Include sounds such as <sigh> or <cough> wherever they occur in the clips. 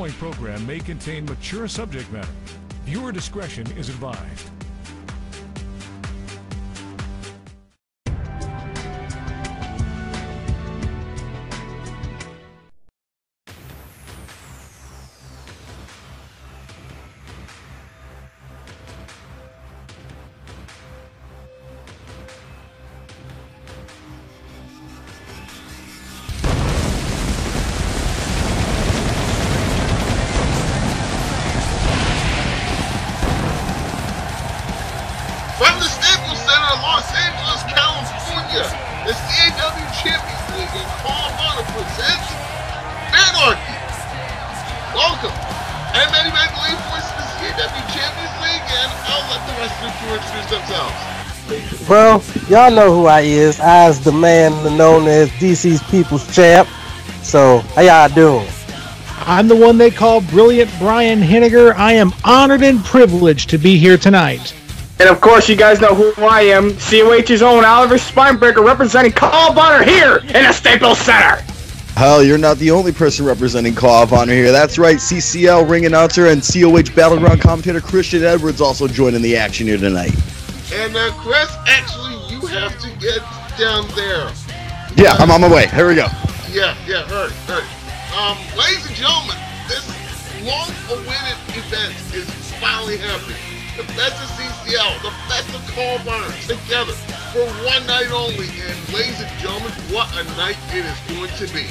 Following program may contain mature subject matter. Viewer discretion is advised. Y'all know who I is. I's the man known as DC's People's Champ. So, how y'all doing? I'm the one they call Brilliant Brian Henniger. I am honored and privileged to be here tonight. And of course, you guys know who I am. COH's own Oliver Spinebreaker representing CAW of Honor here in the Staples Center. Hell, you're not the only person representing CAW of Honor here. That's right, CCL ring announcer and COH Battleground commentator Christian Edwards also joining the action here tonight. And uh, Chris, actually, you have to get down there. Yeah, I'm on my way. Here we go. Yeah, yeah, hurry, hurry. Um, ladies and gentlemen, this long-awaited event is finally happening. The best of CCL, the best of CAW of Honor together for one night only. And ladies and gentlemen, what a night it is going to be.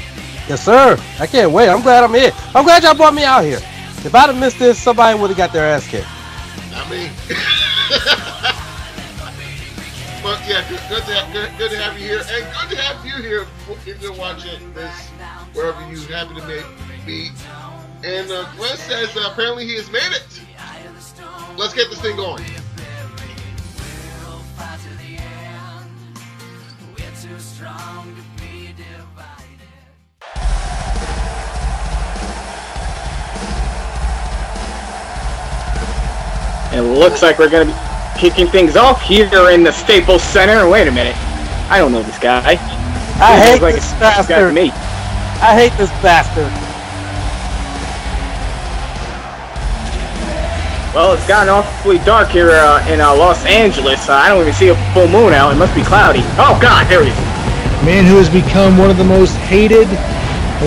Yes, sir. I can't wait. I'm glad I'm here. I'm glad y'all brought me out here. If I'd have missed this, somebody would have got their ass kicked. I mean, <laughs> yeah, good, good, to have, good, good to have you here, and good to have you here if you're watching this wherever you happen to be. And uh, Glenn says uh, apparently he has made it. Let's get this thing going. It looks like we're going to be kicking things off here in the Staples Center. Wait a minute. I don't know this guy. I He hate like this a guy to bastard. me. I hate this bastard. Well, it's gotten awfully dark here uh, in uh, Los Angeles. Uh, I don't even see a full moon out. It must be cloudy. Oh, God, there he is. Man who has become one of the most hated,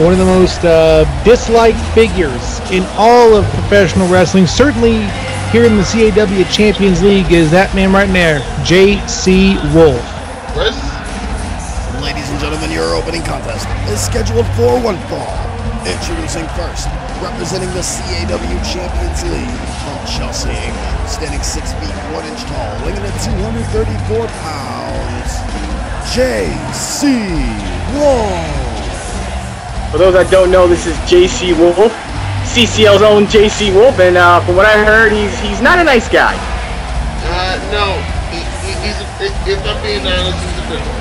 one of the most uh, disliked figures in all of professional wrestling. Certainly here in the CAW Champions League is that man right there, J.C. Wolfe. Chris, Ladies and gentlemen, your opening contest is scheduled for one fall. Introducing first, representing the CAW Champions League from Chelsea, standing 6 feet 1 inch tall, weighing at 234 pounds, J.C. Wolfe. For those that don't know, this is JC Wolfe, CCL's own JC Wolfe, and uh, from what I heard, he's he's not a nice guy. uh, no, he, he, he's a, if I'm being honest, he's a bit of.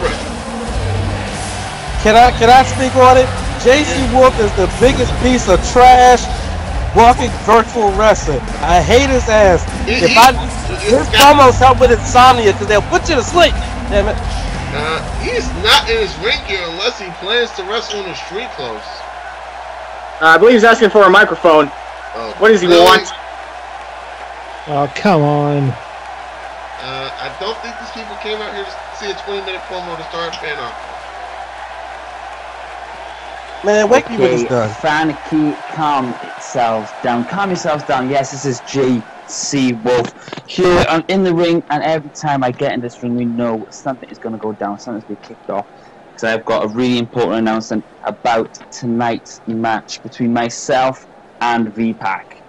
Can I can I speak on it? JC Wolfe is the biggest piece of trash walking virtual wrestler. I hate his ass. He- If he- I he- his promos help with insomnia because they'll put you to sleep. Damn it. Uh, he's not in his ring gear unless he plans to wrestle in his street clothes. Uh, I believe he's asking for a microphone. Oh, What does he really? want? Oh, come on. Uh, I don't think these people came out here to see a 20 minute promo to start fan off. Man, wake me when it's done. Frankie, calm yourselves down. Calm yourselves down. Yes, this is J.C. Wolfe here on, in the ring, and every time I get in this ring, we know something is going to go down. Something's going to be kicked off. Because I've got a really important announcement about tonight's match between myself and VPAC.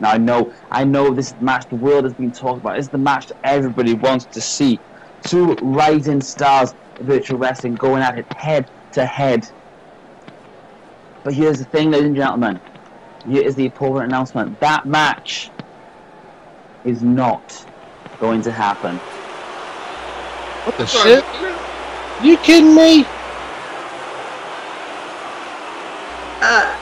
Now I know, I know this match the world has been talking about. This is the match that everybody wants to see. Two rising stars of virtual wrestling going at it head to head. But here's the thing, ladies and gentlemen. Here is the important announcement. That match is not going to happen. What the Sorry, shit? You kidding me? Uh,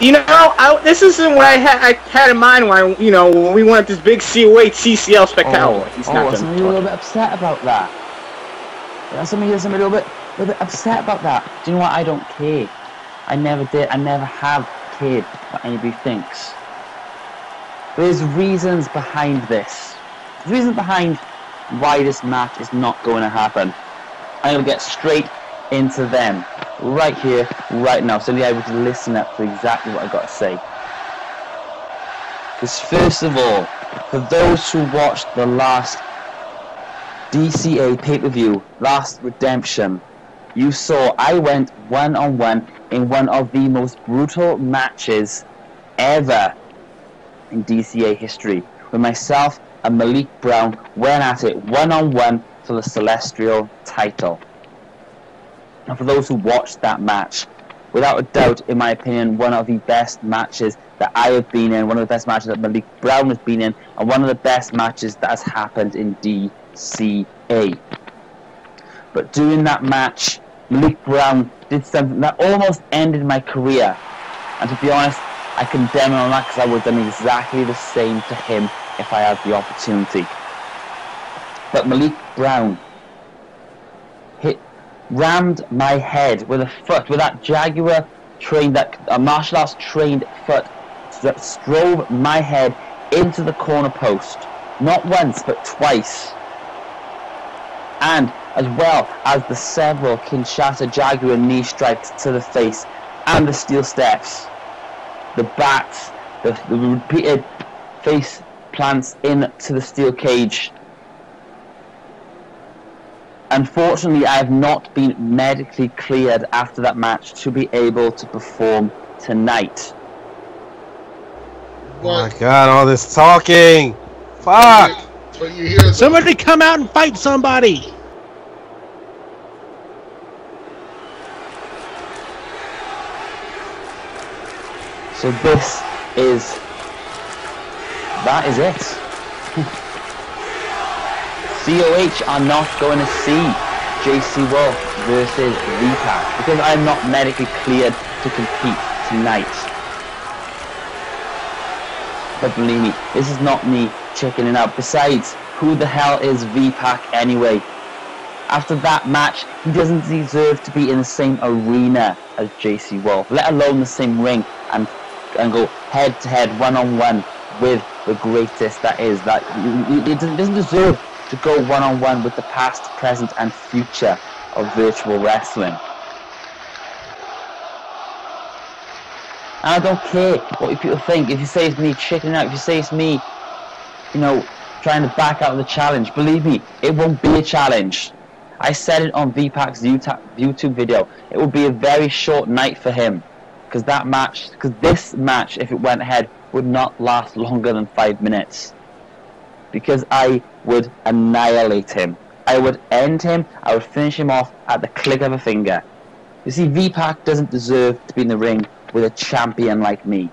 You know, I, this isn't what I, ha- I had in mind when I, you know when we went this big COH CCL spectacular. He's oh, not I'm gonna a little bit upset about that. Yeah, some of you some a little bit, a little bit upset about that. Do you know what? I don't care. I never did. I never have cared what anybody thinks. There's reasons behind this. There's reasons behind why this match is not going to happen. I'm to get straight into them right here, right now, so you're able to listen up to exactly what I've got to say. Because first of all, for those who watched the last DCA pay-per-view, Last Redemption, you saw I went one-on-one in one of the most brutal matches ever in DCA history, where myself and Malik Brown went at it one-on-one for the Celestial title. And for those who watched that match, without a doubt, in my opinion, one of the best matches that I have been in, one of the best matches that Malik Brown has been in, and one of the best matches that has happened in DCA. But during that match, Malik Brown did something that almost ended my career. And to be honest, I condemn him on that because I would have done exactly the same to him if I had the opportunity. But Malik Brown hit rammed my head with a foot, with that Jaguar trained, that a martial arts trained foot that strove my head into the corner post. Not once, but twice. And as well as the several Kinshasa Jaguar knee strikes to the face and the steel steps. The bats, the, the repeated face plants into the steel cage Unfortunately, I have not been medically cleared after that match to be able to perform tonight. Oh my god, all this talking! Fuck! But you hear Somebody come out and fight somebody! So this is that is it. <laughs> COH are not going to see JC Wolfe versus VPAC because I'm not medically cleared to compete tonight. But believe me, this is not me checking out. Besides, who the hell is VPAC anyway? After that match, he doesn't deserve to be in the same arena as JC Wolfe, let alone the same ring and and go head to head, one on one with the greatest that is. That it doesn't deserve to go one on one with the past, present, and future of virtual wrestling. And I don't care what people think. If you say it's me checking out, if you say it's me, you know, trying to back out of the challenge, believe me, it won't be a challenge. I said it on VPAC's YouTube video. It will be a very short night for him. Because that match, because this match, if it went ahead, would not last longer than five minutes because I would annihilate him. I would end him, I would finish him off at the click of a finger. You see, VPAC doesn't deserve to be in the ring with a champion like me.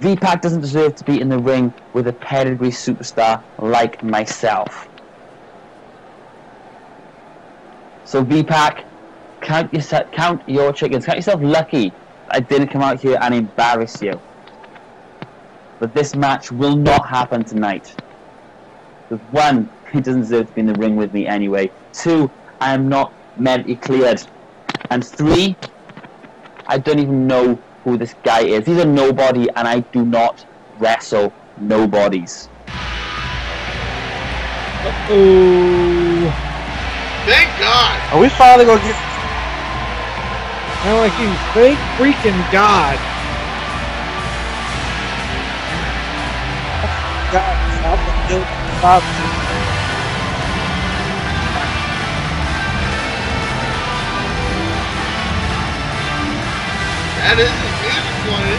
VPAC doesn't deserve to be in the ring with a pedigree superstar like myself. So VPAC, count, count your chickens. Count yourself lucky I didn't come out here and embarrass you. But this match will not happen tonight. Because one, he doesn't deserve to be in the ring with me anyway. Two, I am not medically cleared. And three, I don't even know who this guy is. He's a nobody and I do not wrestle nobodies. Oh, Thank God. Are we finally gonna get I'm like you, thank freaking God. Stop. That is his music playing.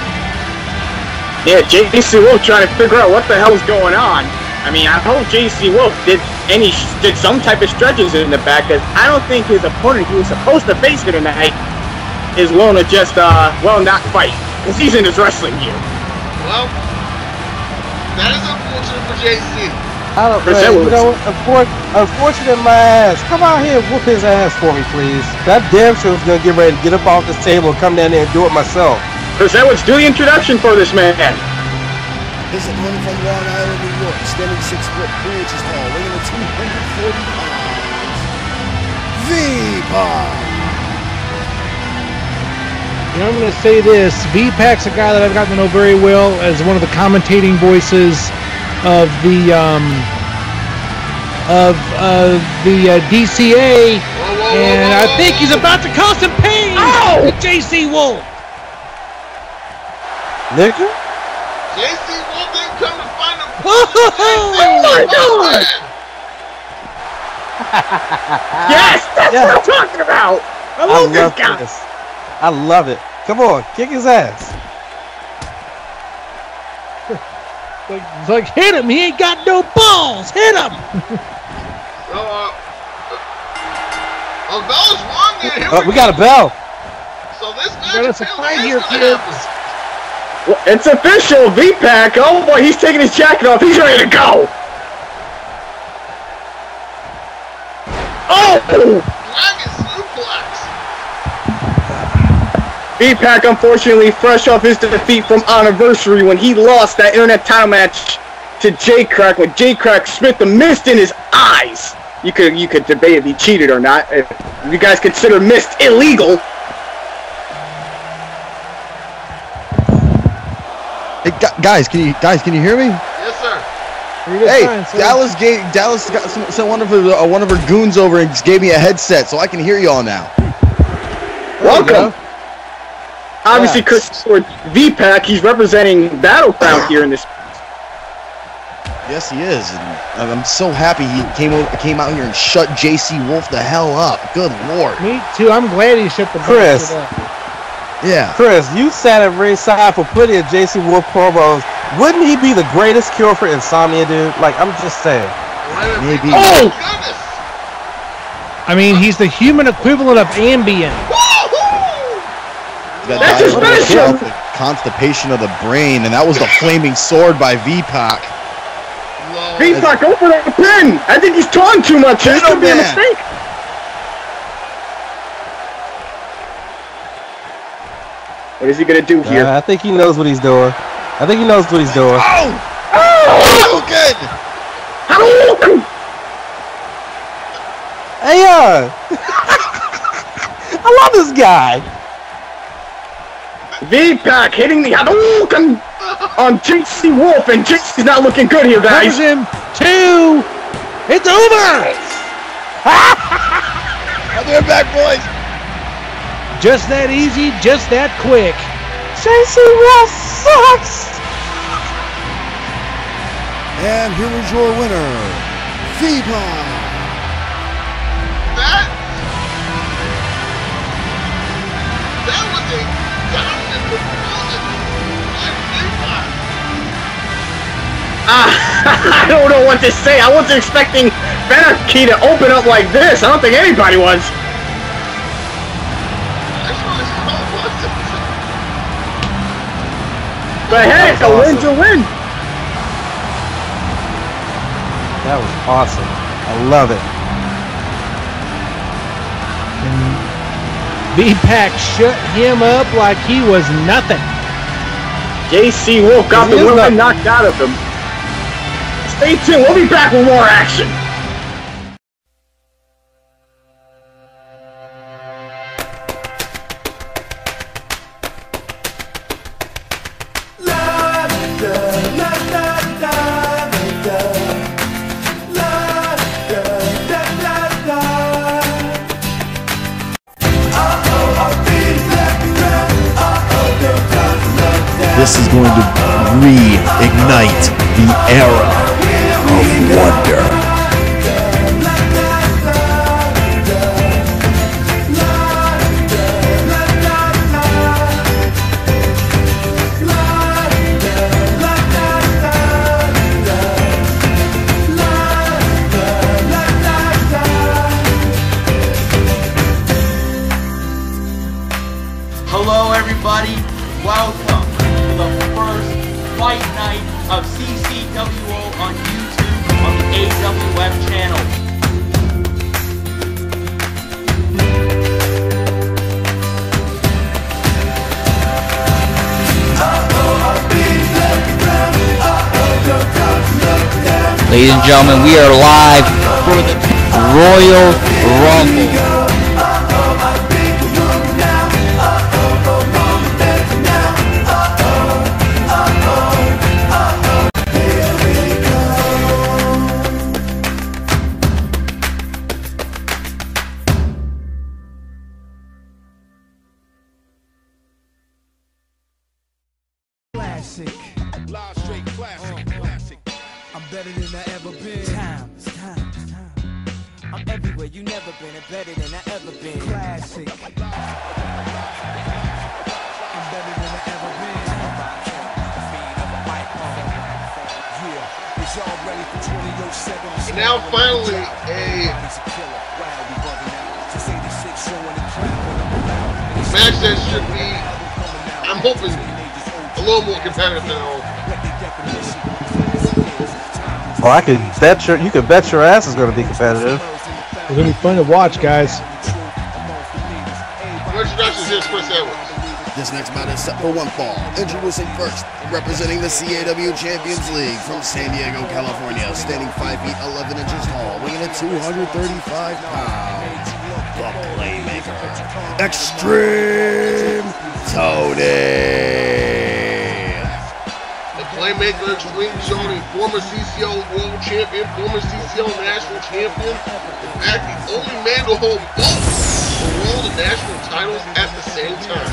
Yeah, JC Wolfe trying to figure out what the hell is going on. I mean, I hope JC Wolfe did any did some type of stretches in the back, because I don't think his opponent he was supposed to face here tonight is willing to just uh well not fight, because he's in his wrestling gear. Well, that is unfortunate for JC. I don't Chris man, you Edwards. know, unfor- unfortunate my ass. Come out here and whoop his ass for me, please. That damn sure was gonna get ready to get up off this table and come down there and do it myself. Chris Edwards, do the introduction for this man. His opponent from Long Island, New York, standing six foot three inches tall, weighing in 240 pounds. V-Pac. You know, I'm going to say this. VPAC's a guy that I've gotten to know very well as one of the commentating voices of the um, of uh, the uh, DCA, Whoa, whoa, whoa, and I whoa, think he's about to cause some pain Ow! to JC Wolfe. Nigga? JC Wolfe didn't come to find him. Oh my God! Yes, that's Yeah. what I'm talking about. I I love, love this guy. this. I love it. Come on, kick his ass. Like, it's like hit him. He ain't got no balls. Hit him. So, uh, uh, Bella's won. Here Uh, we, we got a bell. So this match got a apparently fight is here, gonna kids. Well, it's official. V-Pac. Oh boy, he's taking his jacket off. He's ready to go. Oh! VPAC, unfortunately, fresh off his defeat from Anniversary when he lost that internet title match to Jay Krack when Jay Krack spit the mist in his eyes. You could you could debate if he cheated or not. If you guys consider mist illegal, Hey, guys, can you guys can you hear me? Yes, sir. Hey, fine. Dallas gave Dallas got some, sent one of her uh, one of her goons over and just gave me a headset so I can hear y'all now. welcome. Obviously, Yeah. Chris Stewart, VPAC, he's representing Battleground here in this. Yes, he is, and I'm so happy he came over, came out here and shut JC Wolfe the hell up. Good lord. Me too. I'm glad he shut the Chris. up. Yeah. Chris, you sat at ringside for plenty of JC Wolfe promos. Wouldn't he be the greatest cure for insomnia, dude? Like, I'm just saying. Maybe. Oh! goodness. I mean, he's the human equivalent of Ambien. Woohoo! He's That's his diarrhea, finisher. constipation of the brain, and that was the flaming sword by VPAC. Lord. VPAC, go for the pin. I think he's talking too much. This could be a mistake. What is he gonna do here? Uh, I think he knows what he's doing. I think he knows what he's doing. Oh! Oh! Good! Hadouken! Hey, uh, <laughs> I love this guy. VPAC hitting the Hadouken on JC Wolfe, and JC's not looking good here, Covers guys. him. Two. It's over. I'll back, boys. Just that easy. Just that quick. JC Wolfe sucks. And here is your winner, VPAC. That. That was a Ah, <laughs> I don't know what to say. I wasn't expecting Fanarchy to open up like this. I don't think anybody was. Actually, so was it. But hey, a win's a win. That was awesome. I love it. V-Pac shut him up like he was nothing. JC Wolfe got He the woman knocked out of him. Stay tuned. We'll be back with more action. This is going to reignite the era wonder. Ladies and gentlemen, we are live for the Royal Rumble. Bet your you could bet your ass is going to be competitive. It's gonna be fun to watch, guys. Introductions here's Chris Edwards. This next bout is set for one fall. Introducing first, representing the CAW Champions League from San Diego, California, standing 5 feet 11 inches tall, weighing at 235 pounds. The Playmaker, Extreme Tony. The Playmaker Extreme Tony, former CCO World Champion, former CCO National Champion. In fact, the only man to hold both the world and national titles at the same time.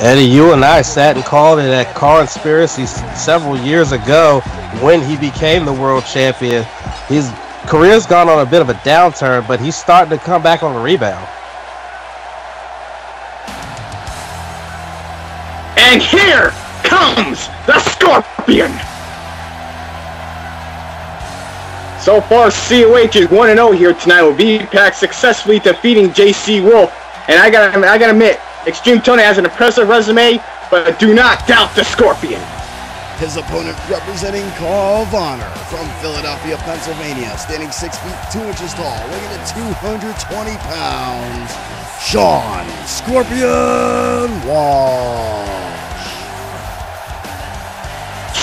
Eddie, you and I sat and called it at Car Conspiracy several years ago when he became the world champion. His career's gone on a bit of a downturn, but he's starting to come back on the rebound. And here comes the Scorpion! So far, COH is 1 0 here tonight with VPAC successfully defeating JC Wolfe. And I gotta, I gotta admit, Extreme Tony has an impressive resume, but do not doubt the Scorpion. His opponent representing CAW of Honor from Philadelphia, Pennsylvania, standing 6 feet 2 inches tall, weighing at 220 pounds, Shawn Scorpion Walsh.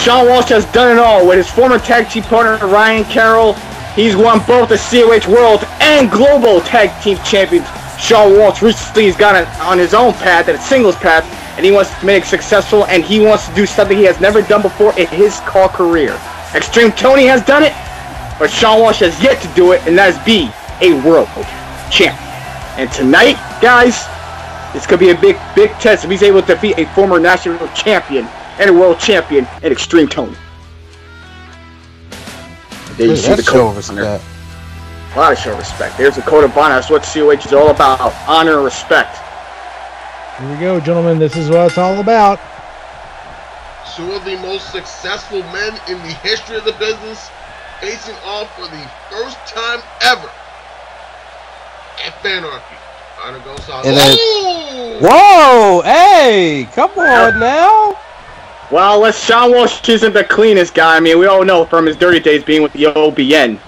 Shawn Walsh has done it all with his former tag team partner Ryan Carroll. He's won both the COH World and Global Tag Team Champions. Shawn Walsh recently has gone on his own path, a singles path, and he wants to make it successful, and he wants to do something he has never done before in his call career. Extreme Tony has done it, but Shawn Walsh has yet to do it, and that is be a world champ. And tonight, guys, it's gonna be a big, big test if he's able to defeat a former national champion and a world champion in Extreme Tony. There you see the show code of of honor. respect. A lot of show respect. There's the code of honor. That's what COH is all about. Honor and respect. Here we go, gentlemen. This is what it's all about. Two of the most successful men in the history of the business facing off for the first time ever at Fanarchy. Honor goes out. And then- Oh! Whoa! Hey, come on now. Well, let's Shawn Walsh isn't the cleanest guy. I mean, we all know from his dirty days being with the OBN.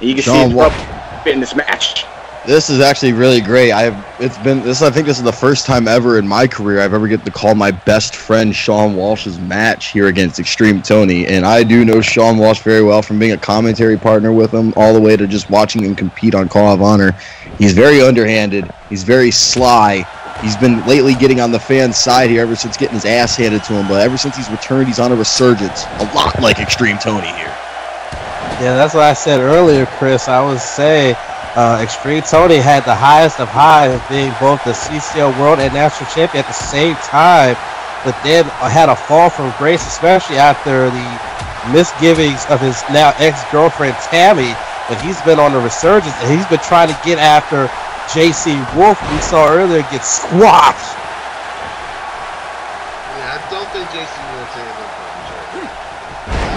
You can see Shawn his Wa- rub in this match. This is actually really great. I've it's been this I think this is the first time ever in my career I've ever get to call my best friend Shawn Walsh's match here against Extreme Tony. And I do know Shawn Walsh very well from being a commentary partner with him all the way to just watching him compete on CAW of Honor. He's very underhanded, he's very sly. He's been lately getting on the fans' side here ever since getting his ass handed to him, but ever since he's returned, he's on a resurgence. A lot like Extreme Tony here. Yeah, that's what I said earlier, Chris. I was saying uh, Extreme Tony had the highest of highs being both the CCO World and National Champion at the same time, but then had a fall from grace, especially after the misgivings of his now ex-girlfriend Tammy. But he's been on the resurgence, and he's been trying to get after JC Wolfe. We saw earlier get squashed. Yeah, I don't think JC will take it.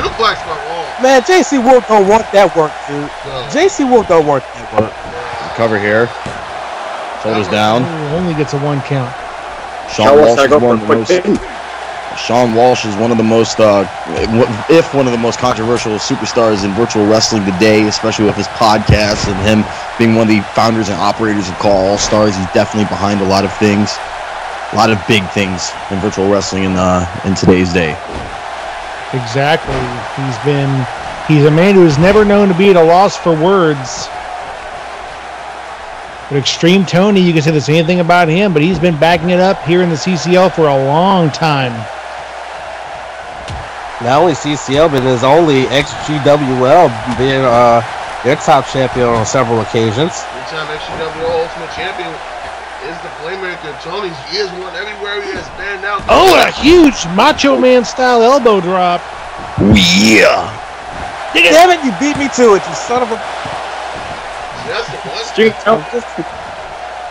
New Black Spot Wall. Man, JC Wolfe don't want that work, dude. No. JC Wolfe don't want that work. Cover here. Shoulders down. Ooh, only gets a one count. Shawn Walsh gotta is one of the most. Shawn Walsh is one of the most, uh, if one of the most controversial superstars in virtual wrestling today, especially with his podcast and him being one of the founders and operators of CAW All Stars. He's definitely behind a lot of things, a lot of big things in virtual wrestling in uh, in today's day. Exactly. He's been he's a man who is never known to be at a loss for words. But Extreme Tony, you can say the same thing about him, but he's been backing it up here in the CCL for a long time. Not only CCL, but his only ex-GWL being uh, their top champion on several occasions. Three-time XGWL Ultimate Champion. is the playmaker. Tony's he is one everywhere he has been now. Oh, a huge Macho Man style elbow drop. Yeah. Damn it, you beat me to it, you son of a. That's the one. Extreme Tony.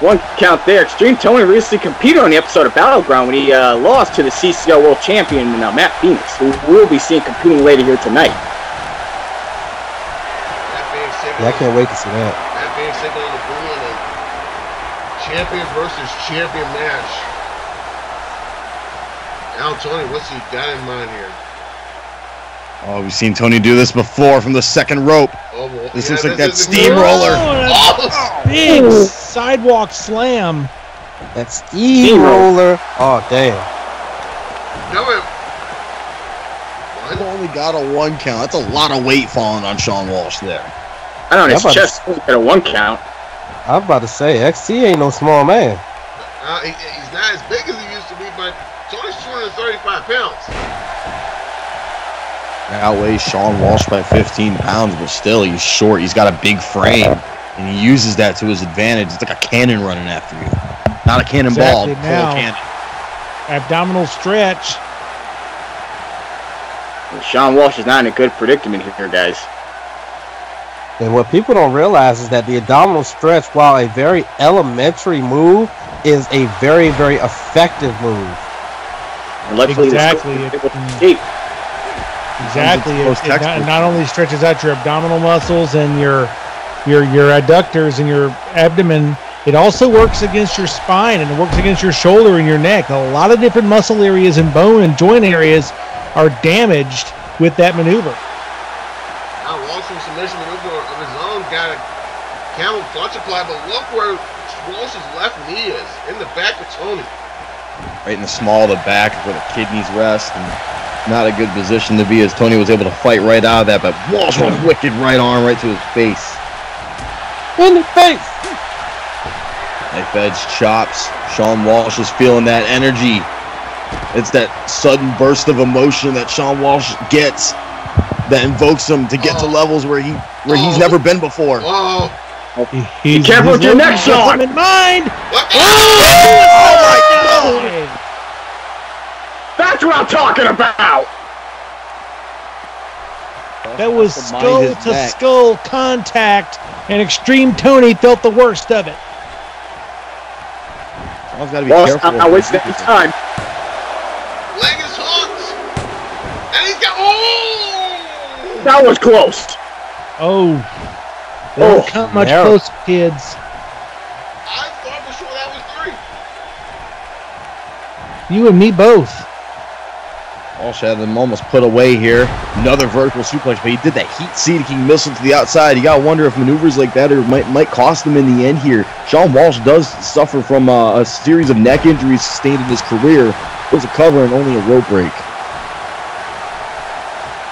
One count there. Extreme Tony recently competed on the episode of Battleground when he uh, lost to the CCO World Champion uh, Matt Phoenix, who we'll be seeing competing later here tonight. That being said, Yeah, I can't wait to see that. That being said, on the boom and a champion versus champion match. Now, Tony, what's he got in mind here? Oh, we've seen Tony do this before from the second rope. Oh, well, This yeah, looks like that is a- steamroller. Oh, that's big sidewalk slam. That steamroller. Oh, damn. No, it- He only got a one count. That's a lot of weight falling on Shawn Walsh there. I don't know, his How chest only got a one count. I am about to say, XT ain't no small man. Uh, he, he's not as big as he used to be, but Tony's 235 pounds. Outweighs Shawn Walsh by 15 pounds, but still, he's short. He's got a big frame, and he uses that to his advantage. It's like a cannon running after you. Not a cannonball, Exactly full now. cannon. Abdominal stretch. Shawn Walsh is not in a good predicament here, guys. And what people don't realize is that the abdominal stretch, while a very elementary move, is a very, very effective move. And luckily, the Exactly. Scorpion It- was able to escape. Exactly. It, it not, not only stretches out your abdominal muscles and your your your adductors and your abdomen, it also works against your spine and it works against your shoulder and your neck. A lot of different muscle areas and bone and joint areas are damaged with that maneuver. Now, Walsh from submission maneuver of his own got a camel clutch apply, but look where Walsh's left knee is in the back of Tony. Right in the small of the back where the kidneys rest. And not a good position to be as Tony was able to fight right out of that, but Walsh with a wicked right arm right to his face. In the face! Knife edge chops. Shawn Walsh is feeling that energy. It's that sudden burst of emotion that Shawn Walsh gets that invokes him to get to oh. levels where he where he's oh. never been before. Oh, He, he's, careful he's with your losing neck, Shawn. in mind. what? Oh, oh my god! That's what I'm talking about! That was skull to neck. skull contact, and Extreme Tony felt the worst of it. Shawn's got to be Walsh careful. not, not wasting any time. Leg is hooked. And he's got. Oh! That was close. Oh, they Oh, don't much narrow. close, kids. I thought for sure that was three. You and me both. Walsh had them almost put away here. Another vertical suplex, but he did that heat seeking missile to the outside. You gotta wonder if maneuvers like that are, might might cost him in the end here. Shawn Walsh does suffer from uh, a series of neck injuries sustained in his career. Was a cover and only a rope break.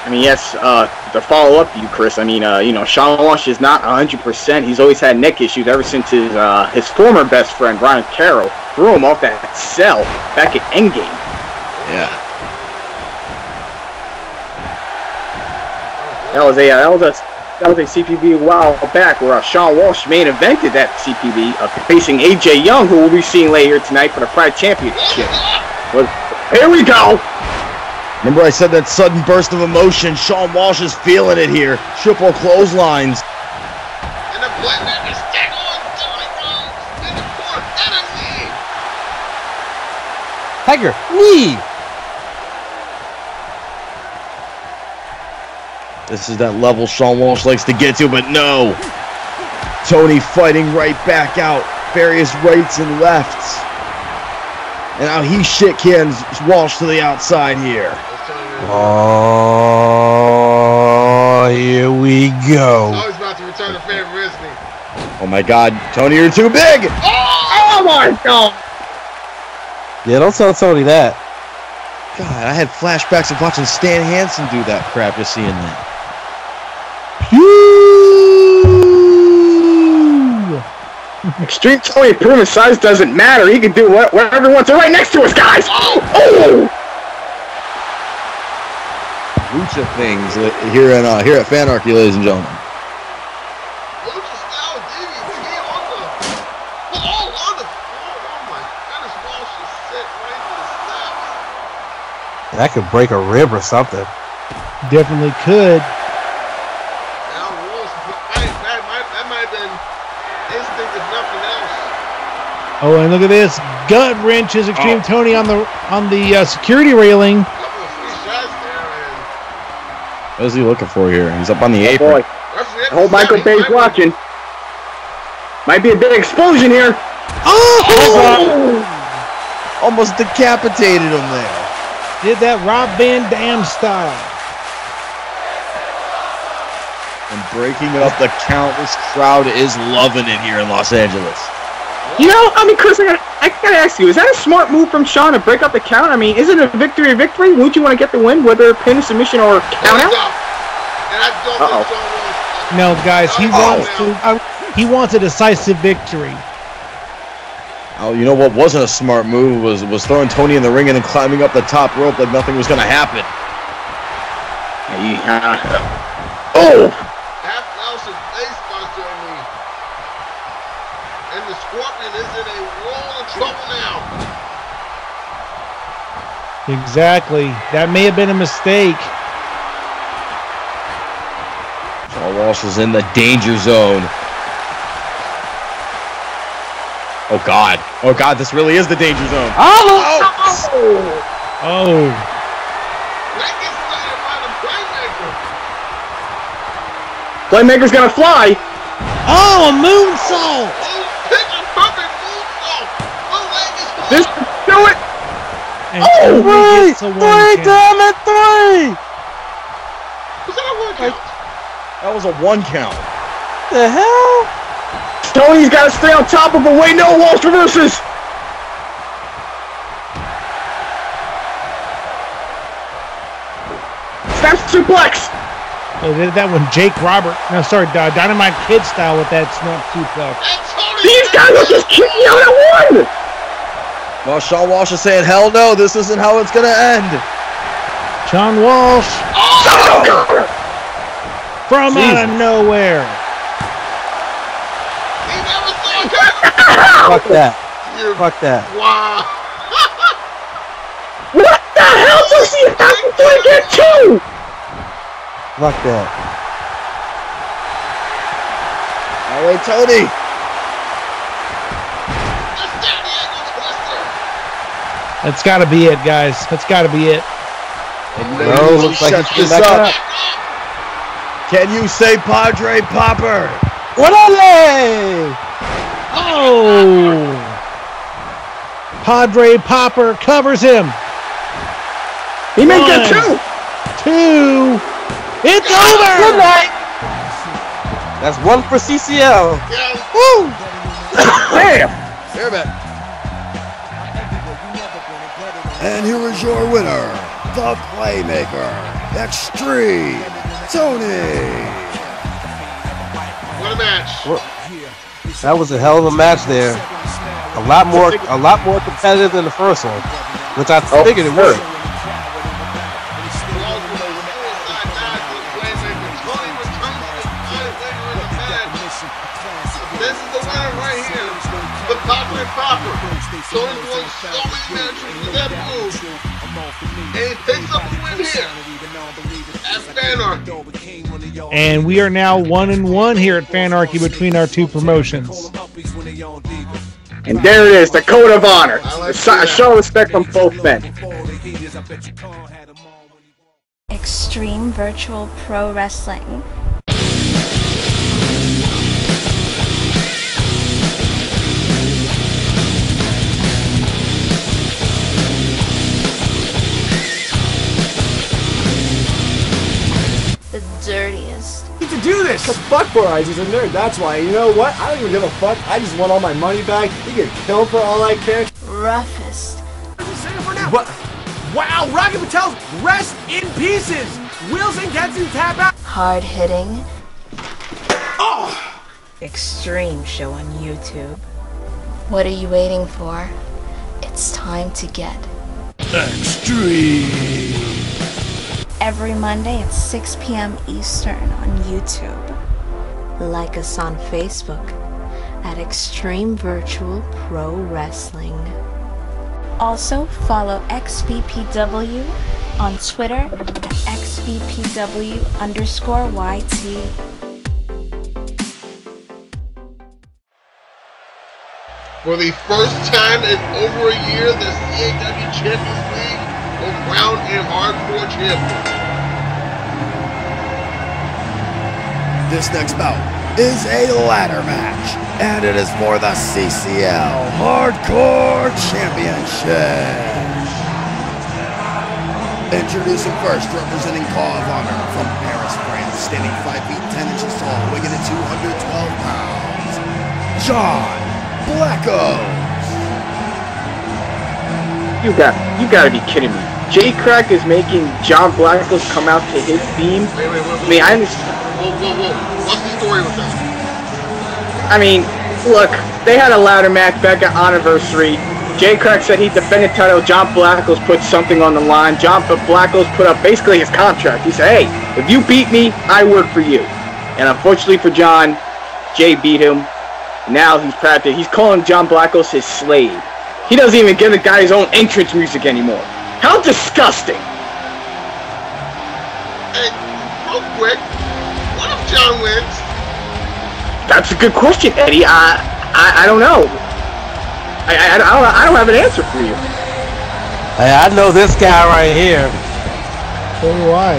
I mean, yes, uh, to follow up you, Chris, I mean, uh, you know, Shawn Walsh is not 100%. He's always had neck issues ever since his uh, his former best friend, Brian Carroll, threw him off that cell back at Endgame. Yeah. That was a uh, that was a that was a CPB a while back where uh, Shawn Walsh main evented that CPB uh, facing AJ Young, who we'll be seeing later tonight for the Pride Championship. But here we go. Remember I said that sudden burst of emotion. Shawn Walsh is feeling it here. Triple clotheslines. And the This is that level Shawn Walsh likes to get to, but no. Tony fighting right back out. Various rights and lefts. And now he shit cans Walsh to the outside here. Let's tell you. Oh, here we go. Oh, he's about to return the favor, isn't he? Oh my god, Tony, you're too big! Oh my God! Yeah, don't tell Tony that. God, I had flashbacks of watching Stan Hansen do that crap, just seeing that. Extreme Tony, me size doesn't matter. He can do whatever he wants. They're right next to us, guys. Oh! oh! Lucha things uh, here in uh, here at Fanarchy, ladies and gentlemen. That could break a rib or something. Definitely could. Oh, and look at this gut wrenches Extreme Tony on the on the uh, security railing. Couple of free shots there, and What is he looking for here? He's up on the Oh, apron. boy. referee I hope Michael Bay's watching. Might be a big explosion here. Oh! Almost decapitated him there. Did that Rob Van Dam style. And breaking up the countless crowd is loving it here in Los Angeles. You know, I mean, Chris, I gotta, I gotta ask you, is that a smart move from Shawn to break up the count? I mean, isn't a victory a victory? Wouldn't you want to get the win, whether pin, submission, or count Hold out? up. And I don't Uh-oh. think Shawn Walsh. No, guys, he Oh. wants to. Uh, he wants a decisive victory. Oh, you know what wasn't a smart move was was throwing Tony in the ring and then climbing up the top rope like nothing was gonna happen. Yeah. Oh! Half Nelson face buster on me. And the Scorpion is in a world of trouble now. Exactly. That may have been a mistake. Shawn Walsh is in the danger zone. Oh God! Oh God! This really is the danger zone. Oh! That gets started by the playmaker. Playmaker's gonna fly. Oh, a moonsault! Oh, picture perfect moonsault. The This do it. And Oh, Tony gets a one count. damn it, three! Was that a one count? That was a one count. The hell? Tony's got to stay on top of it. Wait, no, Walsh reverses. Snap suplex. Oh, they did that one, Jake Robert. No, sorry, Di- Dynamite Kid style with that snap suplex. And These guys are just kicking out at one. Well, Shawn Walsh is saying, "Hell no, this isn't how it's gonna end." Shawn Walsh Oh, from out of nowhere. He never saw it coming. Fuck that. You- Fuck that. Wow. <laughs> what the hell does he have to get to? Fuck that. All right, Tony. That's got to be it, guys. That's got to be it. No, looks like Shut he's this up. up. Can you say Padre Popper? Orale! Oh! Padre Popper covers him. He may get One. two. Two. It's over. Good night. That's one for CCL. Yeah, Woo! <coughs> Damn. Here, man. And here is your winner, the Playmaker, Extreme Tony. what a match. That was a hell of a match there. A lot more, a lot more competitive than the first one, which I Oh, figured it would. Tony's won so many matches with that move. And picks up the win here. And we are now one and one here at Fanarchy between our two promotions. And there it is, the code of honor. I like A si- a that. show of respect from both men. Extreme Virtual Pro Wrestling. Do this. Cause fuck boy is a nerd. That's why. You know what? I don't even give a fuck. I just want all my money back. You get killed for all I care. roughest, What? Wow, Rocky Patel's rest in pieces. Wilson gets him tap out. hard hitting, Oh! Extreme show on YouTube. what are you waiting for? It's time to get Extreme. Every Monday at 6 p.m. Eastern on YouTube. Like us on Facebook at Extreme Virtual Pro Wrestling. Also, follow XVPW on Twitter at xvpw underscore YT. For the first time in over a year, the CAW Champions League will crown a hardcore champion. This next bout is a ladder match, and it is for the CCL Hardcore Championship. Introducing first, representing CAW of Honor from Paris, France, standing 5 feet 10 inches tall, weighing at 212 pounds, John Blackos. You got you gotta be kidding me. Jay Krack is making John Blackos come out to his theme. Wait, wait, wait, I mean, I understand. Whoa, whoa, whoa. What's the story with that? I mean, look, they had a ladder match back at Anniversary. Jay Krack said he defended title. John Blackos put something on the line. John Blackos put up basically his contract. He said, hey, if you beat me, I work for you. And unfortunately for John, Jay beat him. Now he's practicing. He's calling John Blackos his slave. He doesn't even give the guy his own entrance music anymore. How disgusting! Hey, real quick, what if John wins? That's a good question, Eddie. I I, I don't know. I, I, I, don't, I don't have an answer for you. Hey, I know this guy right here. So do I.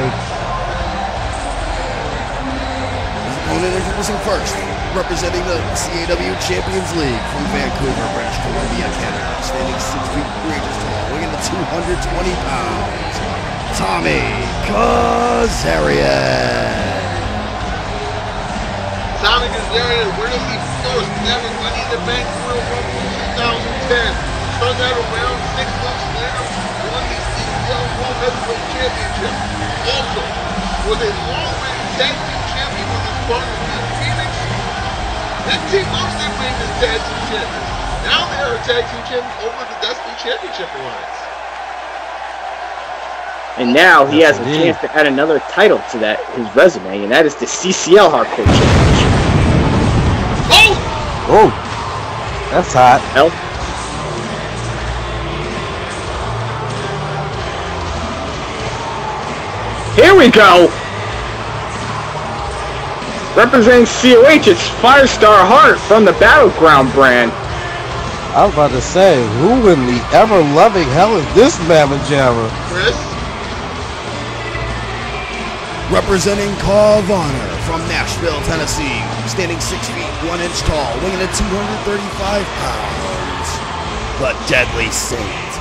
Opponent introducing first, representing the CAW Champions League from Vancouver, British Columbia, Canada, standing 220 pounds, Tommy Kazarian. Tommy Kazarian winning the first ever Money in the Bank Royal Rumble in 2010. Turned that around six months later, won the CCL World Heavyweight Championship. Also, was a long-reigning tag team champion with his partner Team Phoenix. This team loves their famous tag team champions. Now they are a tag team champion over the Destiny Championship Alliance. And now he Yes, has a chance to add another title to that his resume, and that is the CCL Hardcore Championship. Oh, that's hot. Hell, Here we go! Representing COH, it's Firestar Hart from the Battleground brand. I was about to say, who in the ever loving hell is this mamma jamma? Chris? Representing CAW of Honor from Nashville, Tennessee, standing 6 feet 1 inch tall, weighing at 235 pounds, the Deadly Saint,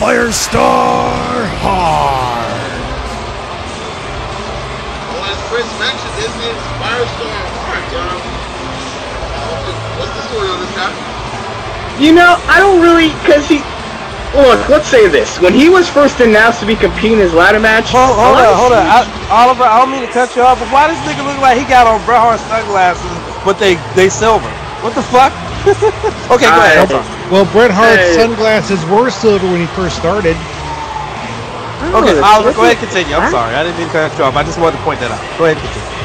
Firestar Hart. Well, as Chris mentioned, this is Firestar Hart. Um, what's the story on this guy? You know, I don't really, because he. Look, let's say this. When he was first announced to be competing in his ladder match. Hold, hold on, hold on. I, Oliver, I don't mean to cut you off, but why does nigga look like he got on Bret Hart sunglasses, but they they silver? What the fuck? <laughs> okay, go ahead. Well, Bret Hart's Hey. sunglasses were silver when he first started. Okay, Oliver, go ahead, this is- continue. I'm sorry, I didn't mean to cut you off. I just wanted to point that out. Go ahead, continue.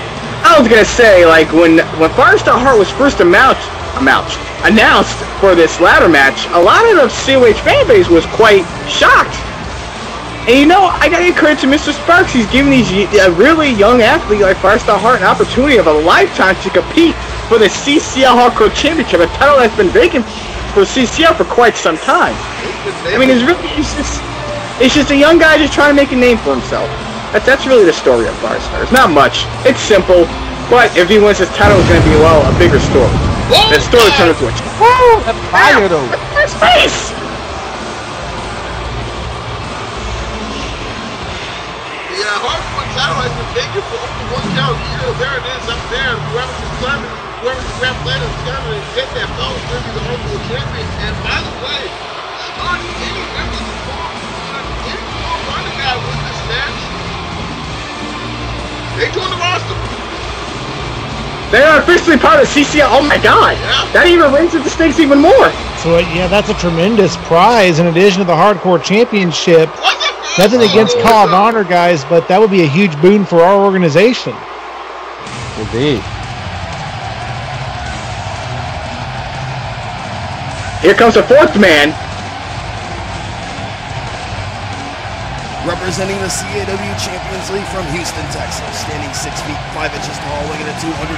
I was gonna say, like when when Firestar Hart was first announced, announced, announced for this ladder match, a lot of the COH fan base was quite shocked. And you know, I gotta to Mr. Sparks. He's giving these a really young athlete like Firestar Hart an opportunity of a lifetime to compete for the CCL Hardcore Championship, a title that's been vacant for CCL for quite some time. I mean, it's really it's just it's just a young guy just trying to make a name for himself. That, that's really the story of Firestar. It's not much. It's simple, but if he wins his title, it's to be well a bigger story. The story turned into a Woo! That fire though. Nice face. The uh, hardcore title has been vacant for over one count year. There it is up there. Whoever can climb it, whoever can grab land and climb it and get that belt is going to be the hardcore champion. And by the way, should any members of Paul, should any Paul Running guy win this match, they join the roster. They are officially part of CCL. Oh my God! That even raises the stakes even more. So uh, yeah, that's a tremendous prize in addition to the Hardcore Championship. Nothing against CAW of Honor guys, but that would be a huge boon for our organization. Indeed. Here comes the fourth man. Representing the CAW Champions League from Houston, Texas, standing 6 feet 5 inches tall, weighing at 259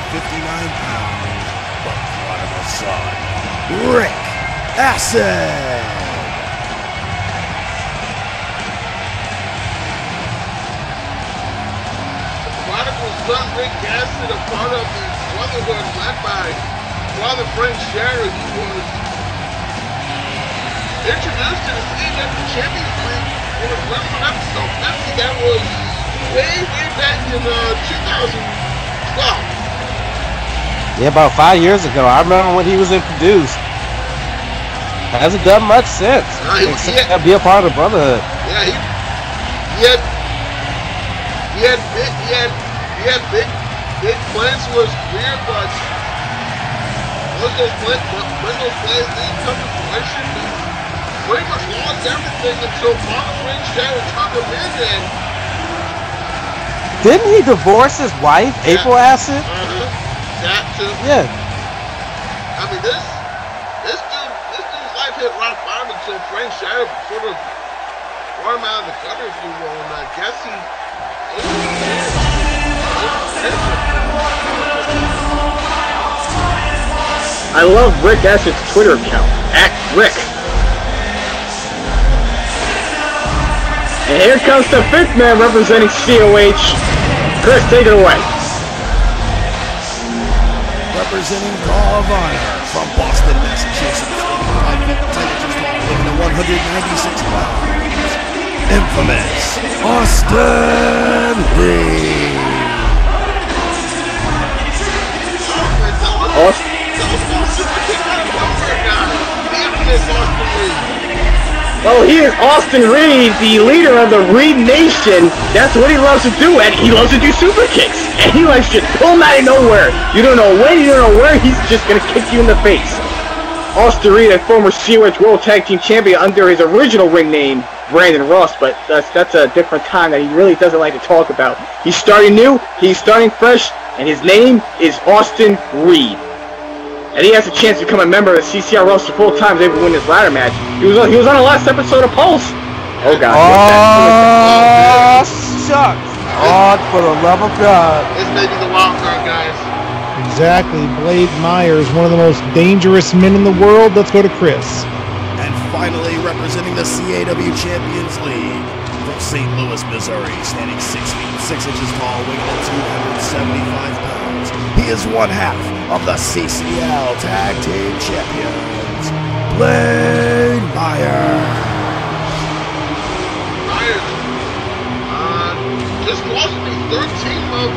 pounds, the son, Rick Acid. son Rick Acid, a part of the Brotherhood led by Father Frank Sherry. He was introduced to the CAW Champions League in his wrestling episode 50. That was way, way back in uh, 2012. Yeah, about five years ago. I remember when he was introduced. Hasn't done much since. Nah, he- except he- be a part of the Brotherhood. Yeah, he, he had he had big he had he had big big plans for his career, but once those plans when those plans didn't come to fruition, pretty much lost everything until Father Frank Sharon took him in and Didn't he divorce his wife, April Acid? uh, that too. Yeah. I mean this this dude this dude's life hit rock bottom until Frank Sharon sort of brought him out of the gutter if you will, and I guess he I love Rick Acid's Twitter account, at Rick. And here comes the fifth man representing COH. Chris, take it away. Representing CAW of Honor from Boston, Massachusetts, 5 feet 10 inches tall, weighing 196 pounds. Infamous Austin Reed. Well, he is Austin Reed, the leader of the Reed Nation. That's what he loves to do, and he loves to do super kicks. And he likes to pull out of nowhere. You don't know when, you don't know where, he's just gonna kick you in the face. Austin Reed, a former COH World Tag Team Champion under his original ring name, Brandon Ross, but that's, that's a different time that he really doesn't like to talk about. He's starting new, he's starting fresh, and his name is Austin Reed. And he has a chance to become a member of the CCL roster full time if he win his ladder match. He was on, he was on the last episode of Pulse. Oh god. Oh, shucks. Oh, for the love of God. This may be the wild card, guys. Exactly. Blade Myers, one of the most dangerous men in the world. Let's go to Chris. And finally, representing the CAW Champions League from St. Louis, Missouri, standing 6 feet 6 inches tall, weighing at 275 pounds. He is one half of the CCL Tag Team Champions, Blade Myers. Myers uh, just lost me 13 month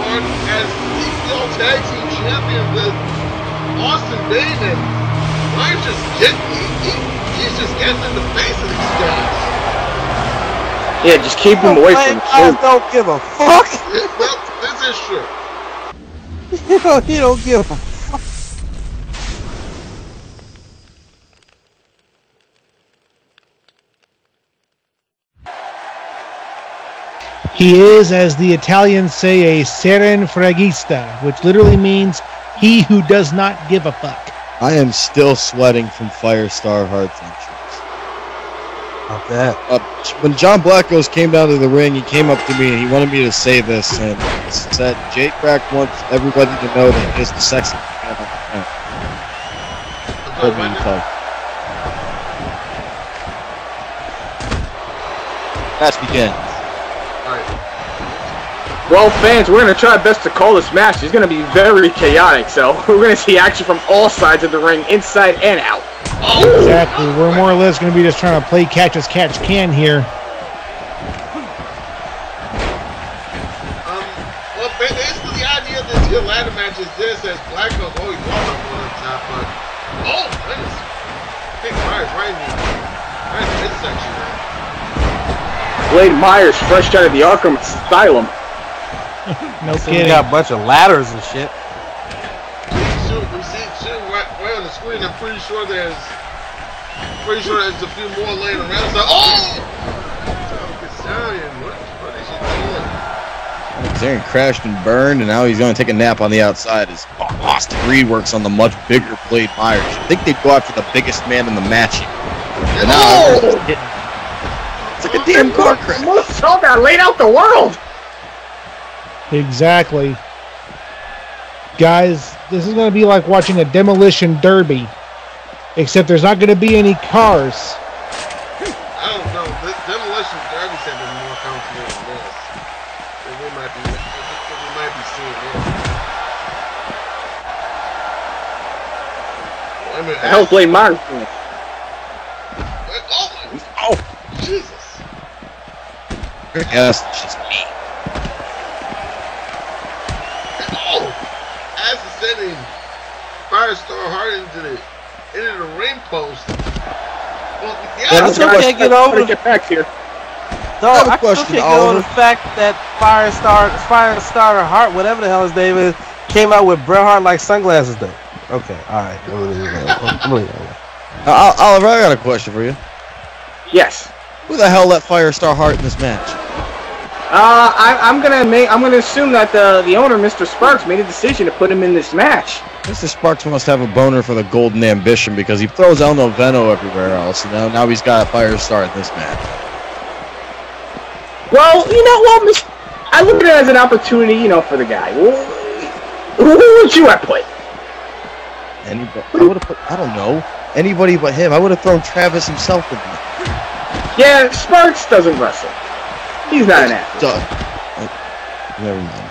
mark as CCL Tag Team Champion with Austin Bain and Myers just get he, he, he's just getting in the face of these guys. Yeah, just keep him away from Guys him. don't give a fuck. <laughs> well, this is true. You <laughs> know, he don't give a fuck. He is, as the Italians say, a serenfregista, which literally means he who does not give a fuck. I am still sweating from Firestar Harts entrance. About that. Uh, when John Blackos came down to the ring, he came up to me and he wanted me to say this and he said, Jay Krack wants everybody to know that he's the sexy man on the ring." Me to. Match begins. Well, fans, we're going to try our best to call this match. It's going to be very chaotic, so <laughs> we're going to see action from all sides of the ring, inside and out. Exactly. We're more or less going to be just trying to play catch as catch can here. Um, well, basically the idea of this here ladder match is this, as Black Oak always walks up on the top, but oh goodness, I Myers right in the right in the midsection there. Blade Myers, fresh out of the Arkham Asylum. <laughs> No So kidding. got a bunch of ladders and shit. Right on the screen. I'm pretty sure there's pretty sure there's a few more laying around. So, oh, Stallion, what what is he doing? Zarin crashed and burned, and now he's going to take a nap on the outside as Austin Reed works on the much bigger Blade Myers. I think they'd go after the biggest man in the match. here. But now everyone's hitting like a damn car crash. Moonsault that laid out the world. Exactly. Guys, this is going to be like watching a demolition derby, except there's not going to be any cars. I don't know. The demolition derbies have been more comfortable than this. So we might be, we might be seeing this. Wait a minute. The hell's Blade Martin? Oh, oh, Jesus. Yes, it's just me. As the setting, Firestar Hart into the into the ring post. Well, yeah, Yeah, I still Guys, can't get over. Get back here. No, I have a I still question, can't get over the fact that Firestar, Firestarter Hart, whatever the hell his name is, came out with Bret Hart like sunglasses. Though. Okay, all right. I'm gonna leave it alone. I'm gonna leave it alone. Uh, Oliver, I got a question for you. Yes. Who the hell let Firestar Hart in this match? Uh, I, I'm gonna make. I'm gonna assume that the the owner, Mr. Sparks, made a decision to put him in this match. Mr. Sparks must have a boner for the Golden Ambition because he throws El Noveno everywhere else, now, now he's got a Firestar in this match. Well, you know what, Miss? I look at it as an opportunity, you know, for the guy. Who, who would you have put? Anybody? I would have put. I don't know. Anybody but him. I would have thrown Travis himself in there. Yeah, Sparks doesn't wrestle. He's not an athlete. Duh. Uh, Never mind.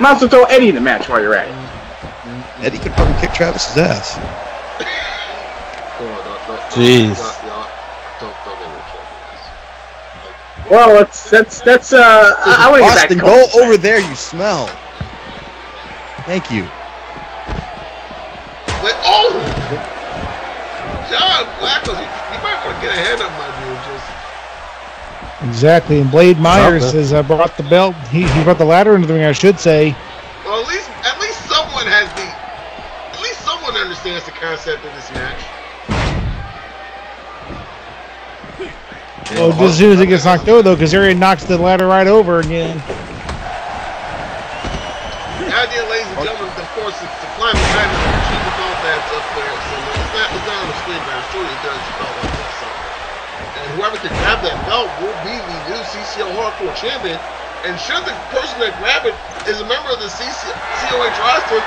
Might as well throw Eddie in the match while you're at it. Eddie could probably kick Travis's ass. Hold on, don't, don't, Jeez. Don't, don't, don't get. Well, that's that's that's uh. I, I want get back Austin, go Cole. over there. You smell. Thank you. Wait, oh! John Blacko, you, you might want to get ahead of my dude. Just Exactly, and Blade Myers Something. has uh, brought the belt. He, he brought the ladder into the ring, I should say. well, at least at least someone has the at least someone understands the concept of this match. Oh, just as soon as it gets knocked over, though, because Arian knocks the ladder right over again. Grab that belt will be the new CCL Hardcore Champion. And should the person that grab it is a member of the CC, COH roster,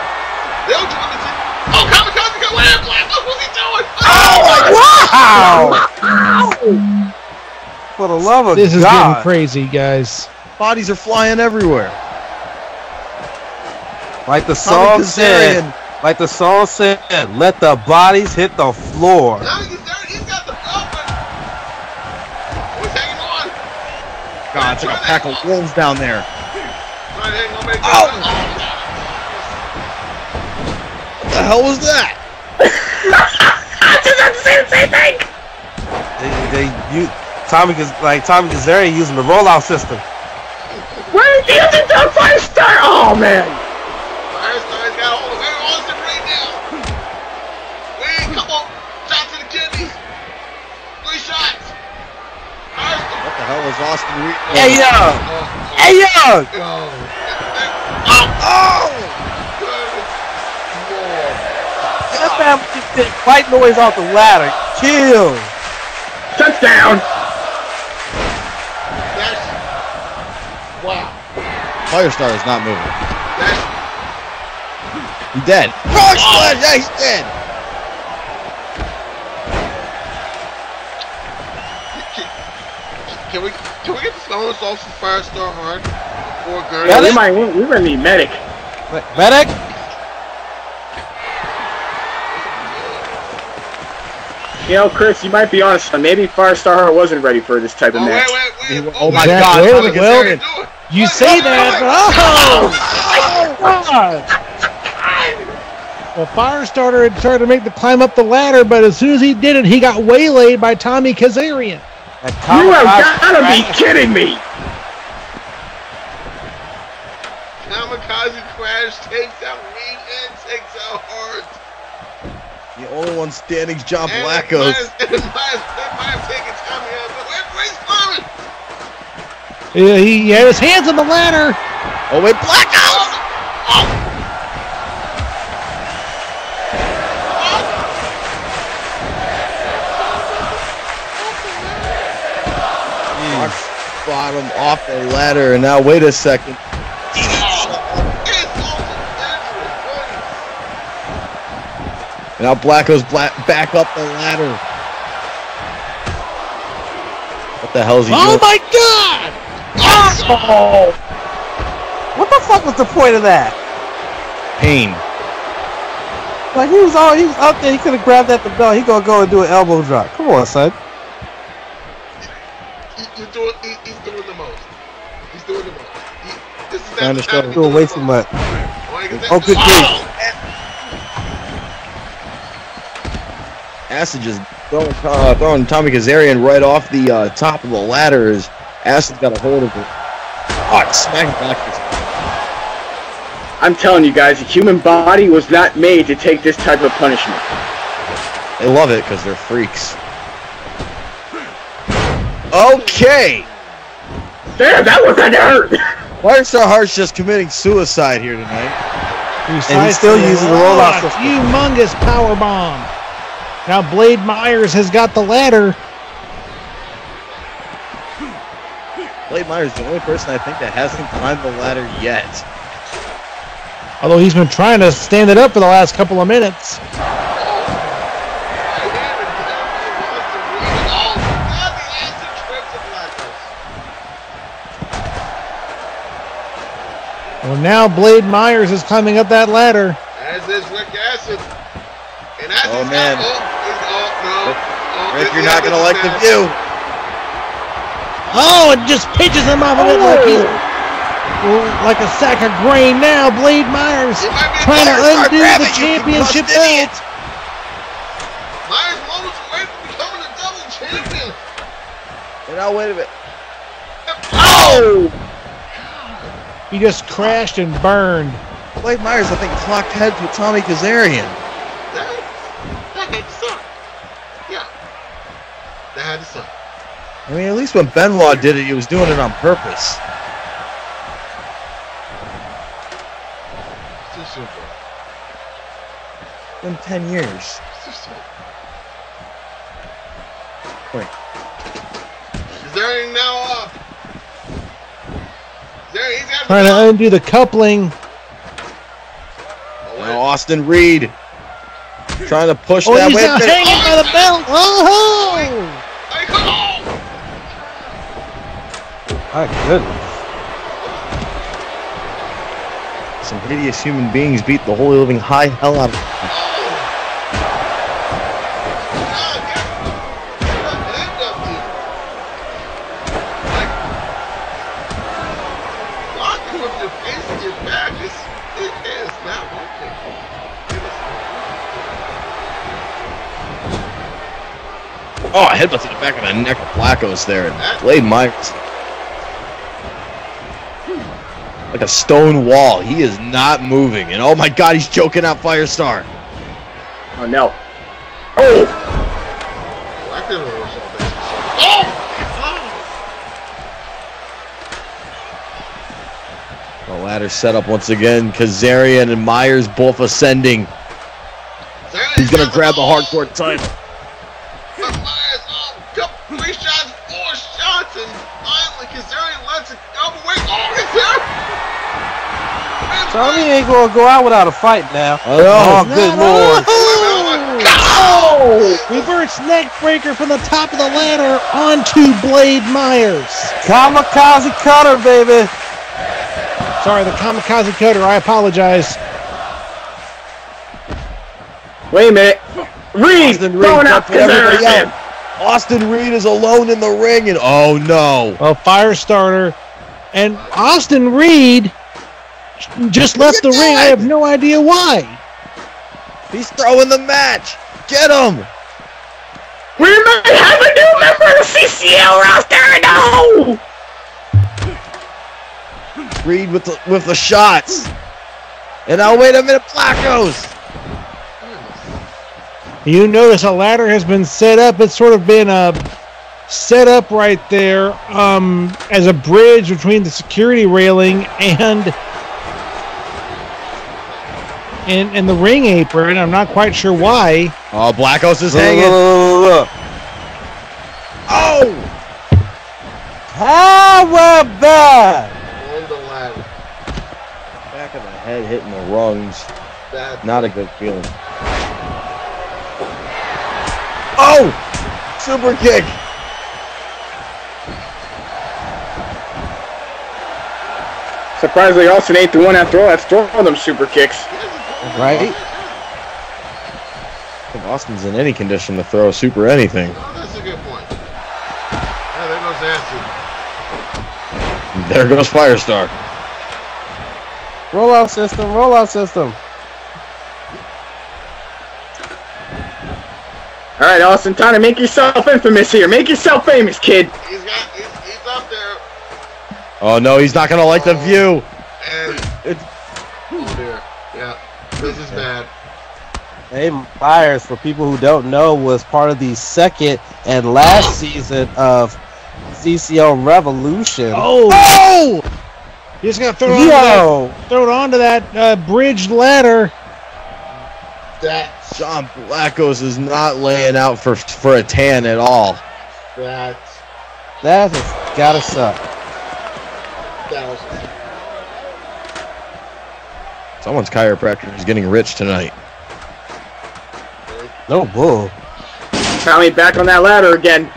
they'll join the team. Oh, Kamikaze, go ahead, Black. Look what's he doing. Oh, my oh, Wow! wow! <laughs> For the love of This is getting crazy, guys. Bodies are flying everywhere. Like the Tommy song said, like the song said, let the bodies hit the floor. God, it's like a pack of wolves down there. Trying to hang on, make Oh. What the hell was that? <laughs> They, they you, Tommy, Kaz- like Tommy Kazarian using the rollout system. Where did the other done Firestar? Oh man! What the Austin Reed? Hey yo, Oh, hey yo! oh. Oh! Good That man just did white noise off the ladder. Kill. Touchdown! That's wow. Firestar is not moving. That's He's dead. Frog splash! Yeah, he's dead. can we can we get the phones Firestar Hart before Gurney? Yeah, we might. We're gonna need medic. Medic? You know, Chris, you might be honest. Maybe Firestar wasn't ready for this type of Oh wait, match. wait, wait. Oh my Exactly. God! Well, Tommy well, Kazarian. Do it. You say that, but oh, God. <laughs> Well, Firestarter had started to make the climb up the ladder, but as soon as he did it, he got waylaid by Tommy Kazarian. That You have gotta be kidding me! Kamikaze crash takes out Reed and takes out Hart. The only one standing is John climbing. <laughs> Yeah, He had his hands on the ladder. Oh wait, Blackos! Bottom off the ladder, and now wait a second. And now Black goes black back up the ladder. What the hell is he Oh doing? Oh my god! Oh! What the fuck was the point of that? Pain. Like he was all he was up there, he could have grabbed at the belt. He gonna go and do an elbow drop. Come on, son. He, he's, doing, he, he's doing the most. He's doing the most. He, this is Trying to that show time doing way too much. Like, Oh, good grief. Acid just throwing, uh, throwing Tommy Kazarian right off the uh, top of the ladder as Acid's got a hold of it. Oh, it smacked back. I'm telling you guys, the human body was not made to take this type of punishment. They love it because they're freaks. Okay. Damn, that was an hurt. <laughs> Firestar Hart's just committing suicide here tonight. And he's still using the rollout Oh, system. Humongous power bomb. Now Blade Myers has got the ladder. Blade Myers is the only person I think that hasn't climbed the ladder yet. Although he's been trying to stand it up for the last couple of minutes. Well, now Blade Myers is climbing up that ladder. As is Rick Acid. And as Oh, is man. Oh, is, oh, no. Oh, Rick, you're not gonna like the view. Oh, it just pitches him off of it like he's like a sack of grain. Now Blade Myers trying to undo the you, championship belt. Myers moments away from becoming a double champion. And now wait a minute. Oh! He just crashed and burned. Blade Myers, I think, clocked heads with Tommy Kazarian. That, that had to suck. Yeah. That had to suck. I mean, at least when Benoit did it, he was doing it on purpose. It's too soon, bro. It's been 10 years. It's too soon. Wait. Is there any now up? Is there he's got Trying to undo the coupling. Now Austin Reed trying to push Oh, that he's way. now hanging by the belt. Oh, oh! My goodness. Some hideous human beings beat the holy living high hell out of Oh, a headbutt to the back of the neck of Blackos there. And Blade Myers. Like a stone wall. He is not moving. And oh my god, he's choking out Firestar. Oh no. Oh! I couldn't reverse all that. Oh! The ladder set up once again. Kazarian and Myers both ascending. He's gonna grab the hardcore title. But Myers, oh, couple, three shots, four shots, and finally Kazarian lets it go away. Oh, is there? Tommy ain't gonna go out without a fight now. Oh, oh good lord. Oh! Reverse neck breaker from the top of the ladder onto Blade Myers. Kamikaze cutter, baby. Sorry, the kamikaze cutter. I apologize. Wait a minute. Reed Austin Reed throwing out jumped Kazarian. Out. Austin Reed is alone in the ring, and oh no. A fire starter. And Austin Reed just left the ring. I have no idea why. He's throwing the match. Get him. We may have a new member of the CCL roster. No! Reed with the with the shots. And now wait a minute, Blackos. You notice a ladder has been set up. It's sort of been uh, set up right there um, as a bridge between the security railing and and, and the ring apron. I'm not quite sure why. Oh, Blackos is hanging. <laughs> Oh! Power back. On the ladder. Back of the head hitting the rungs. Bad. Not a good feeling. Oh! Super kick! Surprisingly, Austin ain't the one that throw that's throwing them super kicks. Right? I think Austin's in any condition to throw a super anything. Oh, that's a good point. Yeah, there goes Acid. There goes Firestar. Rollout system, rollout system. All right, Austin, time to make yourself infamous here. Make yourself famous, kid. He's got. He's, he's up there. Oh no, he's not gonna like the view. And It's oh dear. Yeah. This is bad. Hey, Myers, for people who don't know, was part of the second and last season of CCO Revolution. Oh! Oh! You just gotta throw it onto that, Yo! throw it onto that uh, bridged ladder. That. John Blackos is not laying out for for a tan at all. That. That has gotta suck. Thousand. Someone's chiropractor is getting rich tonight. No bull. Tommy back on that ladder again.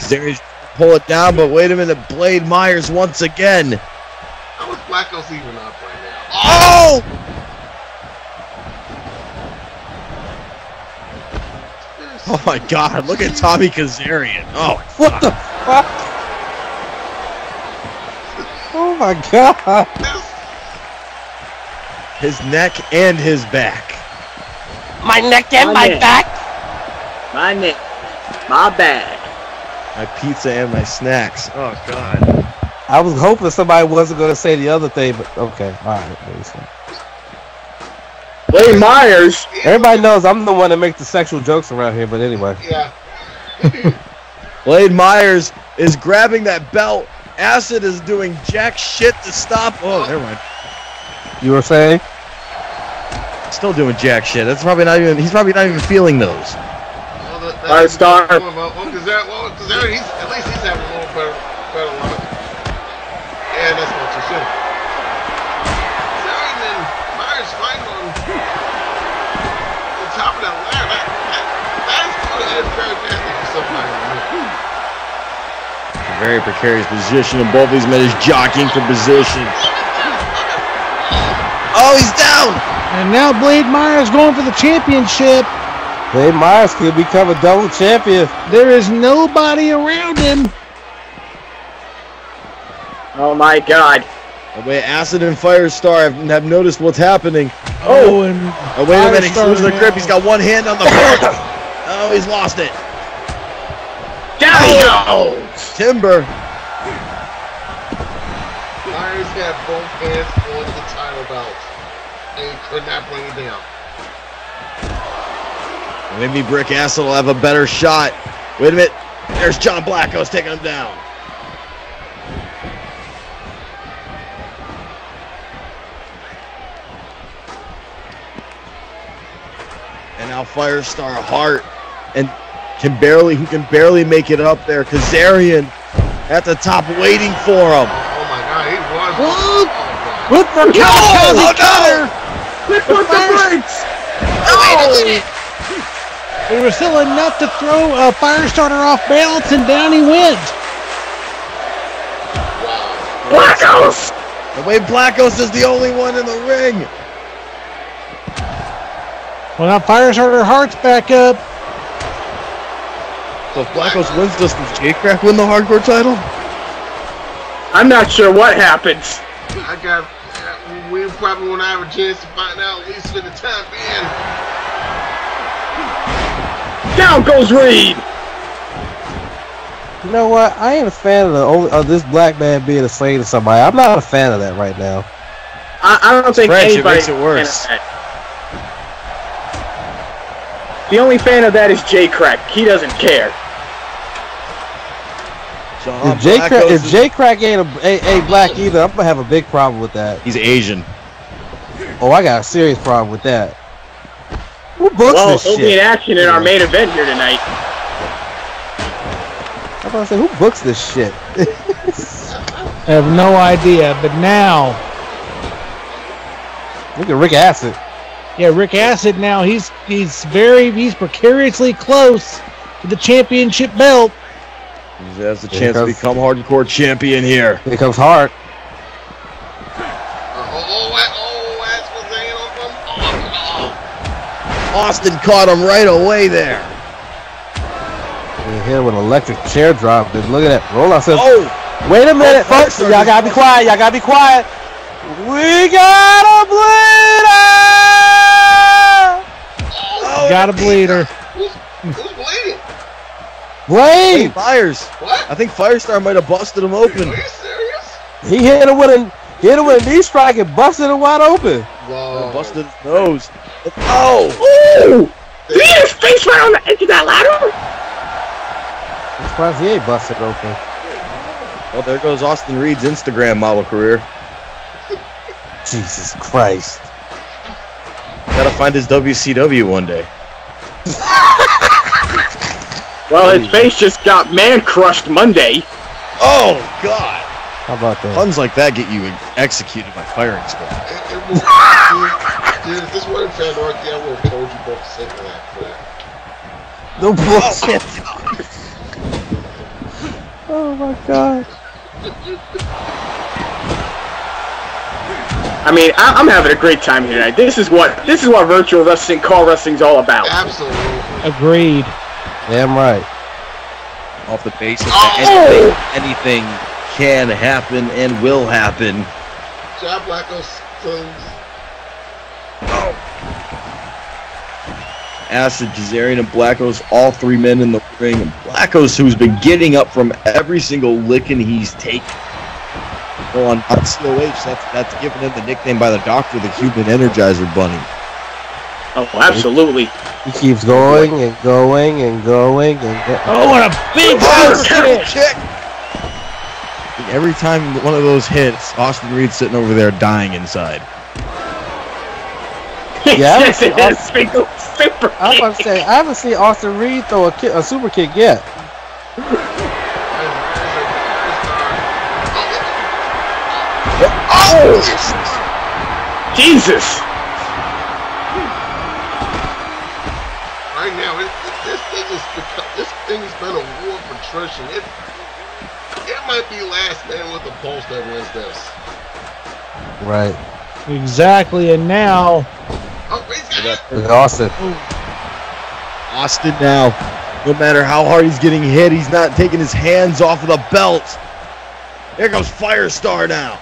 So. There's pull it down, but wait a minute, Blade Myers once again. How is Blackos even up right now? Oh! Oh my god, look at Tommy Kazarian. Oh, What the fuck? Oh my god. his neck and his back. My neck and My my neck. back. My neck. My back. My pizza and my snacks. Oh god. I was hoping somebody wasn't gonna say the other thing, but okay, alright. Blade Myers. Everybody knows I'm the one that makes the sexual jokes around here, but anyway. Yeah. <laughs> Blade Myers is grabbing that belt. Acid is doing jack shit to stop. Oh, never mind. You were saying? Still doing jack shit. That's probably not even. He's probably not even feeling those. Well, that, that Five star. Well, well, well, Kazarian, well, Kazarian, he's, at least he's having a little better, better luck. Yeah, that's not too soon. Kazarian and Myers fighting on the top of that ladder. That, that, that's going to end very badly for somebody like me. Very precarious position, and both these men is jockeying for position. Oh, he's down. And now Blade Myers going for the championship. Dave Myers could become a double champion. There is nobody around him. Oh my god. The way Acid and Firestar have, have noticed what's happening. Oh, oh and Oh, wait a minute. He's Firestar losing the grip. He's got one hand on the belt. <coughs> Oh, he's lost it. Down he goes. Timber. Myers had both hands on the title belt and could not bring it down. Maybe Brick Acid will have a better shot. Wait a minute. There's John Blackos taking him down. And now Firestar Hart and can barely who can barely make it up there. Kazarian at the top waiting for him. Oh my god, he was. Whoop. Oh, God. With the No! kamikaze Oh, no! cutter. Quick with the brakes. Oh. It was still enough to throw a fire starter off balance, and down he went. Blackos. The way Blackos is the only one in the ring. Well, now fire starter Hart's back up. So if Blackos wins, does Jay Krack win the hardcore title? I'm not sure what happens. I got. We probably won't have a chance to find out, at least for the time being. Down goes Reed. You know what? I ain't a fan of the only, of this black man being a slave to somebody. I'm not a fan of that right now. I, I don't think French, it makes it worse. The only fan of that is Jay Krack. He doesn't care. John If Jay Krack, Blackos if is- Jay Krack ain't a, ain't, ain't black either, I'm gonna have a big problem with that. he's Asian. Oh, I got a serious problem with that. Who books Well, this he'll be shit? in action in our main event here tonight. I'm about to say, who books this shit? <laughs> I have no idea, but now, Look at Rick Acid. yeah, Rick Acid now he's he's very he's precariously close to the championship belt. He has the Here chance to become hardcore champion here. Here comes Hart. Austin caught him right away there. Here with an electric chair drop. Dude, look at that. Roll out says, Oh! wait a oh, minute, Oh, folks. Y'all gotta be quiet. Y'all gotta be quiet. We got a bleeder! Oh, Got a bleeder. Who's bleeding? Wait! Fires. What? I think Firestar might have busted him open. Are you serious? He hit him with a hit him with a knee strike and busted him wide open. Whoa. Busted his nose. Oh! Ooh! Did he hit his face right on the edge of that ladder? I'm surprised he ain't busted open. Well, there goes Austin Reed's Instagram model career. Jesus Christ. Gotta find his WCW one day. <laughs> Well, his face just got man crushed Monday. Oh, God! How about that? Puns like that get you executed by firing squad. It, it was, dude, dude, if this wasn't Fan Dorothy, I would have told you both to sit that for that. No oh, bullshit. <laughs> oh my god. I mean, I, I'm having a great time here tonight. This is what this is what virtual wrestling, call wrestling's all about. Absolutely. Agreed. Damn right. Off the basis Oh! that anything, anything can happen and will happen. John Blacko's sons. Oh. Acid, Kazarian, and Blackos, all three men in the ring. And Blackos, who's been getting up from every single licking he's taken. Well, on, on COH, that's, that's given him the nickname by the doctor, the Cuban Energizer Bunny. Oh, absolutely. He keeps going and going and going and go- Oh, what a big Oh, super kick! Every time one of those hits, Austin Reed's sitting over there dying inside. <laughs> Yeah, I haven't seen it is. Super, super I was about to say I haven't seen Austin Reed throw a kick, a super kick yet. <laughs> Oh! Jesus! Right now, it, it, this thing is become, this thing's been a war of attrition. It it might be last man with a pulse that wins this. Right. Exactly, and now Oh, he's got it. Look at Austin. Austin now, no matter how hard he's getting hit, he's not taking his hands off of the belt. Here comes Firestar now.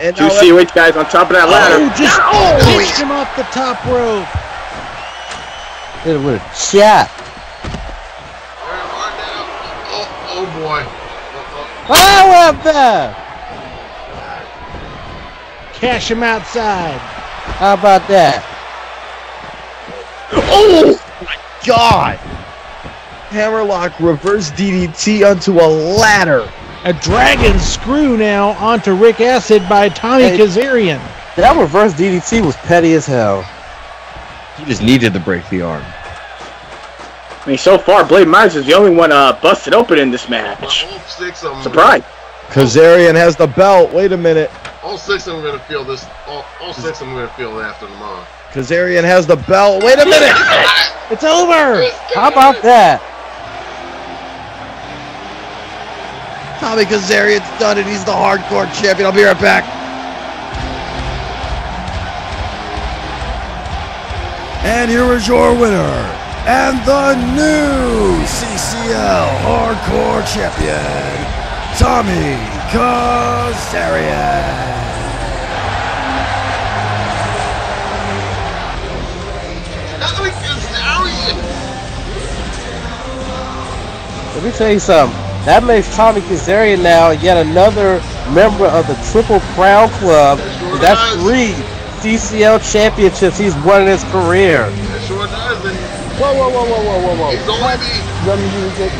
And Two now COH guys on top of that ladder. oh, just Oh! pitched him off the top rope. Hit him with a shot. Right, right now. Oh, oh boy. Up there. Cash him outside. How about that? Oh my God! Hammerlock reverse DDT onto a ladder. A dragon screw now onto Rick Acid by Tommy Hey. Kazarian. That reverse DDT was petty as hell. He just needed to break the arm. I mean, so far, Blade Myers is the only one uh, busted open in this match. all six of them. Surprise! Kazarian has the belt. Wait a minute. All six of them are gonna feel this. All, all six of them are gonna feel it after tomorrow. Kazarian has the belt. Wait a minute. It's over. How about that? Tommy Kazarian's done it. He's the hardcore champion. I'll be right back. And here is your winner, and the new CCL Hardcore Champion, Tommy Kazarian. Tommy Kazarian. Let me tell you something. That makes Tommy Kazarian now yet another member of the Triple Crown Club. That's three CCL championships he's won in his career. It sure does. And Whoa, whoa, whoa, whoa, whoa, whoa, whoa. he's only The music.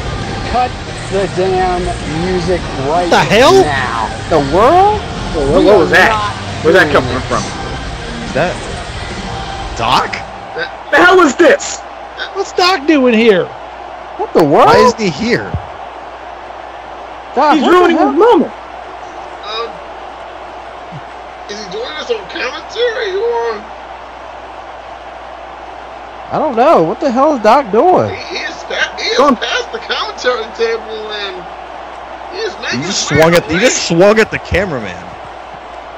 Cut the damn music right what The hell? now. The world? What, what was that? Where's that coming from? That Doc? The hell is this? What's Doc doing here? What the world? Why isn't he here? Doc, He's ruining his moment. Um, is he doing this on commentary or I don't know. What the hell is Doc doing? he is pa- he is Come. past the commentary table and he is making He just swung at. the He just swung at the cameraman.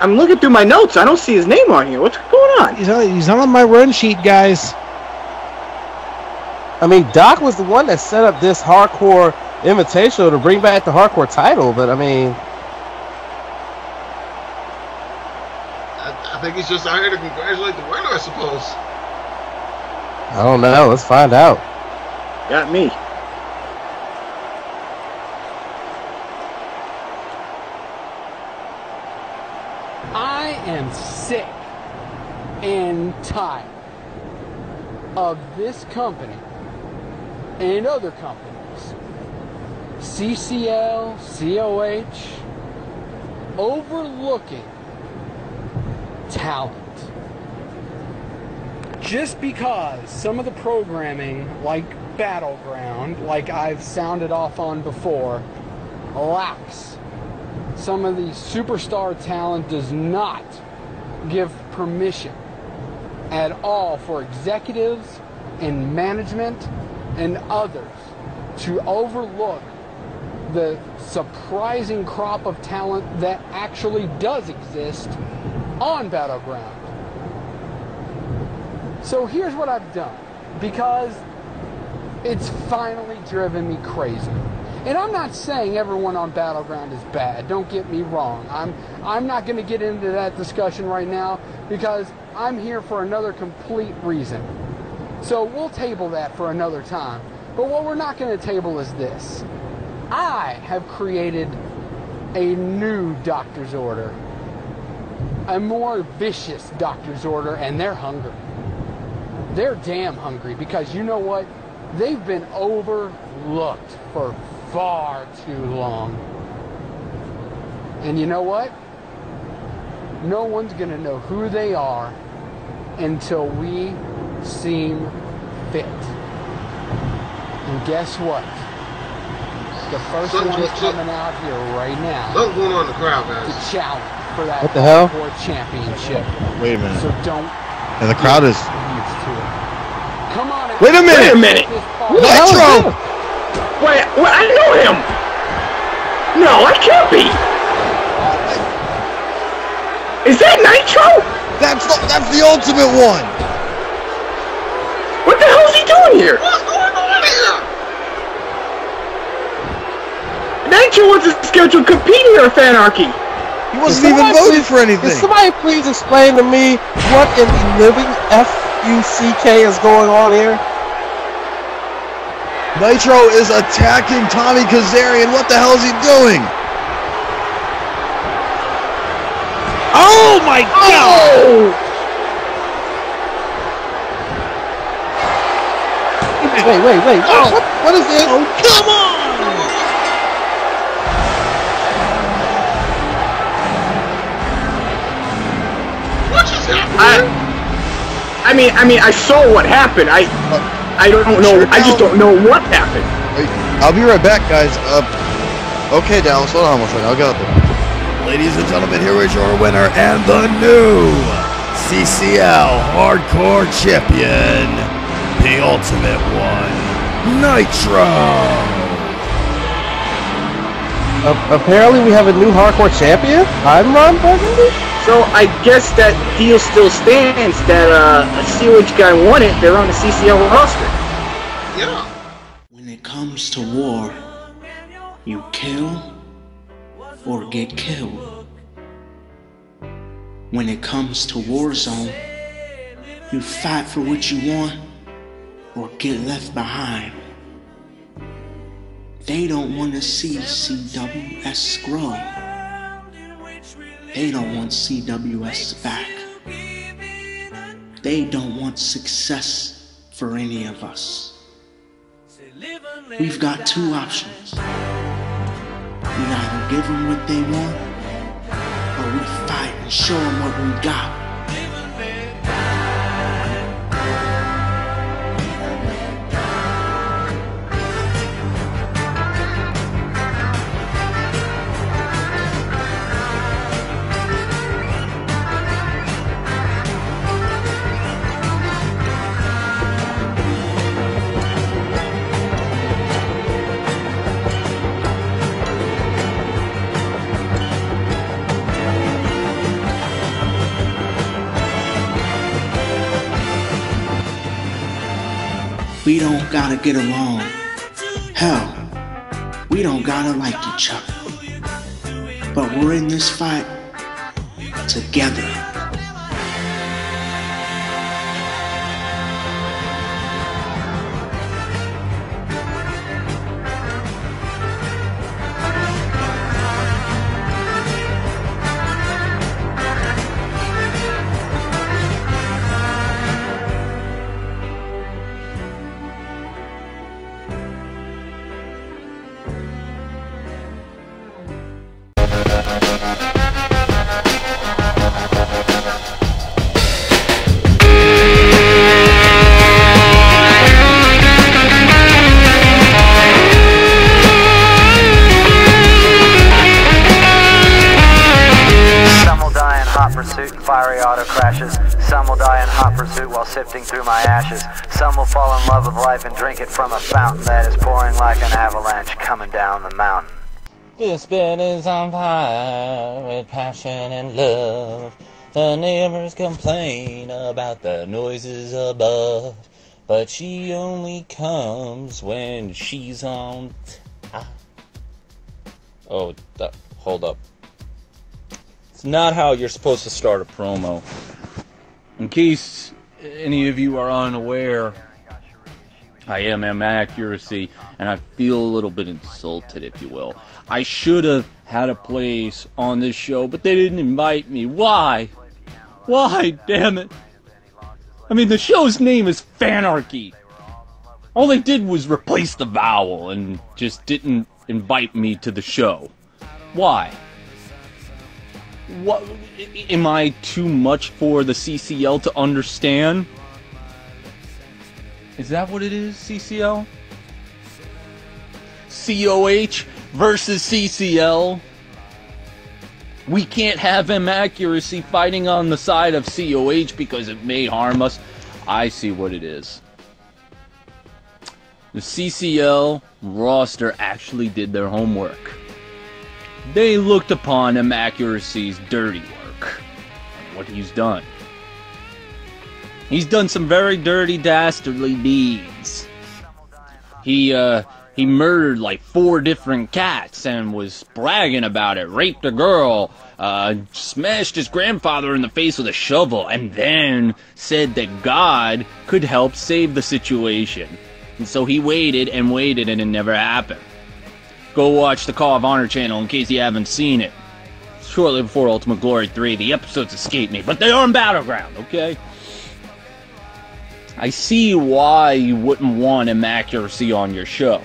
I'm looking through my notes. I don't see his name on here. What's going on? He's on, he's not on my run sheet, guys. I mean, Doc was the one that set up this hardcore invitational to bring back the hardcore title, but I mean, I, I think he's just out here to congratulate the winner, I suppose. I don't know. Let's find out. Got me. I am sick and tired of this company and other companies, CCL, COH, overlooking talent. Just because some of the programming, like Battleground, like I've sounded off on before, lacks some of the superstar talent does not give permission at all for executives and management and others to overlook the surprising crop of talent that actually does exist on Battleground. So here's what I've done because it's finally driven me crazy. And I'm not saying everyone on Battleground is bad. Don't get me wrong. I'm I'm not going to get into that discussion right now because I'm here for another complete reason. So we'll table that for another time. But what we're not going to table is this. I have created a new doctor's order. A more vicious doctor's order and they're hungry. They're damn hungry because you know what? They've been overlooked for far too long. And you know what? No one's going to know who they are until we seem fit. And guess what? The first Something- one's some- coming out here right now Something's going on in the crowd, guys. to challenge for that What the hell? hardcore championship. Wait a minute. So don't And the crowd is. used to it. Come on. and- Wait a minute! Wait a minute! Who the hell is Nitro! Wait, wait, I know him! No, I can't be! Is that Nitro? That's the, that's the ultimate one. What the hell is he doing here? What's going on here? Nitro was scheduled to compete here at Fanarchy. He wasn't even voted please- for anything. Can somebody please explain to me what in the living F-U-C-K is going on here? Nitro is attacking Tommy Kazarian. What the hell is he doing? Oh my god! Oh! Wait, wait, wait. Oh. What, what is this? Oh, come on! What just happened? I, I mean, I mean, I saw what happened. I, I don't know. I just don't know what happened. I'll be right back, guys. Uh, okay, Dallas, hold on one second. I'll get out there. Ladies and gentlemen, here is your winner and the new CCL Hardcore Champion, the Ultimate One, Nitro. A- apparently, we have a new hardcore champion. I'm Ron Burgundy. So I guess that deal still stands. That uh, a COH guy won it. They're on the CCL roster. Yeah. When it comes to war, you kill or get killed. When it comes to Warzone, you fight for what you want or get left behind. They don't want to see CWS grow. They don't want CWS back. They don't want success for any of us. We've got two options. We either give them what they want, or we fight and show them what we got. We don't gotta get along. Hell, we don't gotta like each other. But we're in this fight together. Ashes. Some will fall in love with life and drink it from a fountain that is pouring like an avalanche coming down the mountain. This bed is on fire with passion and love. The neighbors complain about the noises above. But she only comes when she's on. Oh, that, hold up. It's not how you're supposed to start a promo. In case any of you are unaware, I am M accuracy, and I feel a little bit insulted, if you will. I should have had a place on this show, but they didn't invite me. Why? Why? Damn it! I mean, the show's name is Fanarchy. All they did was replace the vowel and just didn't invite me to the show. Why? What? Am I too much for the CCL to understand? Is that what it is, CCL? COH versus CCL? We can't have M accuracy fighting on the side of COH because it may harm us. I see what it is. The CCL roster actually did their homework. They looked upon M accuracy's dirty work what he's done. He's done some very dirty, dastardly deeds. He, uh, he murdered like four different cats and was bragging about it, raped a girl, uh, smashed his grandfather in the face with a shovel, and then said that God could help save the situation. And so he waited and waited and it never happened. Go watch the CAW of Honor channel in case you haven't seen it. Shortly before Ultimate Glory 3, the episodes escaped me, but they are on Battleground, okay? I see why you wouldn't want M accuracy on your show.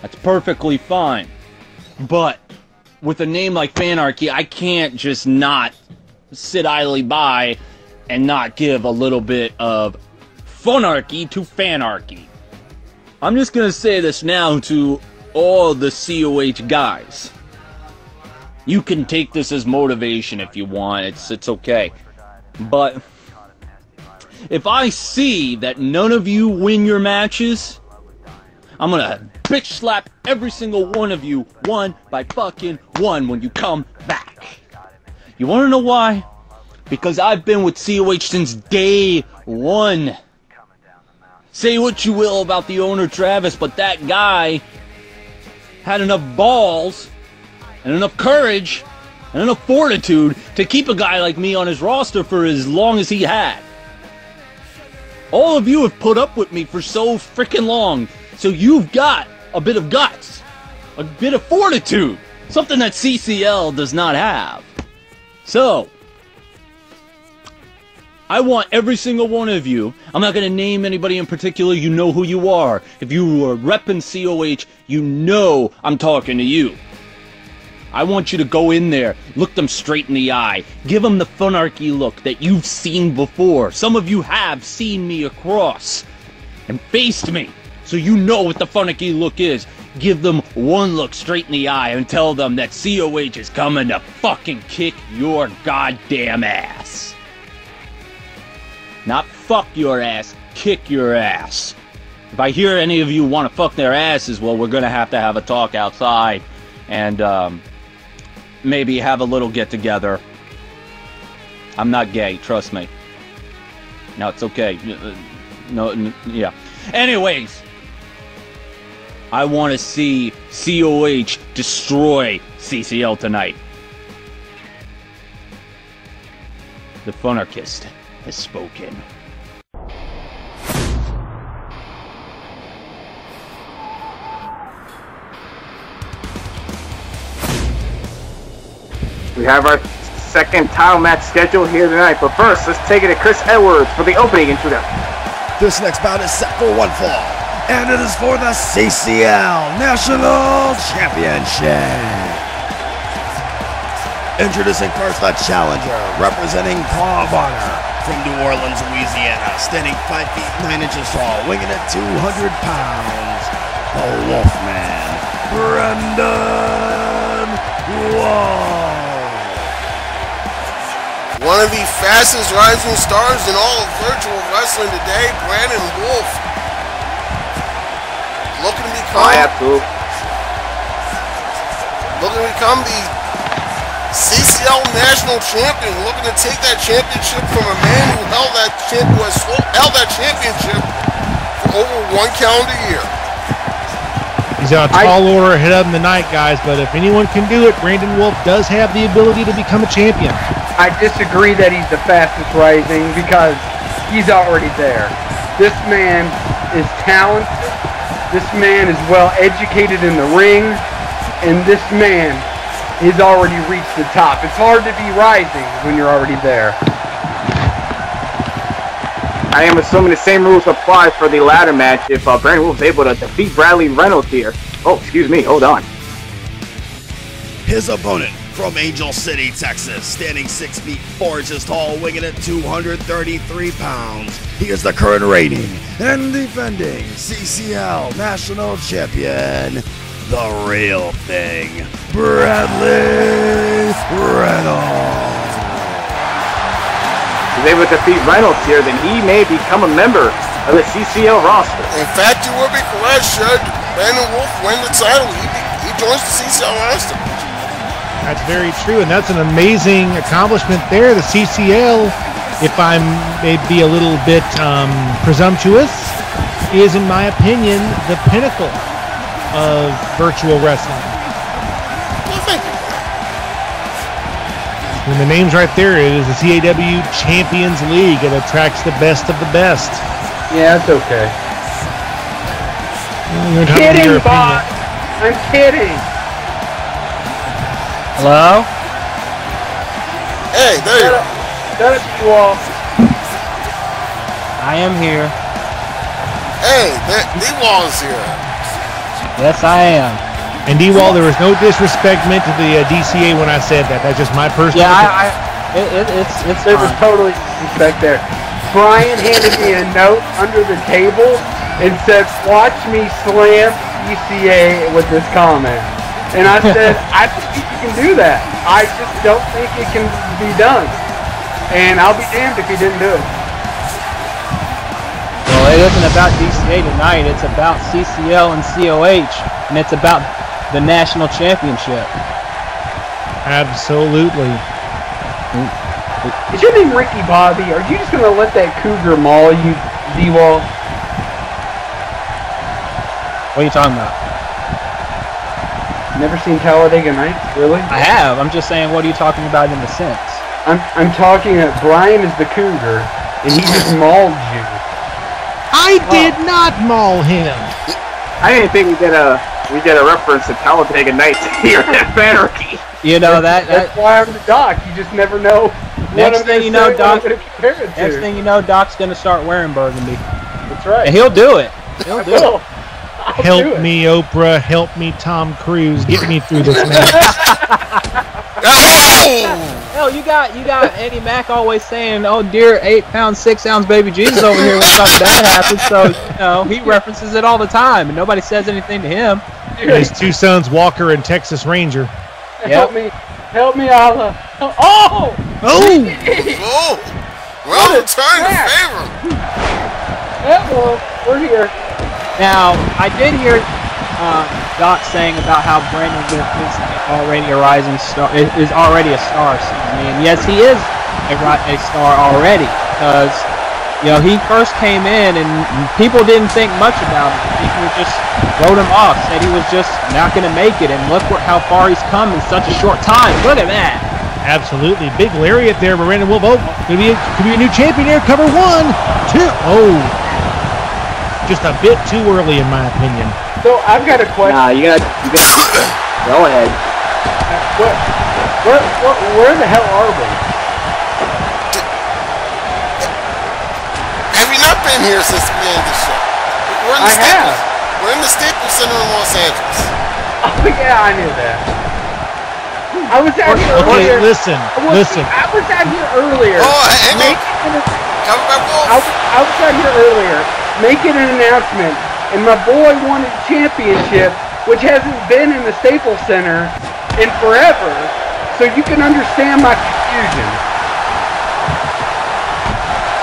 That's perfectly fine. But with a name like Fanarchy, I can't just not sit idly by and not give a little bit of funarchy to fanarchy. I'm just gonna say this now to all the COH guys. You can take this as motivation if you want. It's it's okay. But if I see that none of you win your matches, I'm gonna bitch slap every single one of you one by fucking one when you come back. You wanna know why? Because I've been with COH since day one. Say what you will about the owner Travis, but that guy had enough balls and enough courage and enough fortitude to keep a guy like me on his roster for as long as he had. All of you have put up with me for so freaking long, so you've got a bit of guts, a bit of fortitude, something that CCL does not have. So, I want every single one of you. I'm not going to name anybody in particular. You know who you are. If you are repping COH, you know I'm talking to you. I want you to go in there, look them straight in the eye, give them the funarchy look that you've seen before. Some of you have seen me across and faced me, so you know what the funarchy look is. Give them one look straight in the eye and tell them that COH is coming to fucking kick your goddamn ass. Not fuck your ass, kick your ass. If I hear any of you want to fuck their asses, well, we're gonna have to have a talk outside and um, maybe have a little get together. I'm not gay, trust me. No, it's okay. Uh, No, n- yeah. Anyways, I want to see COH destroy CCL tonight. The Funarchist has spoken. We have our second title match scheduled here tonight, but first, let's take it to Chris Edwards for the opening introduction. This next bout is set for one fall, and it is for the CCL National Championship. Introducing first the challenger, representing Paul Varner from New Orleans, Louisiana, standing 5 feet 9 inches tall, weighing at 200 pounds, the Wolfman, Brandon Wolfe. One of the fastest rising stars in all of virtual wrestling today, Brandon Wolfe. Looking to become, Oh, absolutely. looking to become the CCL national champion. Looking to take that championship from a man who held that champ who has held that championship for over one calendar year. He's on a tall order ahead of him tonight, guys. But if anyone can do it, Brandon Wolfe does have the ability to become a champion. I disagree that he's the fastest rising because he's already there. This man is talented. This man is well educated in the ring. And this man has already reached the top. It's hard to be rising when you're already there. I am assuming the same rules apply for the ladder match if uh, Brandon Wolfe's able to defeat Bradley Reynolds here. Oh, excuse me, hold on. His opponent from Angel City, Texas, standing 6 feet 4 inches tall, weighing at 233 pounds. He is the current reigning and defending CCL National Champion, the real thing, Bradley Reynolds. If he's able to defeat Reynolds here, then he may become a member of the CCL roster. In fact, you would be correct should Brandon Wolfe win the title. He, be, he joins the CCL roster. That's very true, and that's an amazing accomplishment there. The CCL, if I may be a little bit um, presumptuous, is, in my opinion, the pinnacle of virtual wrestling. When the name's right there, it is the CAW Champions League. It attracts the best of the best. Yeah, it's okay. Well, you're entitled to your Kidding, opinion. Bob. I'm kidding. Hello? Hey, there you go. Shut up, you all. I am here. Hey, that D-Wall's here. Yes, I am. And D-Wall, there was no disrespect meant to the uh, DCA when I said that. That's just my personal. Yeah, opinion. I, I it, it, it's it's There was totally respect there. Brian handed me a note under the table and said, "Watch me slam DCA with this comment." And I said, <laughs> "I think you can do that. I just don't think it can be done." And I'll be damned if he didn't do it. Well, it isn't about DCA tonight. It's about CCL and COH, and it's about the national championship. Absolutely. Is your name Ricky Bobby? Are you just gonna let that cougar maul you, D-Wall? What are you talking about? Never seen Talladega Nights, really? I have. I'm just saying, what are you talking about in the sense? I'm I'm talking that Brian is the cougar, and he just <laughs> mauled you. I oh. did not maul him. I didn't think we did a we did a reference to Talladega Nights <laughs> here at Fanarchy. You know that. that That's why I'm the doc. You just never know. what next I'm thing gonna you know, say, what I'm Doc. gonna compare it to. Next thing you know, Doc's gonna start wearing burgundy. That's right. And he'll do it. He'll do it. I'll do Help it. me, Oprah. Help me, Tom Cruise. Get me through this <laughs> match. Hell, you got you got Eddie Mack always saying, "Oh dear, eight pound six ounce baby Jesus over here when something bad happens." So you know he references it all the time, and nobody says anything to him. And his two sons, Walker and Texas Ranger. Help me, help me, Allah. Uh, oh! Oh! Oh! Well, return the favor. Yeah, well, we're here. Now, I did hear uh, Doc saying about how Brandon is already a rising star, is already a star. Excuse me, and yes, he is a, a star already because you know, he first came in and people didn't think much about him. People just wrote him off, said he was just not going to make it. And look where, how far he's come in such a short time. Look at that. Absolutely. Big lariat there, Brandon Wolfe. Oh, could be a, could be a new champion here. Cover one, two. Oh, just a bit too early, in my opinion. So I've got a question. Nah, you got you got go ahead. Where, where, where, where the hell are we? Have you not been here since the beginning of the show? We're in the I Staples. have. We're in the Staples Center in Los Angeles. <laughs> Oh yeah, I knew that. I was out here Okay, earlier. listen, I was, listen. I was out here earlier. Oh, hang on. making- Covered Wolfe. I was, I was out here earlier making an announcement, and my boy won a championship, which hasn't been in the Staples Center in forever. So you can understand my confusion.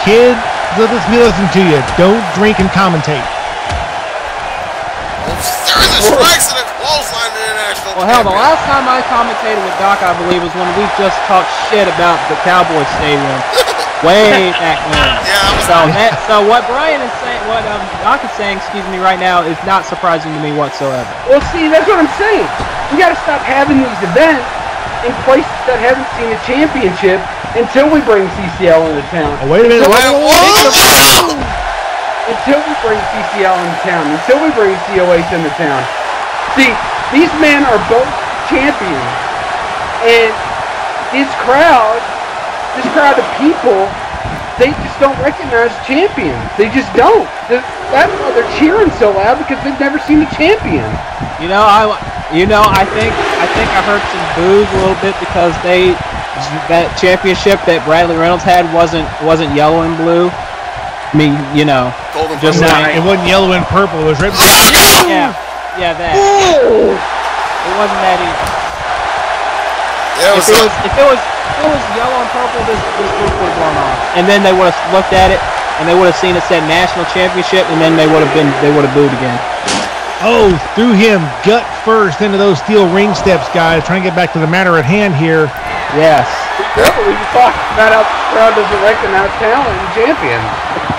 Kids, let us be listening to you. Don't drink and commentate. There is a strikes and a clothesline international. Well, hell, the last time I commentated with Doc, I believe, was when we just talked shit about the Cowboy Stadium. <laughs> Way back when. Yeah, so that, so what Brian is saying, what um, Doc is saying, excuse me, right now, is not surprising to me whatsoever. Well, see, that's what I'm saying. We got to stop having these events in places that haven't seen a championship until we bring CCL into town. Oh, wait a minute. Until, Whoa, whoa, whoa, until we bring CCL into town. Until we bring COH into town. See, these men are both champions, and this crowd, this crowd of people, they just don't recognize champions. They just don't. Th- That's why they're cheering so loud because they've never seen a champion. You know, I, you know, I think, I think I heard some boos a little bit because they, that championship that Bradley Reynolds had wasn't, wasn't yellow and blue. I mean, you know, just Nah, like, it wasn't yellow and purple. It was red. yeah, yeah, that. It wasn't that easy. Yeah, it was, if it was, if it was yellow and purple, this, this roof would have blown off. And then they would have looked at it, and they would have seen it said national championship, and then they would have been, they would have booed again. Oh, threw him gut first into those steel ring steps, guys. Trying to get back to the matter at hand here. Yes. Careful, you talk about how the crowd doesn't recognize talent and champions.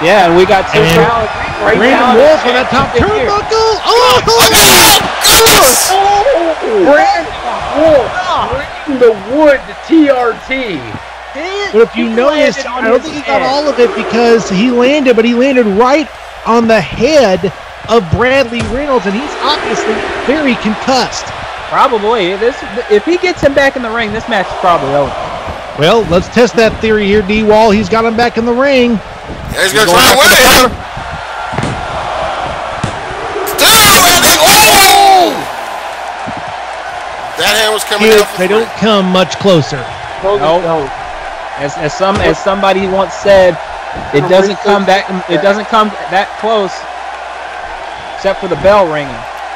Yeah, and we got two And talent, great Brandon talent Wolf on that top champions here. turnbuckle. Oh! oh, oh Brandon Wolfe ah. Bringing the wood to TRT. But if you notice, landed I don't think he got head. all of it because he landed, but he landed right on the head of Bradley Reynolds, and he's obviously very concussed. Probably. This, if he gets him back in the ring, this match is probably over. Well, let's test that theory here, D Wall. He's got him back in the ring. Yeah, he's gonna Going try to back win to That hand was coming Kids, they don't come much closer. Nope. As, as some as somebody once said, it doesn't come back. It doesn't come that close, except for the bell ringing.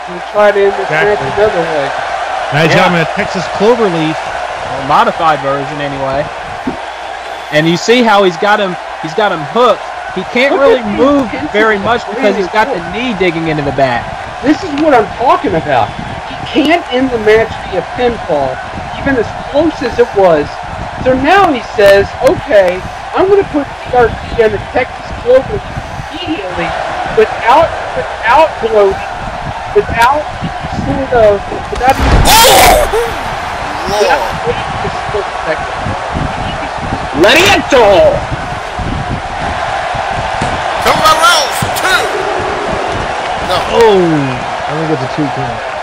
You try to end this match Exactly. another way. Nice Yeah. job in a Texas Cloverleaf. A modified version anyway. And you see how he's got him. He's got him hooked. He can't Look really move very much because he's got the knee digging into the back. This is what I'm talking about. He can't end the match via pinfall, even as close as it was. So now he says, okay, I'm going to put TRT on the Texas Global immediately without, without gloating, without any sort of, without any <laughs> without waiting a split second. Let it go! Come by rounds. Two. No. Oh, I think it's a two count.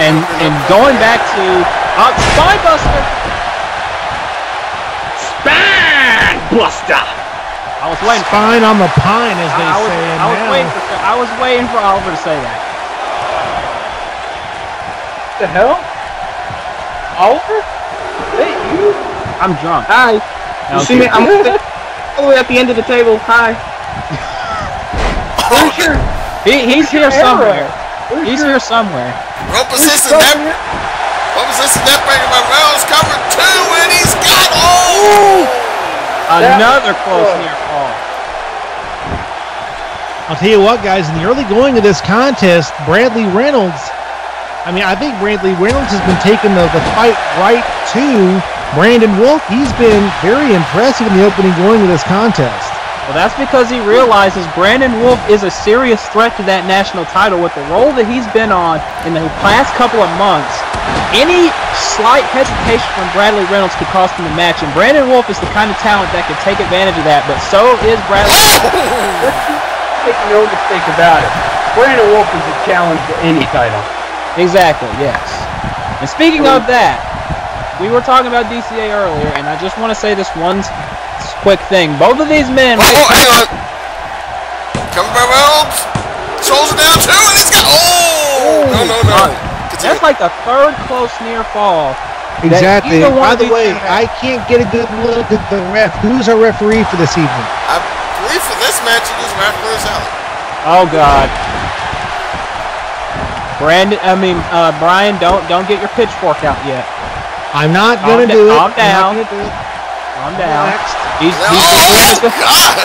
And and going back to uh, Spinebuster. Spine Buster! I was waiting. Spine on the pine, as they I, I was, say. I was now. waiting for I was waiting for Oliver to say that. the hell? Oliver? Hey, you? I'm drunk. Hi. You see me? I'm all the way at the end of the table. Hi. <laughs> Where's your, He, he's Where's your here somewhere. Where's He's your- here somewhere. Rope where's assisted your that. fucking- Rope assisted that back by rounds. Cover two, and he's got oh. That Another was close good. near fall. I'll tell you what, guys. In the early going of this contest, Bradley Reynolds I mean, I think Bradley Reynolds has been taking the, the fight right to Brandon Wolfe. He's been very impressive in the opening going of this contest. Well, that's because he realizes Brandon Wolfe is a serious threat to that national title with the role that he's been on in the past couple of months. Any slight hesitation from Bradley Reynolds could cost him the match, and Brandon Wolfe is the kind of talent that could take advantage of that, but so is Bradley. <laughs> Make no mistake about it. Brandon Wolfe is a challenge to any title. Exactly, yes. And speaking of that, we were talking about DCA earlier, and I just want to say this one s- quick thing. Both of these men. Oh, hang on. Coming by Reynolds. Throws it down too, and he's got. Oh! No, no, no. That's like the third close near fall. Exactly. By the way, I can't get a good look at the ref. Who's our referee for this evening? I believe for this match it is Rap Chris Allen. Oh God. Brandon, I mean uh, Brian, don't don't get your pitchfork out yet. I'm not gonna da- do it. calm I'm not down. Gonna. Calm down. He's, he's Oh, been doing God!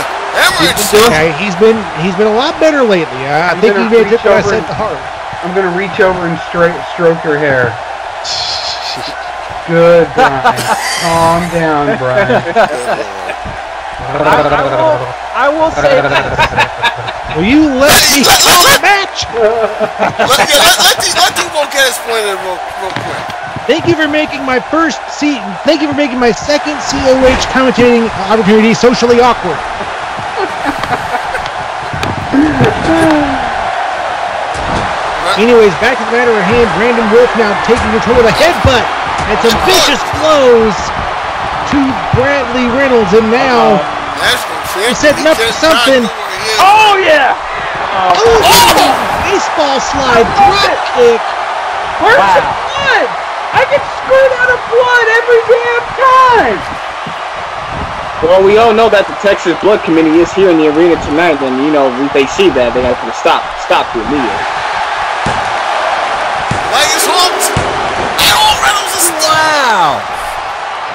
He's been doing- Okay, he's been he's been a lot better lately. I I'm think he did reach what I said to heart. I'm gonna reach over and straight stroke her hair. Good, <laughs> Brian. Calm down, Brian. <laughs> <laughs> I, I will, I will say this. <laughs> Will you let me call the match? let, yeah, let, let, these, let Debo get his point in real, real quick. Thank you for making my first C. Thank you for making my second COH commentating opportunity socially awkward. Anyways, back to the matter at hand. Brandon Wolfe now taking control of the headbutt and some vicious blows to Bradley Reynolds, and now he's setting up for something. Oh, oh, oh yeah! Oh, baseball slide, drop kick. Where's Wow. the blood? I get screwed out of blood every damn time. Well, we all know that the Texas Blood Committee is here in the arena tonight, and you know if they see that they have to stop stop the immediately. Leg is hooked. Oh, Reynolds is Wow.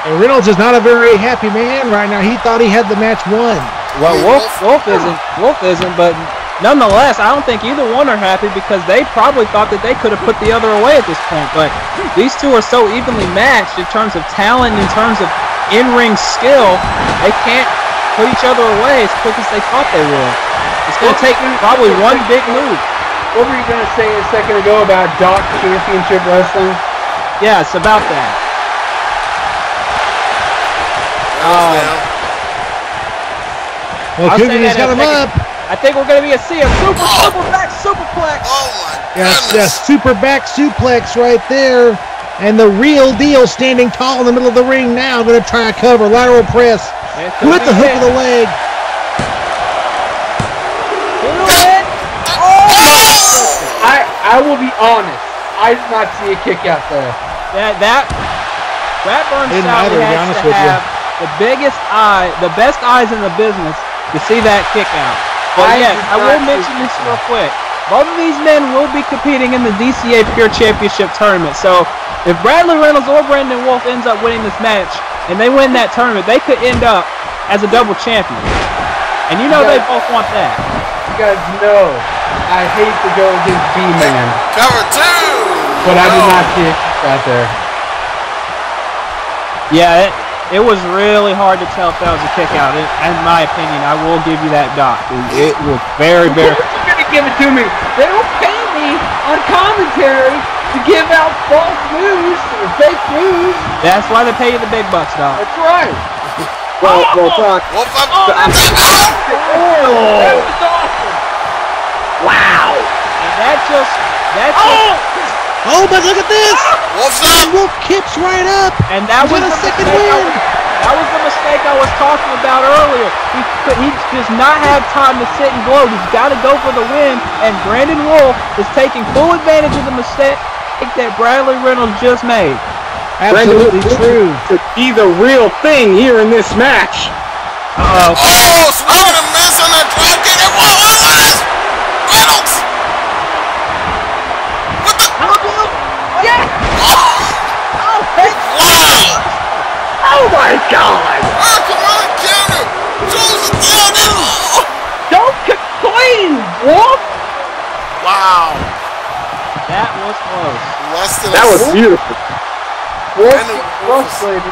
And Reynolds is not a very happy man right now. He thought he had the match won. Well, Wolfe, Wolfe isn't. Wolfe isn't, but nonetheless, I don't think either one are happy because they probably thought that they could have put the other away at this point. But these two are so evenly matched in terms of talent, in terms of in-ring skill, they can't put each other away as quick as they thought they would. It's going to take probably one big move. What were you gonna say a second ago about Doc Championship Wrestling? Yeah, it's about that. Um, Well, I'll say Coogan's got him up. I think we're going to be a see a super super back superplex. Oh my Yes, yes, super back suplex right there. And the real deal standing tall in the middle of the ring now. Going to try to cover. Lateral press. It could With the hook it. of the leg. I I will be honest. I did not see a kick out there. That that Brad Burns Didn't either, to be has honest to with you. Have the biggest eye, the best eyes in the business to see that kick out. But I yes, I will mention this real quick. Both of these men will be competing in the DCA Pure Championship tournament. So if Bradley Reynolds or Brandon Wolfe ends up winning this match and they win that tournament, they could end up as a double champion. And you know they both want that. You guys know I hate to go against B-Man, Cover two. but I did not see a kick out there. Yeah, it, it was really hard to tell if that was a kick out. In, in my opinion, I will give you that, Doc. It was very, very. You're gonna give it to me. They don't pay me on commentary to give out false news or fake news. That's why they pay you the big bucks, Doc. That's right. <laughs> Well, well, Doc, Wolfe up. Oh, that was awesome. That was awesome. wow. And that just that just Oh, Oh, but look at this. Wolfe's And up. Wolfe kicks right up. and that He's was the a second mistake win. that was the mistake I was talking about earlier. He could, he does not have time to sit and gloat. He's got to go for the win. And Brandon Wolfe is taking full advantage of the mistake that Bradley Reynolds just made. Absolutely Brandon true. To be the real thing here in this match. Uh-oh. Oh, swing and a miss on that drop kick. And what what what is? Reynolds. What the? Yeah. Oh, wow. Oh my God! Hurricanrana counter. Throws it down. And. Don't complain, Wolfe. Wow. That was close. than That a was beautiful. Brandon Wolfe is,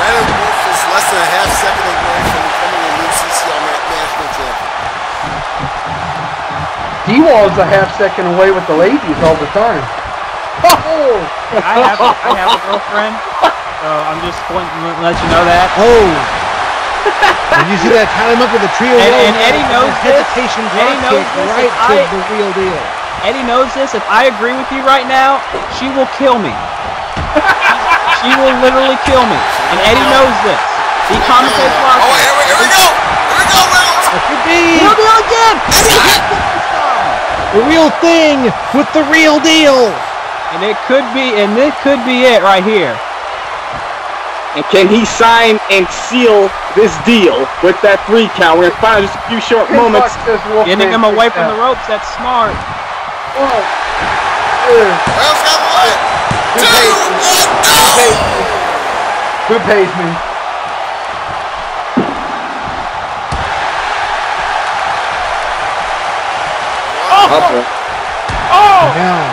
Brandon Wolfe is less than a half second away from becoming a new CCL national champion. D-Wall's a half second away with the ladies all the time. Oh! <laughs> I have, I have a girlfriend, <laughs> so I'm just wanting to let you know that. Oh. and you see that tie him up with a trio And, roll and Eddie knows his this. hesitation Eddie knows this. right to I- the real deal. Eddie knows this. If I agree with you right now, she will kill me. <laughs> she will literally kill me. And Eddie knows this. He commentates live. Oh, here we, here we go! Here we go, Reynolds! It could be Real deal again! the real thing with the real deal. And it could be, and this could be it right here. And can he sign and seal this deal with that three count? We're gonna find just a few short moments. Getting him away from the ropes, that's smart. Reynolds got the leg! Who pays me? Who pays me? Who pays me? Oh! Now.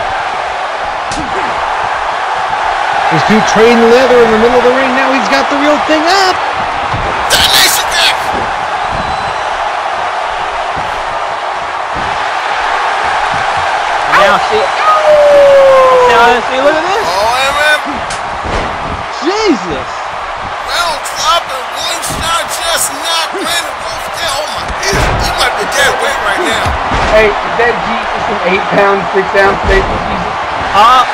These two trading leather in the middle of the ring. Now he's got the real thing up. Detonation kick! Now see, now see, look at this. Oh, wait a minute. Jesus. Reynolds flopping one shot just knocked Brandon Wolfe down. Oh, my. He, he might be dead weight right now. Hey, is that Jesus an eight pound, six ounce baby Jesus? Up.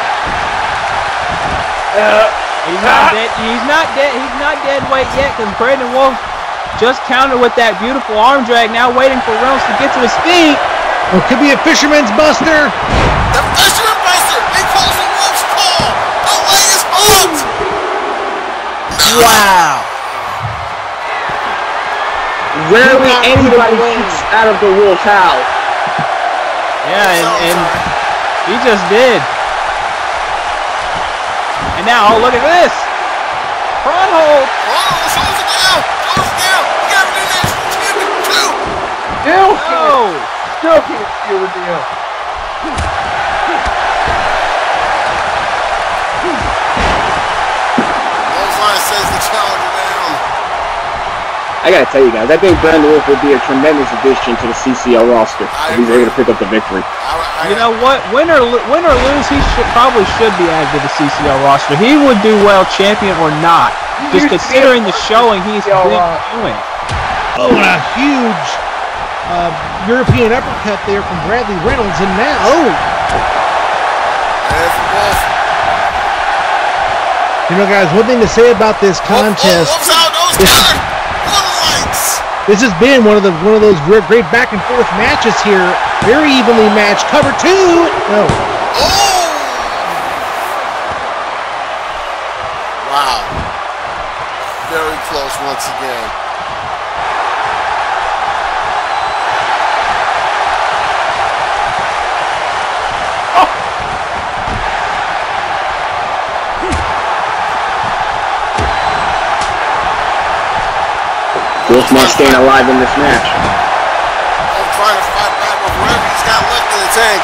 Uh. He's not dead. He's not dead. He's not dead weight yet because Brandon Wolfe just countered with that beautiful arm drag. Now waiting for Reynolds to get to his feet. It could be a fisherman's buster. The Fisherman Buster! He calls the Wolf's call! The leg is hooked! Wow. Rarely anybody shoots out of the wolf house. Yeah, and, and he just did. Now, oh, look at this. Front hold. Oh, shows it down! Shows it down! You got a new national champion, too! Still No. can't, still can't seal the deal. I gotta tell you guys, I think Brandon Wolfe would be a tremendous addition to the CCL roster if he's able to pick up the victory. You know what? Win or win or lose, he should probably should be added to the CCL roster. He would do well, champion or not, just used to be considering the showing he's CCL been roster. doing. Oh, and a huge uh, European uppercut there from Bradley Reynolds. And now, oh, There's Wolfe. you know, guys, one thing to say about this contest. Wolfe's out, nose counter! Golden lights! This has been one of the one of those great, back and forth matches here. Very evenly matched. Cover two. No. Oh! Wow. Very close once again. Wolfe not staying alive in this match. Wolfe trying to fight back with whatever he's got left in the tank.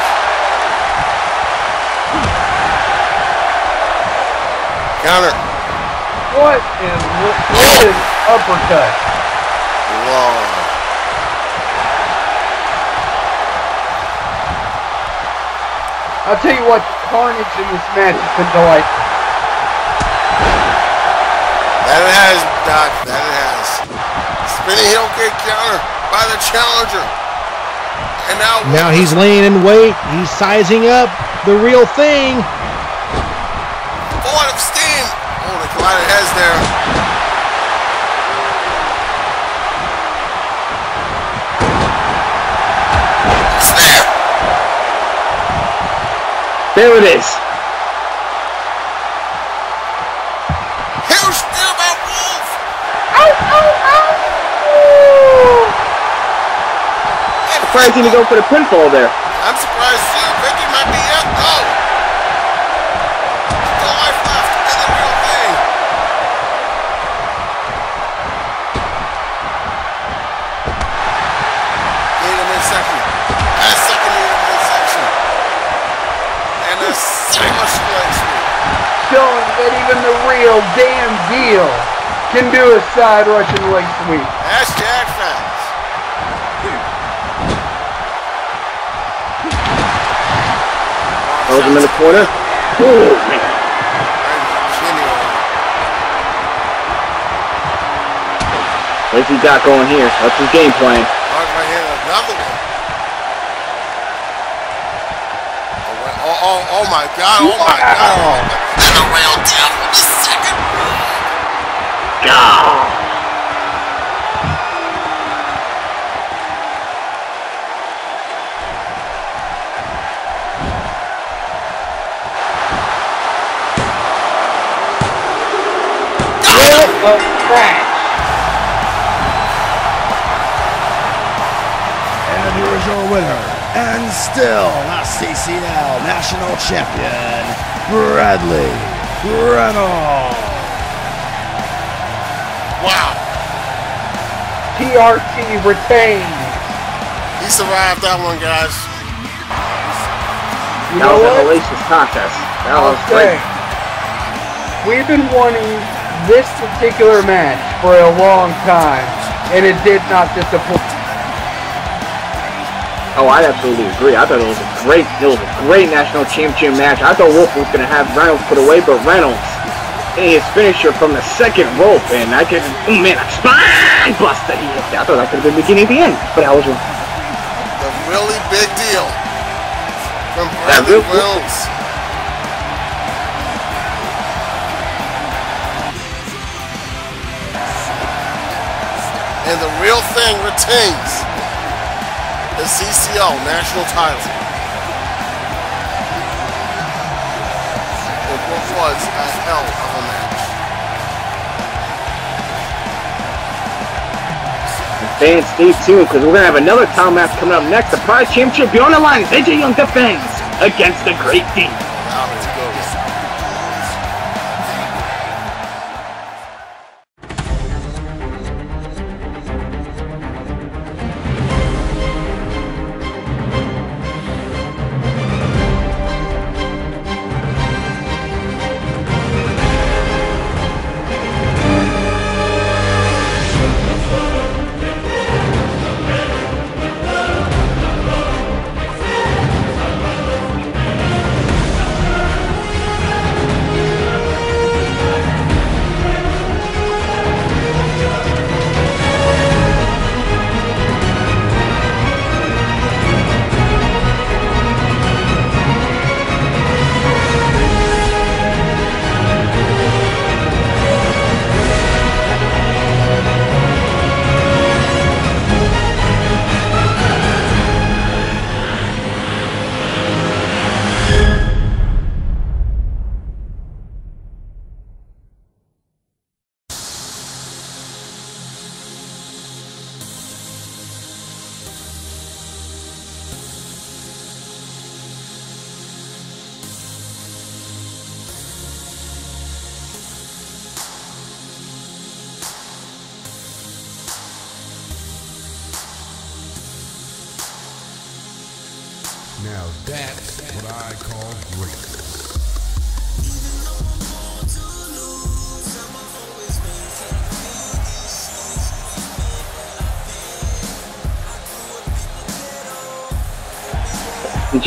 Counter. What in what is uppercut? Whoa. I'll tell you what, carnage in this match has been delightful. That has, Doc. That it has. Spinning heel kick counter by the challenger. And now, Now he's laying in wait. He's sizing up the real thing. Void of steam. Oh, they collided heads there. Snap! There it is. Surprised he didn't go for the pinfall there. I'm surprised too. Vicky might be up. No. Still life left in the real thing. Need a midsection. Second need a midsection. And a showing that even the real damn deal can do a side Russian leg sweep. Throws him in the corner. Ooh, man. What's he got going here? That's his game plan? Mark right here, another one. Oh, oh, oh, oh my God! Oh my God! And the real deal for the second God. Crash. And here is your winner, and still a CCL national champion, Bradley Reynolds. Wow. TRT retained. He survived that one, guys. You that know was what? a hellacious contest. That was say, great. we've been wanting this particular match for a long time, and it did not disappoint. Oh, I absolutely agree. I thought it was a great, it was a great national championship match. I thought Wolfe was going to have Reynolds put away, but Reynolds hit his finisher from the second rope, and I could, oh man, a spine buster he hit. that. I thought that could have been the beginning of the end, but I was wrong. The really big deal from That Bradley real- Wills. Retains the CCL national title. It was a hell of a match. Fans, stay tuned because we're going to have another title match coming up next. The Pride Championship beyond the line. AJ Young defends against the Great D.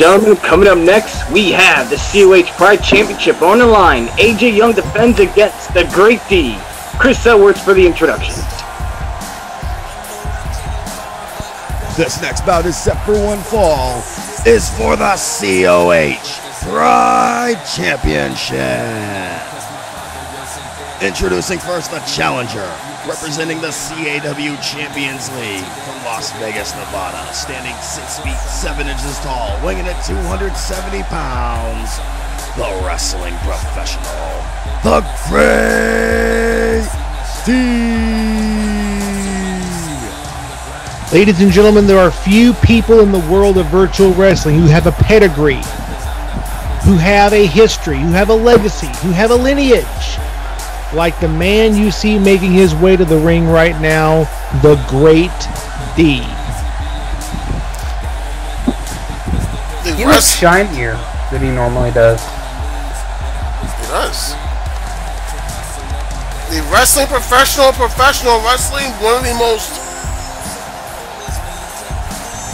gentlemen, coming up next, we have the COH Pride Championship on the line. AJ Young defends against the Great D. Chris Edwards for the introduction. This next bout is set for one fall. Is for the COH Pride Championship. Introducing first the challenger, representing the CAW Champions League from Las Vegas, Nevada, standing 6 feet 7 inches tall, weighing at 270 pounds. The wrestling professional, the Great Steve. Ladies and gentlemen, there are few people in the world of virtual wrestling who have a pedigree, who have a history, who have a legacy, who have a lineage, like the man you see making his way to the ring right now, the Great D. He looks shinier than he normally does. He does. The wrestling professional, professional wrestling, one of the most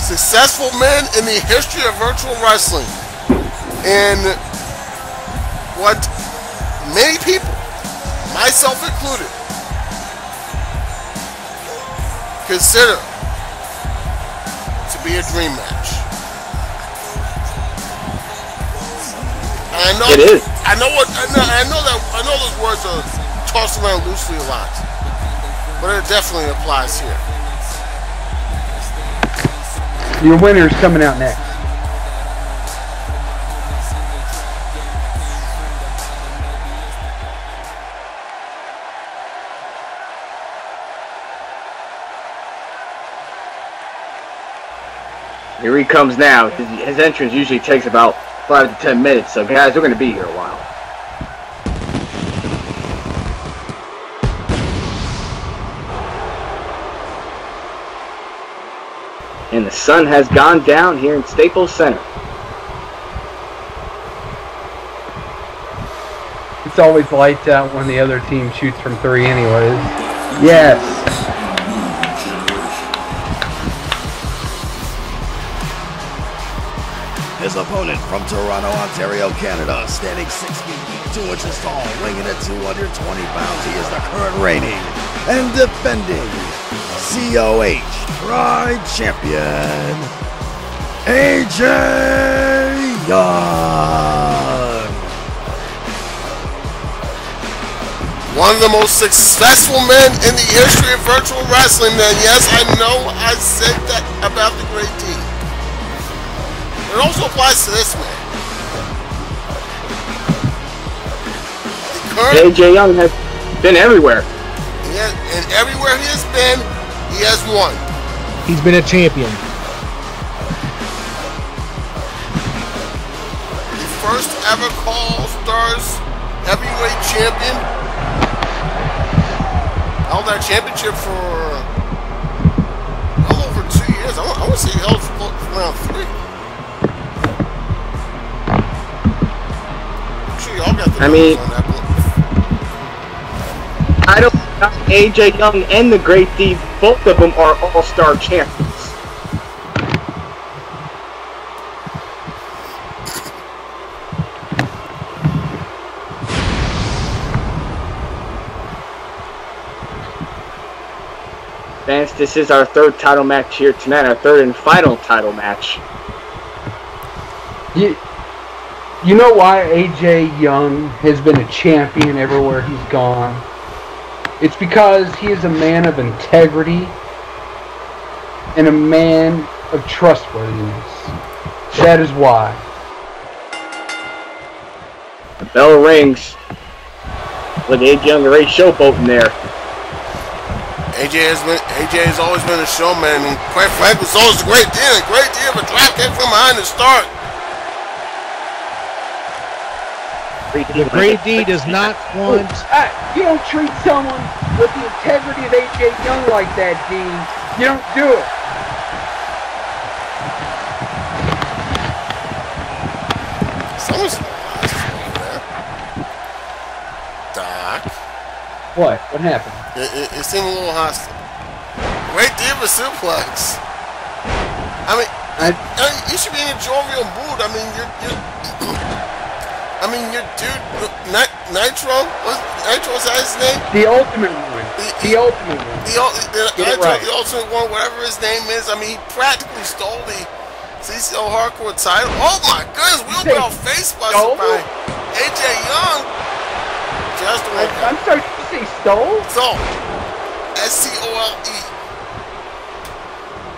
successful men in the history of virtual wrestling. And what many people, myself included, consider to be a dream match. I know It is. I know what I know, I know that I know those words are tossed around loosely a lot, but it definitely applies here. Your winner is coming out next. Here he comes now. His, entrance usually takes about five to ten minutes, so guys, we're going to be here a while. And the sun has gone down here in Staples Center. It's always lights out when the other team shoots from three, anyways. Yes. His opponent from Toronto, Ontario, Canada, standing 6 feet 2 inches tall, weighing at 220 pounds. He is the current reigning and defending COH Pride Champion, AJ Young. One of the most successful men in the history of virtual wrestling, man. Yes, I know I said that about the great D. It also applies to this man. The AJ Young has been everywhere. he has, and everywhere he has been, he has won. He's been a champion. The first ever CAW All Stars heavyweight champion. Held that championship for well over two years. I want, I want to say he held it for around three. I mean- on that. But I don't AJ Young and the Great D, both of them are all-star champions. Vance, this is our third title match here tonight, our third and final title match. You, you know why AJ Young has been a champion everywhere he's gone? It's because he is a man of integrity and a man of trustworthiness. That is why. The bell rings. With AJ Young great showboat in there. AJ has been AJ has always been a showman, and quite frankly, so is a great deal. A great deal of a drop kick from behind the start. The Great D does not want. Uh, you don't treat someone with the integrity of AJ Young like that, Dean. You don't do it. Someone's Doc. What? What happened? It, it, it seemed a little hostile. Great diva suplex. I mean, I, I mean, you should be in a jovial mood. I mean, you're, you're <clears throat> I mean, your dude, Ni- Nitro, what, Nitro's that his name? The ultimate one. The, ultimate one. The, ul- the, Nitro, right. the ultimate one, whatever his name is. I mean, he practically stole the CCL Hardcore title. Oh my goodness, wheelbarrow face buster stole? by AJ Young. Just I. I'm sorry, did you say stole? Stole. S C O L E. S T O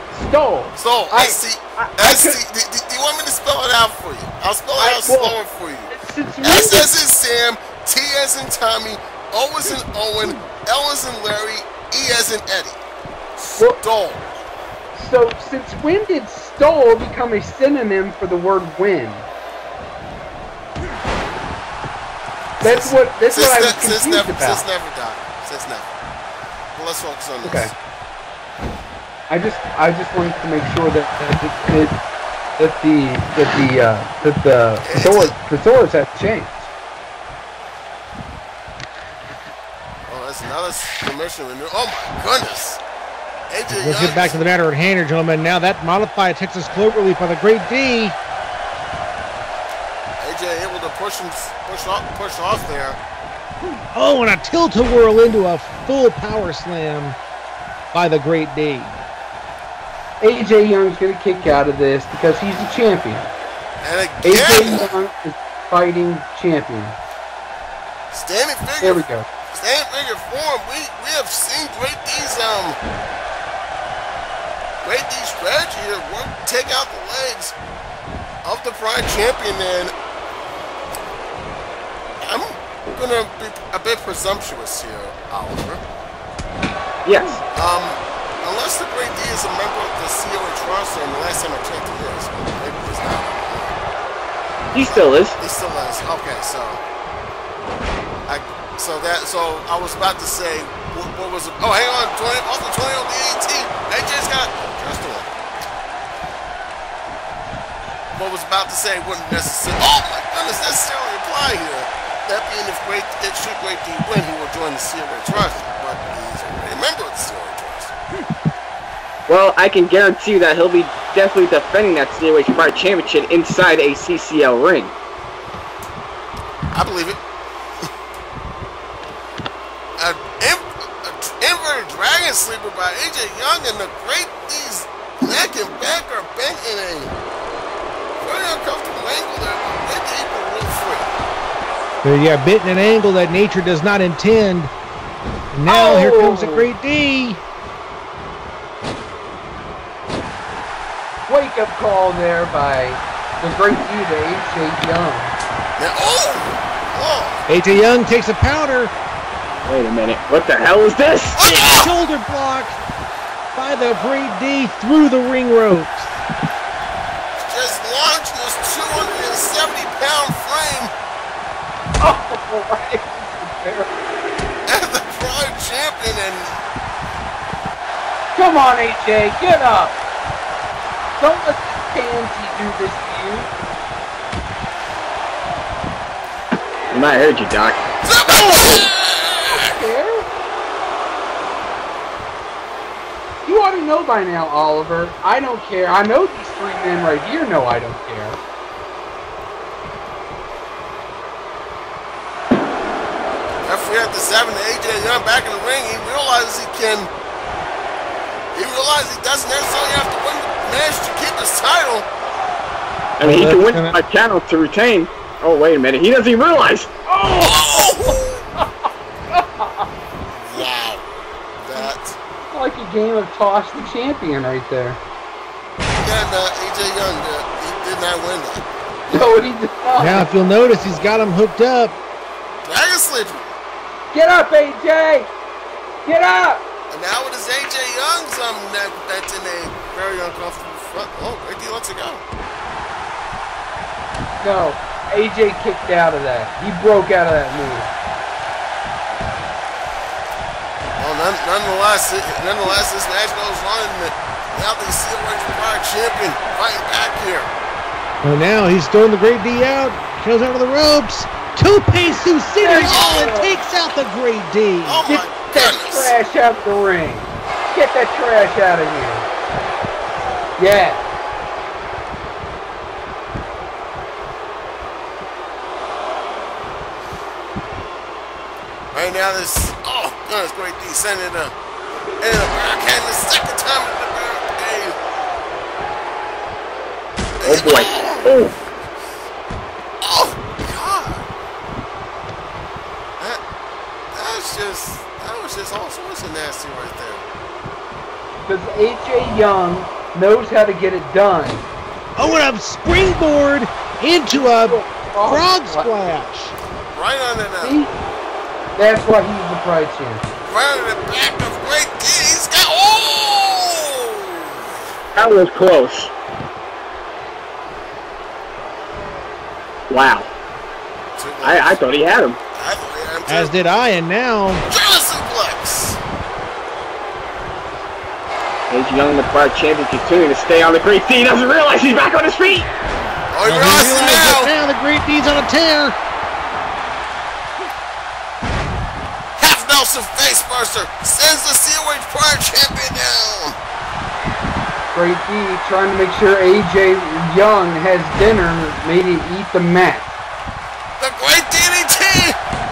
L. Stole. So, I- S T I- I S T. Do, do- do you want me to spell it out for you? I'll spell it I- out well, slower for you. When S as in Sam, T as in Tommy, O as in Owen, L as in Larry, E as in Eddie. Stole. So, since when did stole become a synonym for the word win? That's what that's Since, what I was ne- since confused never, about. since never, Doc. Since never. But let's focus on this. Okay. I just I just wanted to make sure that that, that, that uh, uh, the that the uh, that the thesaurus, thesaurus have changed. Oh, that's another commercial renewal. Oh my goodness. AJ Let's get back to the matter at hand, gentlemen. Now that modified Texas Cloverleaf by the Great D. AJ able to push him, push off, push off there. Oh, and a tilt-a-whirl into a full power slam by the Great D. AJ Young's gonna kick out of this because he's the champion. And AJ Young is fighting champion. standing figure. There we go. standing figure form. We we have seen Great these um Great these strategy here. Work, take out the legs of the Pride champion, and I'm gonna be a bit presumptuous here, Oliver. Yes. Um, unless the Great D is a member of the COA Trust, and the last time I checked, he is. Maybe he's not. He still is. He still is. Okay, so I so that so I was about to say what, what was it? Oh, hang on, twenty off the twenty on the eighteen. AJ's got just one. What was about to say wouldn't necessarily. Oh my goodness, necessarily apply here. That being if great, it should great D win, he will join the COA Trust, but he's already a member of the Trust. Well, I can guarantee you that he'll be definitely defending that COH Pride Championship inside a CCL ring. I believe it. <laughs> An in- a inverted dragon sleeper by AJ Young and the great D's neck and back are bent in a very uncomfortable angle there. but Great D will roll free. There you are, bit in an angle that nature does not intend. And now here comes the oh. Great D. Wake up call there by the great dude AJ Young. Now, oh! AJ Young takes a powder. Wait a minute. What the hell is this? <laughs> Shoulder block by the Great D through the ring ropes. Just launched this 270 pound frame <laughs> Oh, right. <laughs> at the Pride champion and Come on, AJ, get up. Don't let this pansy do this to you. I heard you, Doc. Care? You ought to know by now, Oliver. I don't care. I know these three men right here know I don't care. After at the seven, AJ Young back in the ring, he realizes he can. He realizes he doesn't necessarily have to win the to keep his title. I mean, he can win my channel to retain. Oh, wait a minute. He doesn't even realize. Oh! <laughs> wow. That. Like a game of toss the champion right there. Yeah, no, AJ Young, uh, he did not win that. No, he did not. Now, if you'll notice, he's got him hooked up. Dragon Sleeper. Get up, AJ! Get up! And now it is AJ Young's um, neck that's in a very uncomfortable front. Oh, great deal lets it go. No, AJ kicked out of that. He broke out of that move. Well, none, nonetheless, it, nonetheless, this match goes on. And now they see the COH Pride champion fighting back here. Well, now he's throwing the Great D out. Goes out of the ropes. Tope Suicida oh. and takes out the Great D. Oh Get that trash out of the ring. Get that trash out of here. Yeah. Right now, this oh goodness, great D sending it up. And a backhand the second time in the barricade. Oh boy. Oh. oh. Oh God. That that's just that was just all sorts of nasty right there. Because AJ Young knows how to get it done. Oh, and a springboard into a oh, frog splash. Right on the uh, See? That's why he's the Pride champion. right under the back of great D. He's got oh. That was close. Wow. I, I thought he had him. I thought he had him As did I, and now German suplex. AJ Young, the Pride champion, continuing to stay on the Great D. Doesn't realize he's back on his feet. Oh, he Well, he realizes it now. that now the Great D's on a tear. Half Nelson Explosive facebuster sends the COH Pride champion down. Great D trying to make sure AJ Young has dinner, made it eat the mat. The great DDT,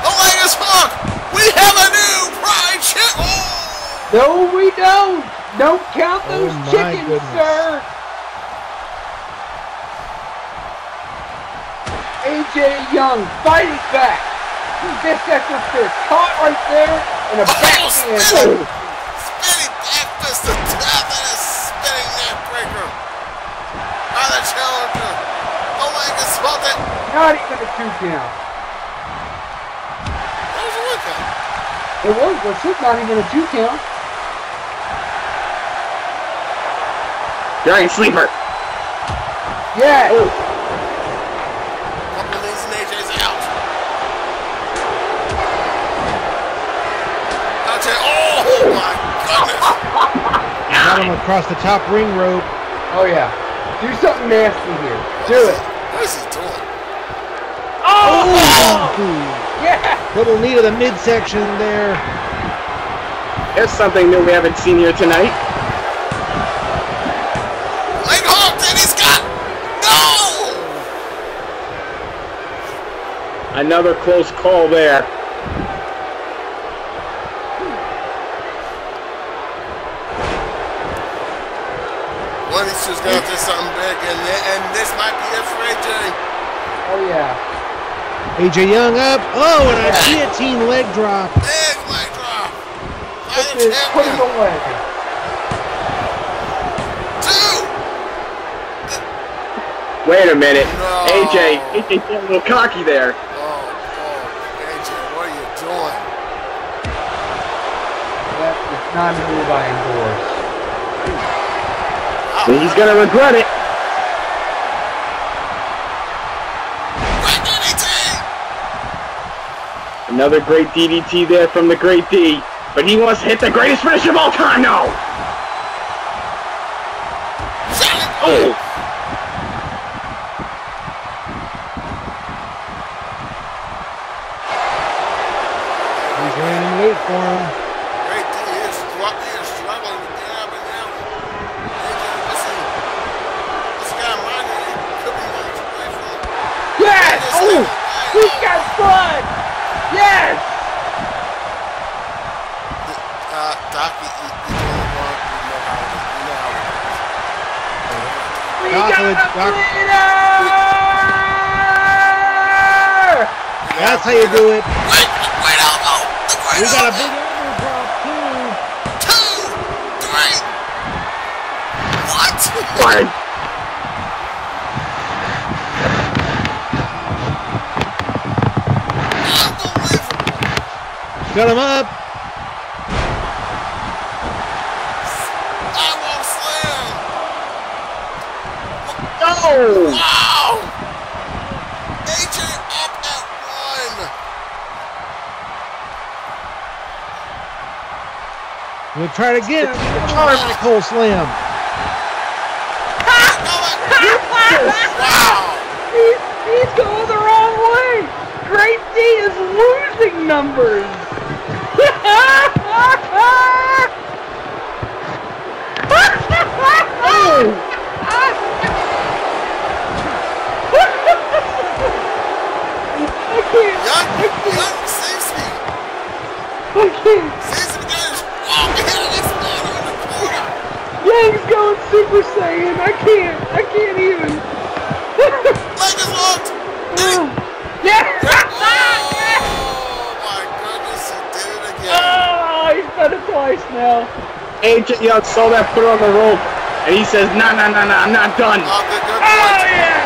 the Legus Hook. We have a new Pride champ. Oh, No, we don't. Don't count oh those my chickens, goodness. sir. AJ Young fighting back. This after fist caught right there and a backhand. spinning, spinning back fist to death and a spinning neck breaker. By the challenger, the Legus felt it. Not even a two count. That was a one count. It was, but it's not even a two count. Giant sleeper. Yeah. Oh. Couple of and AJ's out. Dante, oh my goodness. <laughs> Got him across the top ring rope. Oh yeah. Do something nasty here. Do it. What is he doing? Oh! Yeah. Little knee to the midsection there. There's something new we haven't seen here tonight. Leg hooked and he's got no. Another close call there. One of these two's gonna do something big, and and this might be it for AJ. Oh yeah. AJ Young up. Oh, and a guillotine leg drop. Big leg drop. By the Put it, put it away. Two. Wait a minute. No. AJ, AJ got a little cocky there. Oh, oh, AJ, what are you doing? That is not a move I endorse. And he's gonna regret it. Another great DDT there from the Great D. But he wants to hit the greatest finish of all time now. Oh, He's running late for him. Great D is stru- is struggling to get up and down. Listen. This guy might he could be minutes away from it. Yes! Oh! He's got blood! Yes! Uh, Doc, you, you, you're doing it wrong. Know how it is. You know how it is. We Doc, got a Doc- bleeder! That's how you do it. Wait, wait, elbow. The great We got a big elbow drop too. Two, three. What? What? Got him up. Elbow slam. No! Wow. AJ up at one. We'll try it again. Black hole slam. Wow. He's, he's going the wrong way! Great D is losing numbers! I can't. Young, young seems to be, I can't. seems to be getting walking and exploding in the corner. Yang's going Super I can't. I can't even. Leg is locked. yeah. <laughs> Oh my goodness, he did it again. Oh, he's done it twice now. AJ Young saw that put on the rope, and he says, "Nah, nah, nah, nah, I'm not done." Oh, good, good Oh point. yeah.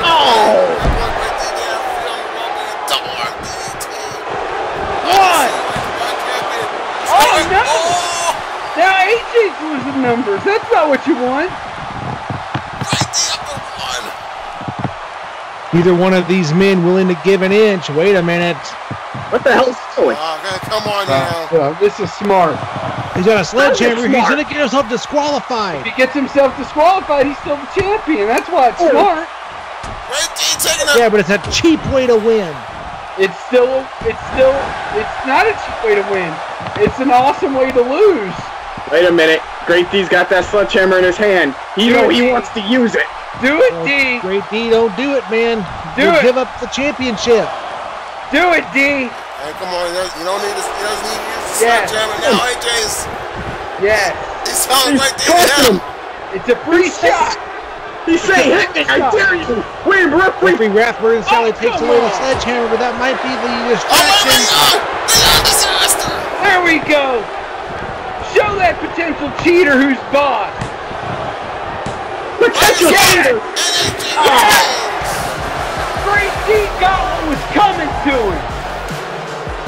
Oh! oh. Good point, great D down, feeling the rope and a double arm DDT. What? Oh, Oh no! Now AJ's losing numbers. That's not what you want. Great D up to one. Neither one of these men willing to give an inch. Wait a minute. What the hell's going? Oh, okay, come on uh, now. Yeah, this is smart. He's got a sledgehammer. He's gonna get himself disqualified. If he gets himself disqualified, he's still the champion. That's why it's oh. smart. Great taking a Yeah, but it's a cheap way to win. It's still, it's still, it's not a cheap way to win. It's an awesome way to lose. Wait a minute. Great D's got that sledgehammer in his hand. You know he wants to use it. Do it, oh, D. Great D, don't do it, man. Do You'll it. give up the championship. Do it, D. Hey, come on, you don't, need to, you don't need to use the Yes. sledgehammer now. AJ Yeah. Yes. he sounds right there now. It's a free shot. He say, hit me, I dare you. Win, Brooklyn. Referee Rathburn Sally Oh, takes come away the sledgehammer, but that might be the oh, distraction. Oh, distraction. There we go. Show that potential cheater who's boss. Potential cheater. Ah. Great D got what was coming to him.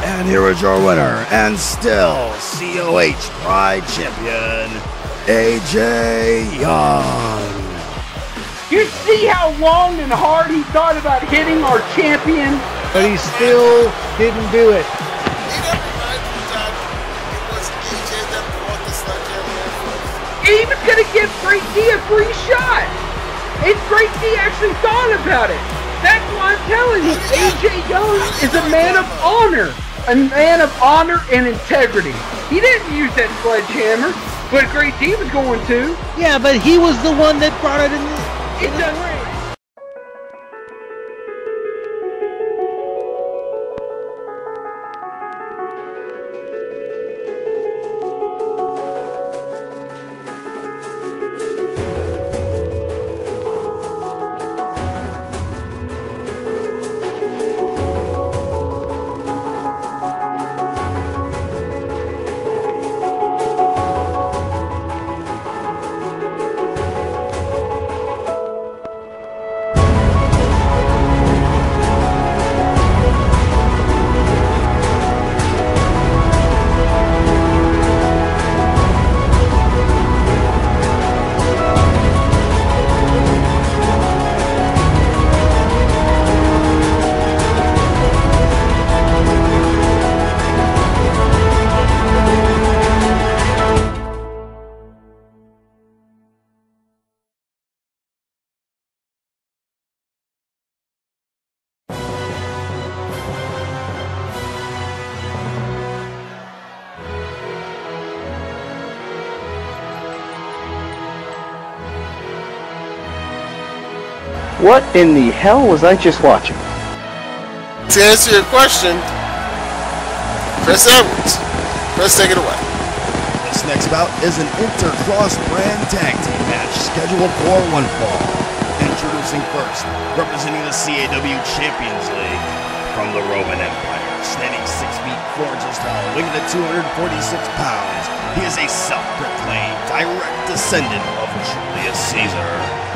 And here is your winner, and still COH Pride Champion, AJ Young. You see how long and hard he thought about hitting our champion? But he still didn't do it. He gonna give Great D a free shot. And Great D actually thought about it. That's why I'm telling you, AJ Young is a man of honor. A man of honor and integrity. He didn't use that sledgehammer, but Great D was going to. Yeah, but he was the one that brought it in. It doesn't. What in the hell was I just watching? To answer your question, Chris Edwards. Chris, take it away. This next bout is an intercross brand tag team match scheduled for one fall. Introducing first, representing the CAW Champions League from the Roman Empire, standing 6 feet 4 inches tall, weighing at 246 pounds. He is a self-proclaimed direct descendant of Julius Caesar,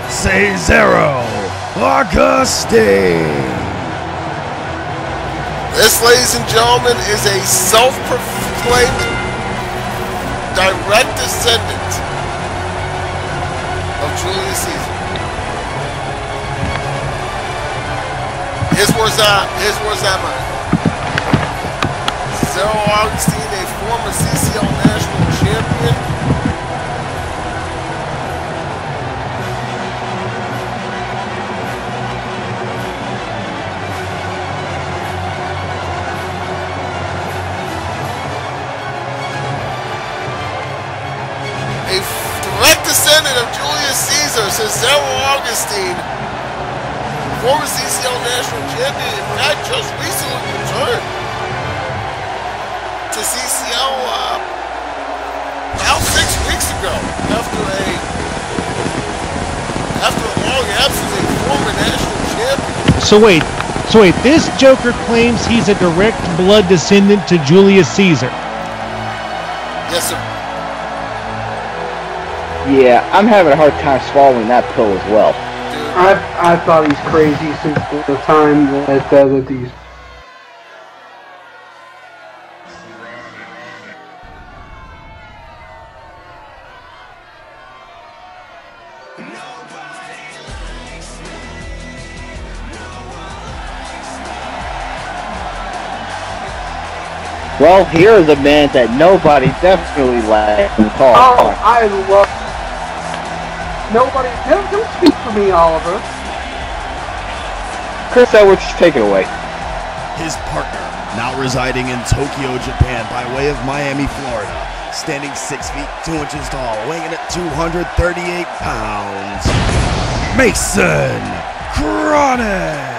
Caesaro Augustine. This, ladies and gentlemen, is a self-proclaimed direct descendant of Julius Caesar. Here's where's that. Here's where's that man. Caesaro Augustine, a former CCL national champion. Descendant of Julius Caesar, Caesaro Augustine, former CCL national champion, in fact, just recently returned to CCL uh, about six weeks ago after a after a long absence, a former national champion. So wait, so wait, this Joker claims he's a direct blood descendant to Julius Caesar. Yes, sir. Yeah, I'm having a hard time swallowing that pill as well. I I thought he's crazy since the time that uh, that these. Well, here is a man that nobody definitely likes Oh, I love. Nobody, don't, don't speak for me, Oliver. Chris Edwards, take it away. His partner, now residing in Tokyo, Japan, by way of Miami, Florida, standing 6 feet 2 inches tall, weighing at 238 pounds, Mason Kronik.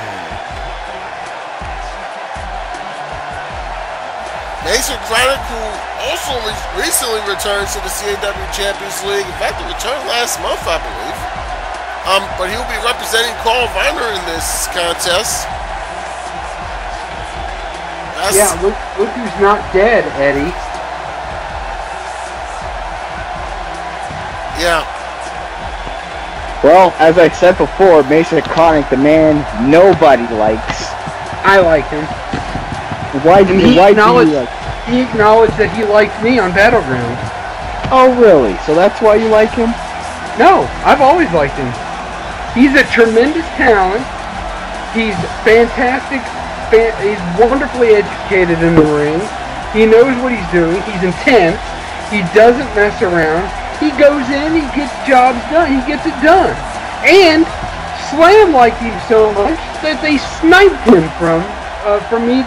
Mason Kronik, who also re- recently returned to the CAW Champions League. In fact, he returned last month, I believe. Um, but he'll be representing Carl Viner in this contest. That's, Yeah, look, look who's not dead, Eddie. yeah. Well, as I said before, Mason Kronik, the man nobody likes. I like him. Why do you, he why do you like? He acknowledged that he liked me on Battleground. Oh, really? So that's why you like him? No, I've always liked him. He's a tremendous talent. He's fantastic. Fan, he's wonderfully educated in the ring. He knows what he's doing. He's intense. He doesn't mess around. He goes in. He gets jobs done. He gets it done. And Slam liked him so much that they sniped him from uh, from me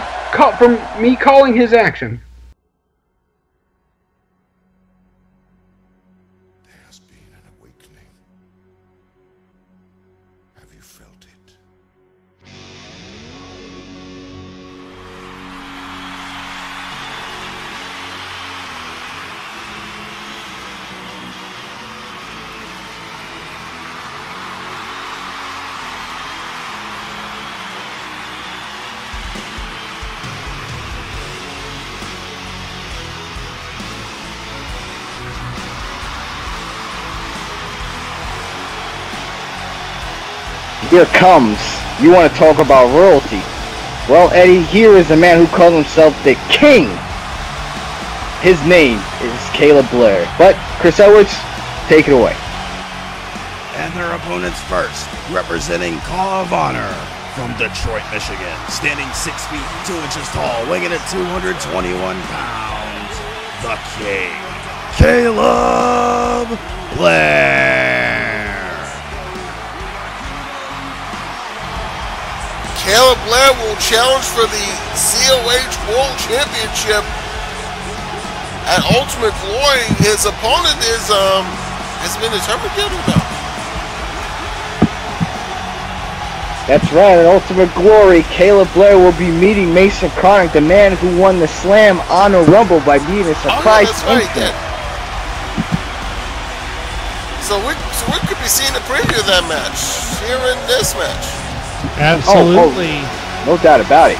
from me calling his action. Here comes. You want to talk about royalty? Well, Eddie, here is a man who calls himself the King. His name is Caleb Blair. But Chris Edwards, take it away. And their opponents first, representing CAW of Honor from Detroit, Michigan, standing 6 feet 2 inches tall, weighing at 221 pounds, the King, Caleb Blair. Caleb Blair will challenge for the COH World Championship at Ultimate Glory. His opponent is um has been determined yet or no? That's right, at Ultimate Glory, Caleb Blair will be meeting Mason Kronik, the man who won the Slam Honor Rumble by being a surprise Oh, that's right. So we so we could be seeing a preview of that match here in this match. Absolutely. Oh, oh, no doubt about it.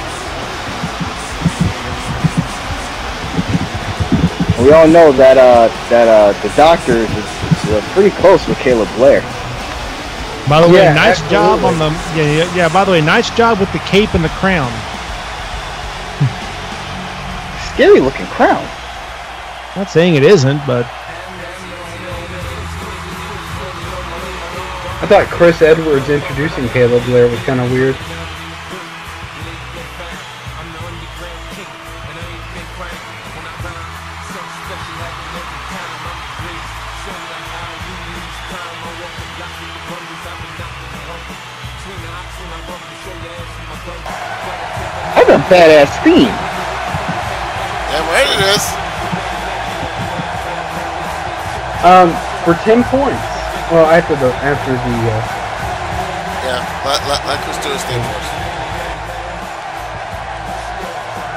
We all know that uh, that uh, the Doctors is, is uh, pretty close with Caleb Blair. By the way, Yeah, nice job on the yeah, yeah yeah. By the way, nice job with the cape and the crown. Scary looking crown. Not saying it isn't, but I thought Chris Edwards introducing Caleb Blair was kind of weird. That's a badass theme. Damn right it is. Um, for ten points. Well, after the after the uh, Yeah, let, let, let Chris do his thing first.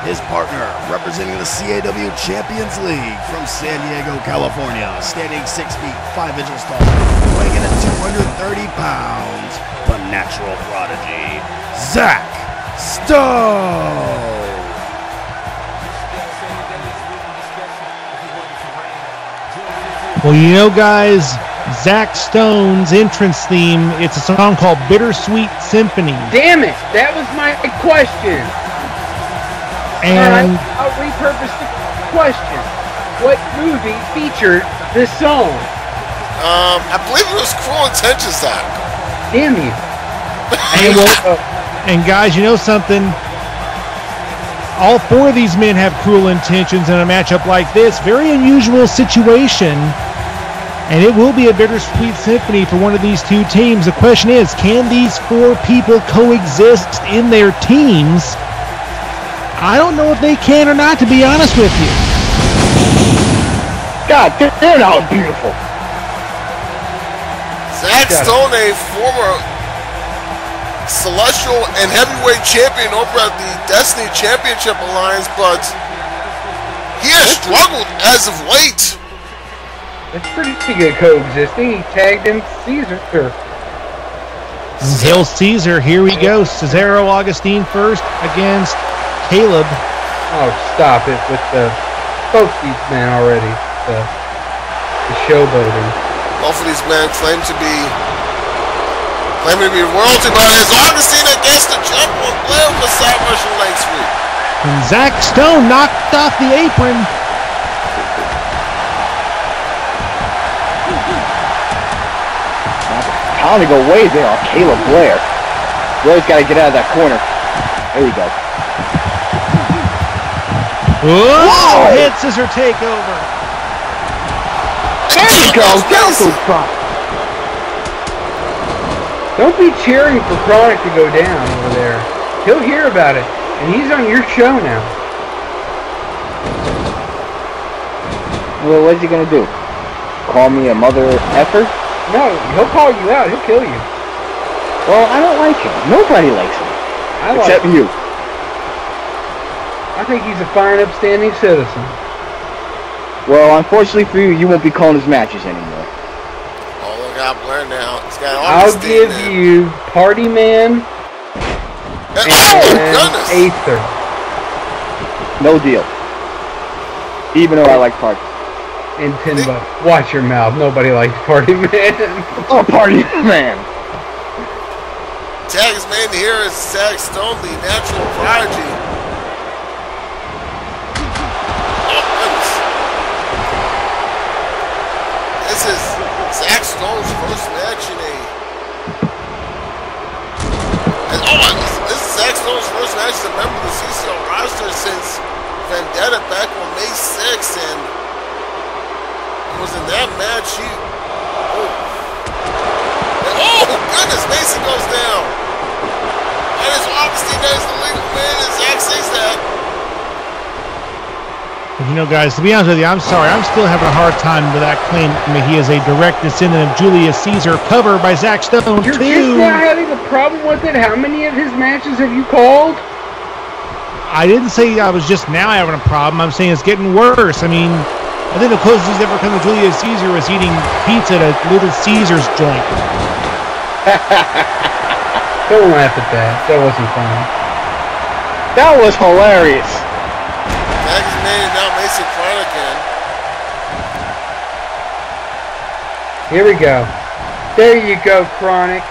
His partner, representing the CAW Champions League from San Diego, California, standing 6 feet 5 inches tall, weighing in at 230 pounds, the natural prodigy, Zach Stone. well, you know, guys, Zach Stone's entrance theme. It's a song called "Bittersweet Symphony," Damn it! That was my question. and Alright, I'll repurpose the question. What movie featured this song? Um, I believe it was Cruel Intentions, Doc. Damn you. <laughs> and, well, and guys, you know something? All four of these men have cruel intentions in a matchup like this. Very unusual situation. And it will be a bittersweet symphony for one of these two teams. The question is, can these four people coexist in their teams I don't know if they can or not, to be honest with you. God, they're, they're not beautiful. Zach Stone, a former Celestial and Heavyweight Champion over at the Destiny Championship Alliance, but he has struggled as of late. It's pretty good coexisting. He tagged in Caesar. Hail Caesar, here we go. Caesaro Augustine first against Caleb. Oh, stop it with the both these men already. The, the showboating. Both of these men claim to be claiming to be royalty, but it's Augustine against the jump on Blair with a side Russian leg sweep. And Zach Stone knocked off the apron. Trying to go way there on Caleb Blair. Blair's got to get out of that corner. There you go. Whoa! Whoa! Head her takeover. There you go. Down to. Don't be cheering for Kronik to go down over there. He'll hear about it, and he's on your show now. Well, what's he gonna do? Call me a mother effer? No, he'll call you out. He'll kill you. Well, I don't like him. Nobody likes him. I like Except him. you. I think he's a fine, upstanding citizen. Well, unfortunately for you, you won't be calling his matches anymore. Oh, look out, Blair now. He's got I'll give there. you Party Man And, and oh, goodness! Aether. No deal. Even though I like Party. And ten bucks. Watch your mouth. Nobody likes Party Man. Oh, Party Man. Tag is made here is Zach Stone, the natural prodigy. Oh. This is Zach Stone's first match in a. And, oh, and this, this is Zach Stone's first match as a member of the CCL roster since Vendetta back on May 6th, and it was in that match he. Oh, Oh, goodness, Mason goes down. And it's Augustine that is the legal win, and Zach says that. You know, guys, to be honest with you, I'm sorry. I'm still having a hard time with that claim that he is a direct descendant of Julius Caesar, cover by Zach Stone, You're too. just now having a problem with it. How many of his matches have you called? I didn't say I was just now having a problem. I'm saying it's getting worse. I mean, I think the closest he's ever come to Julius Caesar was eating pizza at a Little Caesar's joint. <laughs> Don't laugh at that. That wasn't funny. That was hilarious. Zach is made, and now Mason Kronik again. Here we go. There you go, Kronik.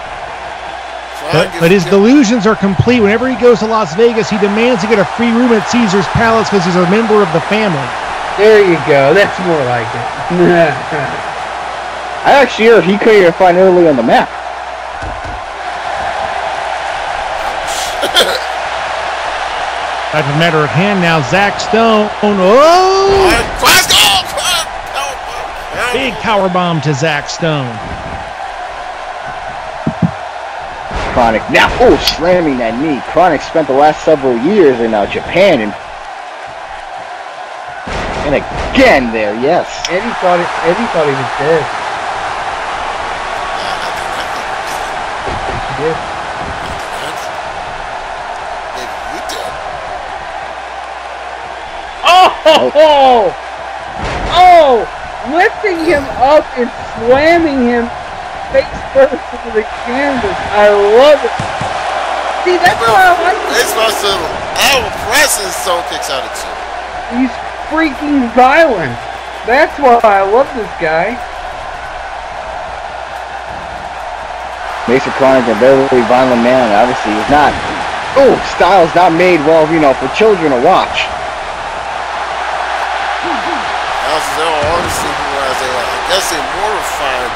But, but his delusions are complete. Whenever he goes to Las Vegas, he demands to get a free room at Caesar's Palace because he's a member of the family. There you go. That's more like it. <laughs> I actually heard he couldn't even find early on the map. Back to the matter of hand now, Zach Stone. Oh! Big power bomb to Zach Stone. Kronik now, oh, slamming that knee. Kronik spent the last several years in uh, Japan and and again there, yes. Eddie thought it, Eddie thought he was dead. He did. Oh, oh, oh, lifting him up and slamming him face first into the canvas. I love it. See, that's why I like him. It's supposed to Al Preston Stone kicks out of two. He's freaking violent. That's why I love this guy. Mason Kronik, a very violent man, obviously is not. Oh, style's not made well, you know, for children to watch. Now Caesaro Augustine, who has a, I guess, a more refined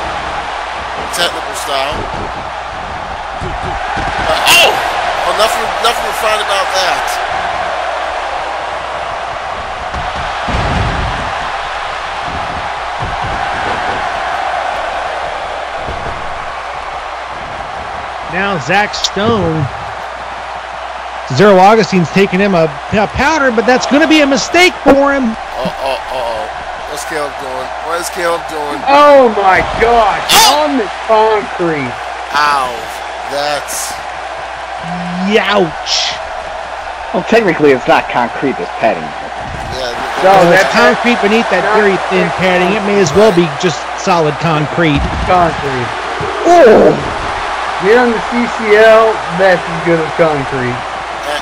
technical style. Uh, oh! Oh, nothing, nothing refined about that. Now Zach Stone Caesaro Augustine's taking him a, a powder, but that's going to be a mistake for him. Uh oh, uh oh. What's Caleb doing? What is Caleb doing? Oh my gosh! On the concrete. Ow. That's. Youch. Well, technically, it's not concrete. It's padding. Yeah. So that's concrete beneath that very thin padding. It may as well be just solid concrete. Concrete. Oh! Here on the CCL, that's as good as concrete.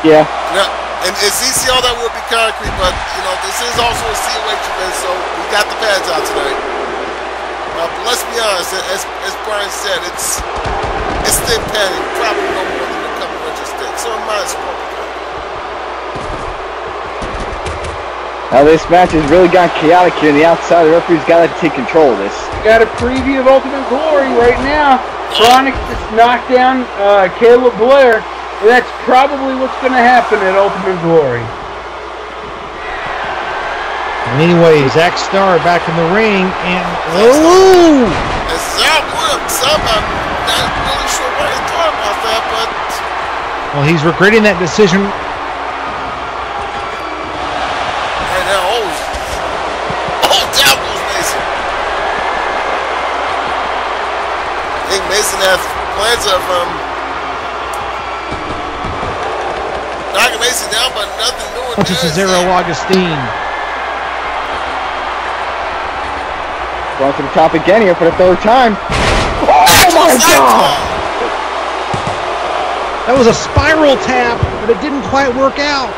Yeah. Yeah, and it's CCL that would be concrete, but you know this is also a COH event, so we got the pads out tonight. Uh, but let's be honest, as, as Brian said, it's it's thin padding, probably no more than a couple inches thick, so it might as well. Now this match has really gotten chaotic here on the outside. The referee's got to take control of this. We Got a preview of Ultimate Glory right now. Kronik just knocked down uh, Caleb Blair. And that's probably what's going to happen at Ultimate Glory. And anyway, Zach Starr back in the ring, and oh, And Zach Williams, somehow, not really sure what he thought about that, but well, he's regretting that decision. right now, oh, oh, down goes Mason. I think Mason has plans of um, knocking Mason down, but nothing doing. Punches Caesaro Augustine. Going to the top again here for the third time. Oh my god! That was a spiral tap, but it didn't quite work out.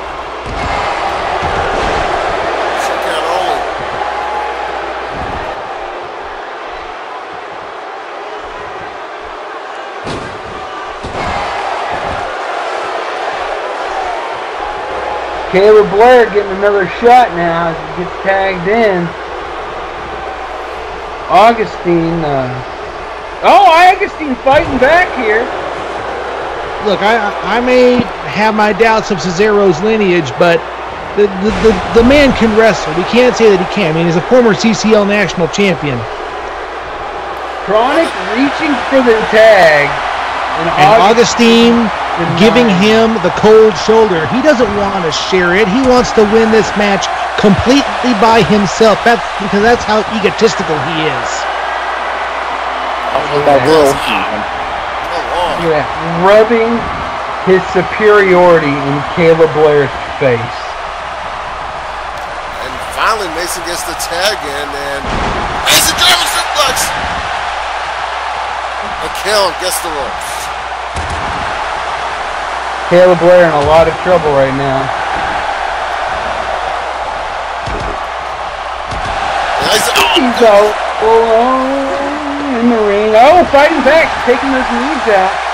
Caleb Blair getting another shot now as he gets tagged in. Augustine. Uh, oh, Augustine fighting back here. Look, I I may have my doubts of Caesaro's lineage, but the, the, the, the man can wrestle. We can't say that he can't. I mean, he's a former CCL national champion. Chronic reaching for the tag. And, And Augustine giving him the cold shoulder. He doesn't want to share it. He wants to win this match completely by himself. That's because that's how egotistical he is. That world. Yeah, rubbing his superiority in Caleb Blair's face. And finally, Mason gets the tag in, and Mason German suplex. McHale gets the ropes. Caleb Blair in a lot of trouble right now. He's out oh, in the ring. Oh, fighting back, taking those knees out.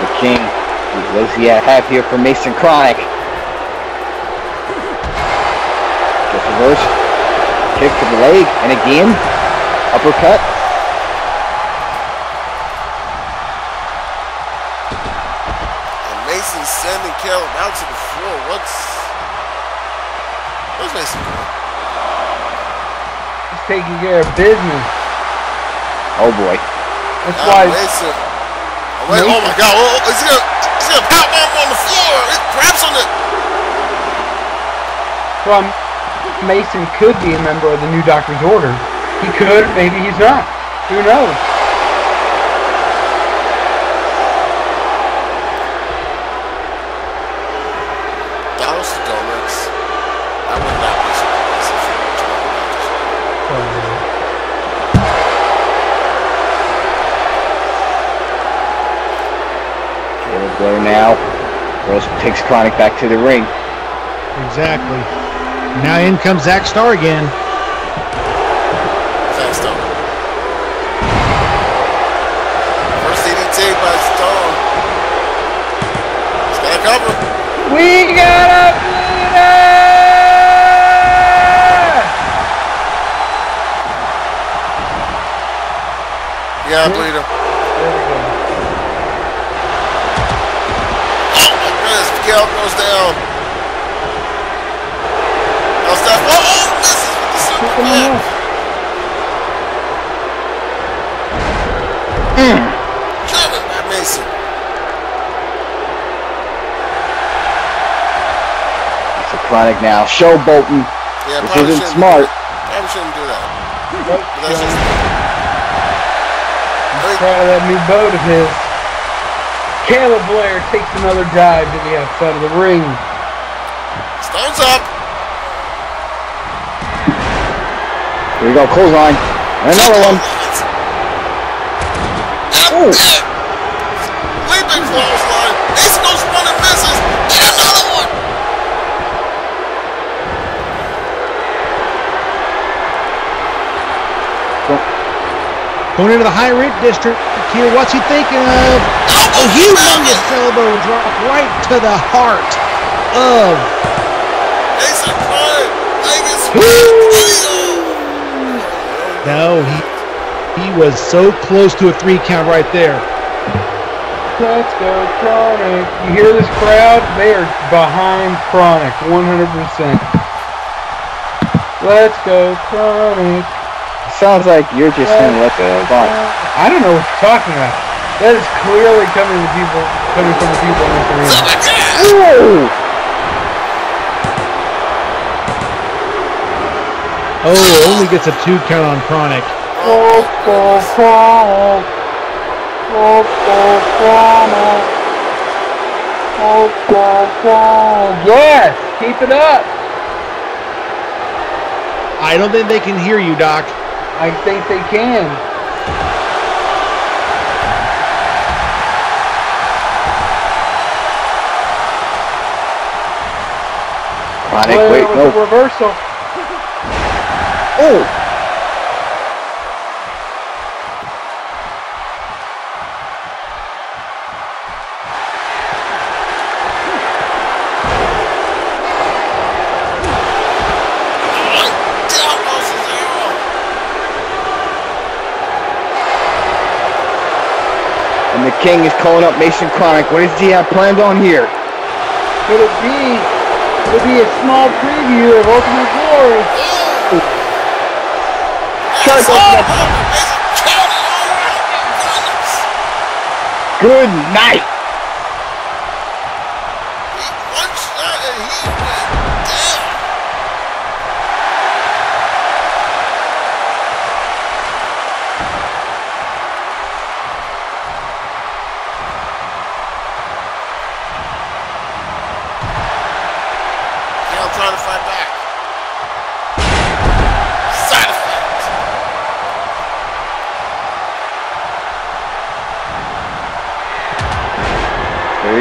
The King. What does he have here for Mason Kronik? Just reverse. Kick to the leg. And again. Uppercut. And Mason sending Caleb out to the floor. What's what's Mason doing? He's taking care of business. Oh boy. That's Now why Mason. Oh, wait, oh my God! Oh, oh, is he gonna, is he gonna power bomb on the floor? On it. Well, Mason could be a member of the New Doctor's Order. He could, maybe he's not. Who knows? Takes Kronik back to the ring. Exactly. Now in comes Zach Starr again. Zach Stone. First DDT by Stone. He's got a cover. We got a bleeder! Yeah, I believe Kronik now. Showboating. Yeah, this isn't smart. Probably shouldn't do that. But that's just Proud of that new boat of his. Caleb Blair takes another dive to the outside of the ring. Stones up. Here we go, clothesline. And another one. Ooh. Going into the high rent district here, what's he thinking of? Oh, a humongous elbow drop right to the heart of. Mason crying. Vegas. No, he he was so close to a three count right there. Let's go Kronik. You hear this crowd? They are behind Kronik 100%. Let's go Kronik. Sounds like you're just saying what the fuck. I don't know what you're talking about. That is clearly coming to people, coming from the people in this arena. Ooh. Oh, only gets a two count on Kronik. Oh, oh, Kronik. Oh, oh, Kronik. Oh, oh, Kronik. Yes, keep it up. I don't think they can hear you, Doc. I think they can. Kronik, Well, wait, it was no. a reversal. Oh. King is calling up Mason Kronik. What does he have planned on here? Could it be? Could it be a small preview of Ultimate Glory? Try to. Oh! Good night.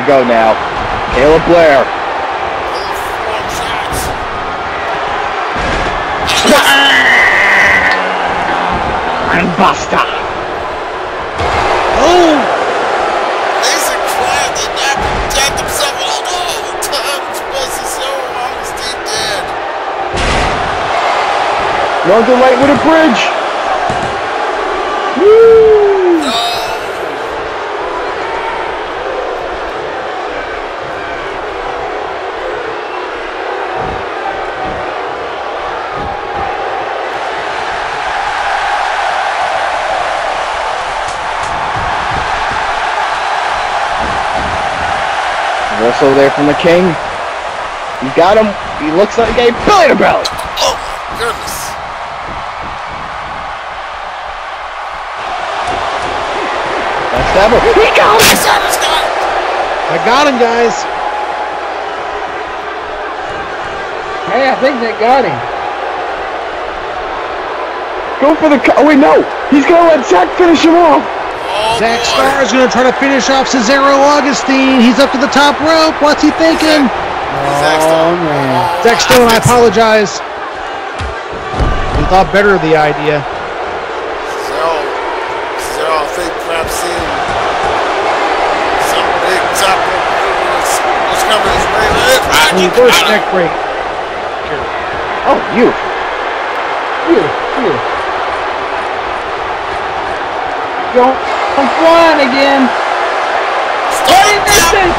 Go now. Caleb Blair. And Basta. Oh! Mason cried that knocked tapped himself out. Oh, Tom Spencer Sarah Augustine dead. Northern Light with a bridge. Reversal there from the king. You got him. He looks like a belly to belly. Oh my goodness. That's ever. He got him. I got him, guys. Hey, I think they got him. Go for the. co- Oh wait, no. He's gonna let Zach finish him off. Zach Starr is going to try to finish off Caesaro Augustine. He's up to the top rope. What's he thinking? Oh, man. Zach Stone, I apologize. We thought better of the idea. Caesaro, Caesaro, I think perhaps seeing some big top rope was coming his way. You Reverse neck break. Oh, you. Here, here. Don't, I'm flying again. Stop, he missed it.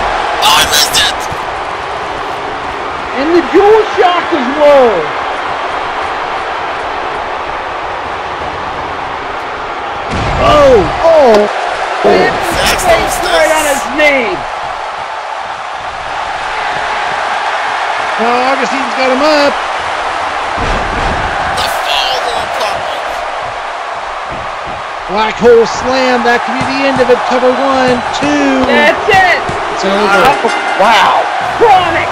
Oh, I missed it. And the dual shock is low. Oh! Oh! Face right on his knee. Oh, Augustine's got him up. Black hole slam. That could be the end of it. Cover one, two. That's it. It's over. Wow. Kronik.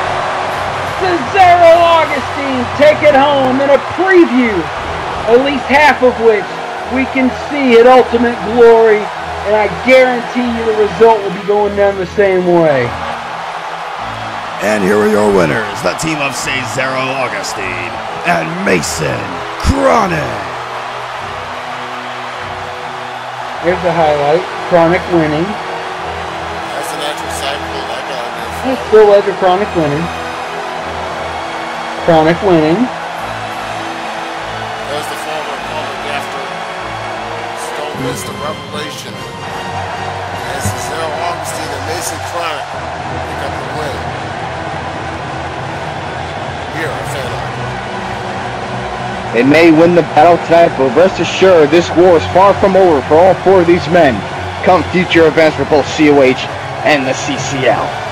Caesaro Augustine take it home in a preview, at least half of which we can see at Ultimate Glory, and I guarantee you the result will be going down the same way. And here are your winners, the team of Caesaro Augustine and Mason Kronik. Here's the highlight. Kronik winning. That's an actual cycle. I got it. It's still Ledger Kronik winning. Kronik winning. There's the former opponent after Stone Mist the Revelation. And Caesaro Augustine and Mason Kronik pick up the win. Here, a fan art. They may win the battle tonight, but rest assured, this war is far from over for all four of these men. Come future events for both COH and the CCL.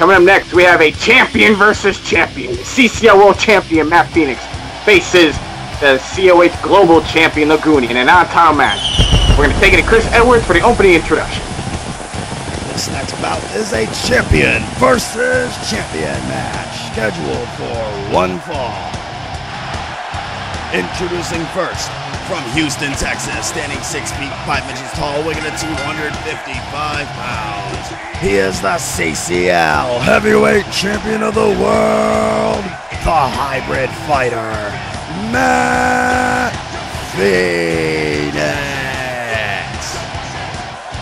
Coming up next, we have a champion versus champion. CCL World Champion Matt Phoenix faces the COH Global Champion The Goonie in an on-time match. We're going to take it to Chris Edwards for the opening introduction. This next bout is a champion versus champion match scheduled for one fall. Introducing first, from Houston, Texas, standing 6 feet 5 inches tall, weighing at 255 pounds. He is the CCL Heavyweight Champion of the World, the Hybrid Fighter, Matt Phoenix.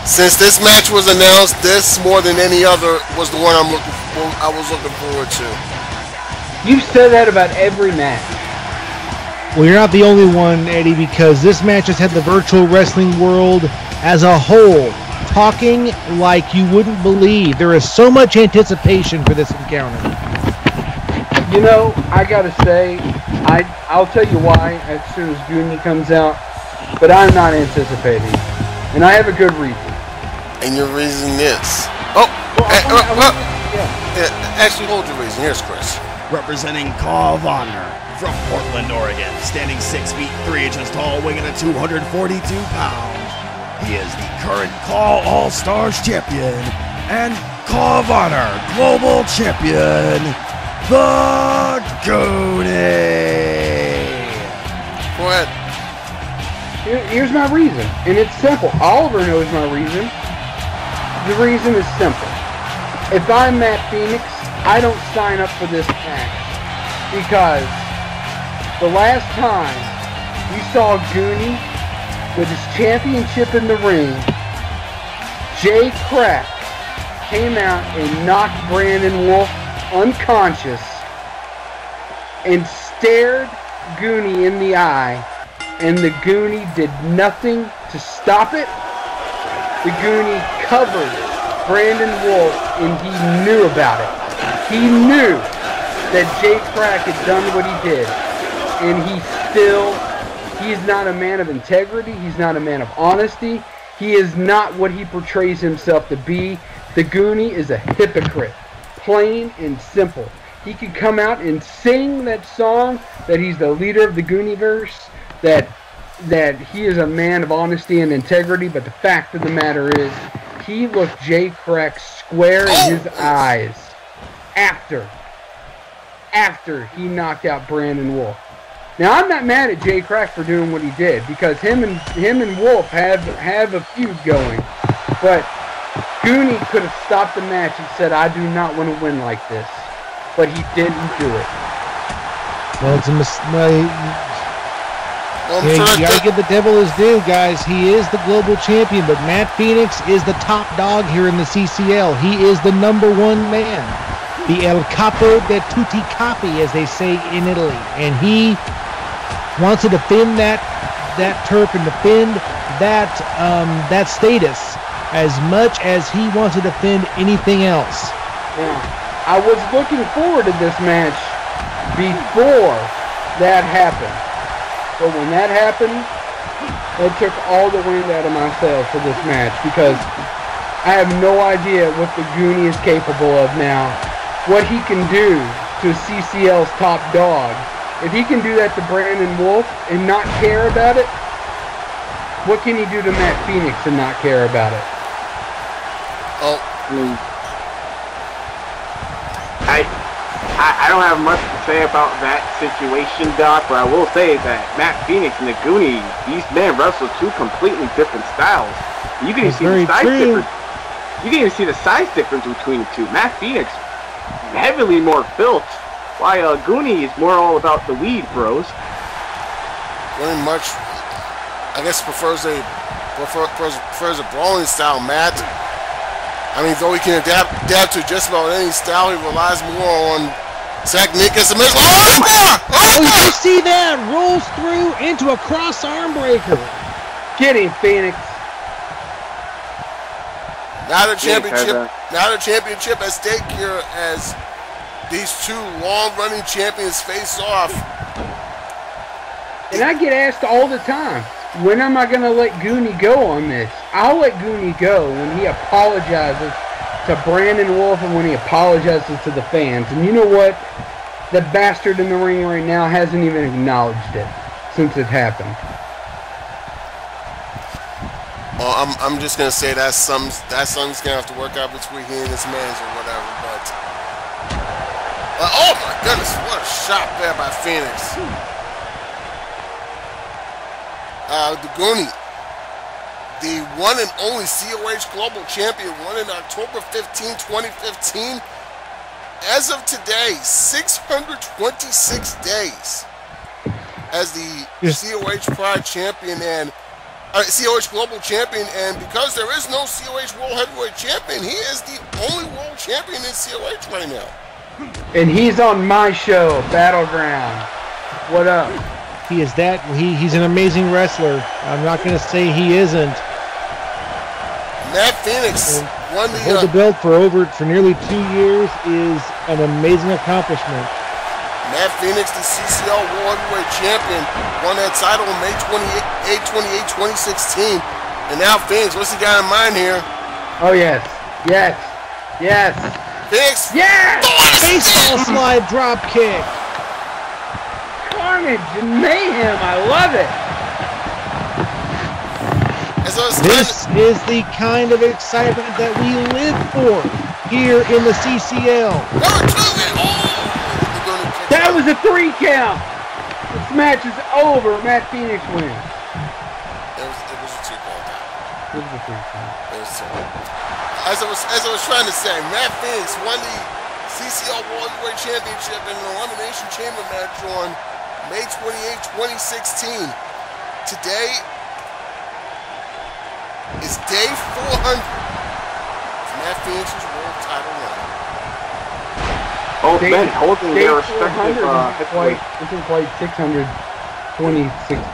Since this match was announced, this more than any other was the one I'm looking for. I was looking forward to. You've said that about every match. Well, you're not the only one, Eddie, because this match has had the virtual wrestling world as a whole talking like you wouldn't believe. There is so much anticipation for this encounter. You know, I gotta say, I I'll tell you why as soon as Goonie comes out, but I'm not anticipating, and I have a good reason. And your reason is. Oh! eh, uh, uh, yeah, actually, hold your reason. Here's Chris. Representing CAW of Honor from Portland, Oregon, standing 6 feet 3 inches tall, weighing at 242 pounds. He is the current CAW All Stars champion and CAW of Honor Global Champion, The Goonie. Go ahead. Here's my reason, and it's simple. Oliver knows my reason. The reason is simple. If I'm Matt Phoenix, I don't sign up for this pack because the last time we saw Goonie with his championship in the ring, Jay Krack came out and knocked Brandon Wolfe unconscious and stared Goonie in the eye, and the Goonie did nothing to stop it. The Goonie covered Brandon Wolfe, and he knew about it. He knew that Jay Krack had done what he did, and he still, he is not a man of integrity. He's not a man of honesty. He is not what he portrays himself to be. The Goonie is a hypocrite, plain and simple. he could come out and sing that song that he's the leader of the Gooniverse, that that he is a man of honesty and integrity, but the fact of the matter is he looked Jay Krack square in his eyes after after he knocked out Brandon Wolfe. Now I'm not mad at Jay Krack for doing what he did because him and him and Wolfe have have a feud going, but Goonie could have stopped the match and said, "I do not want to win like this," but he didn't do it. Well, it's a mis- my, Well, I'm yeah, you gotta give the devil his due, guys. He is the global champion, but Matt Phoenix is the top dog here in the CCL. He is the number one man, the El Capo de Tutti Capi, as they say in Italy, and he wants to defend that that turf and defend that um, that status as much as he wants to defend anything else. Now, I was looking forward to this match before that happened. But when that happened, it took all the wind out of my sails for this match because I have no idea what the Goonie is capable of now. What he can do to CCL's top dog. If he can do that to Brandon Wolfe and not care about it, what can he do to Matt Phoenix and not care about it? Oh, I, I I don't have much to say about that situation, Doc, but I will say that Matt Phoenix and the Goonies, these men wrestle two completely different styles. You can even see the size true. difference. You can even see the size difference between the two. Matt Phoenix, heavily more built, while uh, Goonie is more all about the weed, bros. very much. I guess prefers a prefers, prefers a brawling style, Matt. I mean, though he can adapt adapt to just about any style, he relies more on technique and submission. Oh, my! Oh, you see that? Rolls through into a cross arm breaker. Get him, Phoenix. Now the Yeah, championship, kinda. now the championship at stake here as these two long-running champions face off. And I get asked all the time, when am I going to let Goonie go on this? I'll let Goonie go when he apologizes to Brandon Wolfe and when he apologizes to the fans. And you know what? The bastard in the ring right now hasn't even acknowledged it since it happened. Well, I'm, I'm just gonna say that's some that's something's gonna have to work out between he and his mans or whatever. Oh my goodness, what a shot there by Phoenix. Uh, the Goonie, the one and only COH Global Champion, won in October 15, 2015. As of today, 626 days as the. COH Pride Champion and uh, COH Global Champion, and because there is no COH World Heavyweight Champion, he is the only World Champion in COH right now. And he's on my show, Battleground. What up? He is that. He, he's an amazing wrestler. I'm not going to say he isn't. Matt Phoenix won the. Hold the Uh, belt for over for nearly two years is an amazing accomplishment. Matt Phoenix, the CCL World Heavyweight Champion, won that title on May 28, 28, 2016. And now Phoenix, what's he got in mind here? Oh, yes. Yes. Yes. Phoenix. Yes! Baseball slide drop kick. Carnage and mayhem. I love it. As I was This is the kind of excitement that we live for here in the CCL. That was a three count. This match is over. Matt Phoenix wins. It was, it was a two count. It was a three count. It was two. As I was as I was trying to say, Matt Phoenix won the CCL World Heavyweight Championship in an elimination chamber match on May 28, 2016. Today is day 400 of Matt Phoenix's world title run. Both Day- men holding day their respective 400 uh, isn't quite, isn't quite 626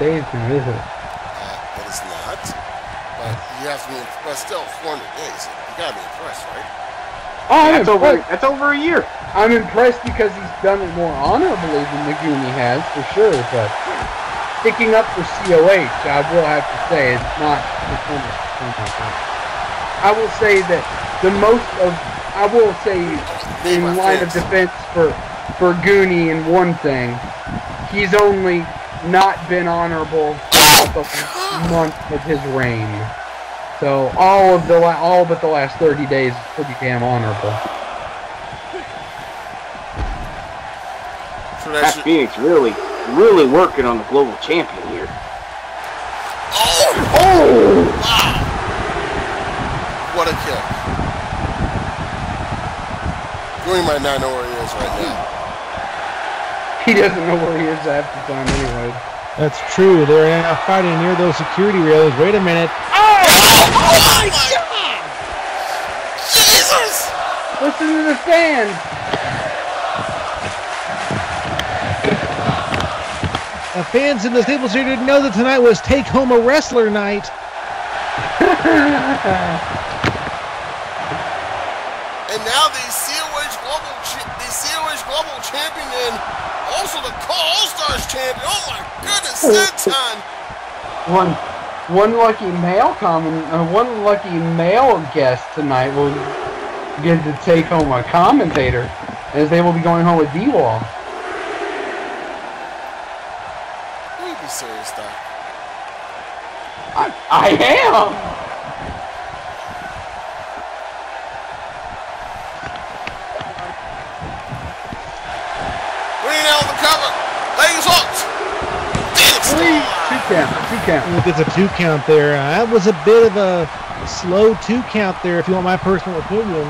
days now, is it? Uh, it is not. But you have to be, but still, 400 days. You gotta be impressed, right? Oh, I'm That's over. impressed. That's over a year. I'm impressed because he's done it more honorably than Naguni has, for sure. But sticking up for COH, I will have to say, it's not. It's not I will say that the most of, I will say, in line of defense for for Goonie in one thing. He's only not been honorable throughout the month of his reign. So all of the la- all but the last 30 days is pretty damn honorable. So Pat that's Phoenix really, really working on the global champion here. Oh! oh! Wow! What a kick. Goonie might not know where he is right now. He doesn't know where he is half the time anyway. That's true. They're now fighting near those security railings. Wait a minute. Oh Oh my god! Jesus! Listen to the fans. The fans in the Staples Center didn't know that tonight was Take Home a Wrestler night. <laughs> And now the COH Global Ch- the COH Global Champion and also the All Stars Champion. Oh my goodness, oh. Senton! One, one lucky male comment, uh, one lucky male guest tonight will get to take home a commentator, as they will be going home with D-Wall. Will you be serious, Doc? I, I am. Winning out on the cover. Ladies. Phoenix Two count, two count. Look, it's a two count there. Uh, that was a bit of a slow two count there, if you want my personal opinion.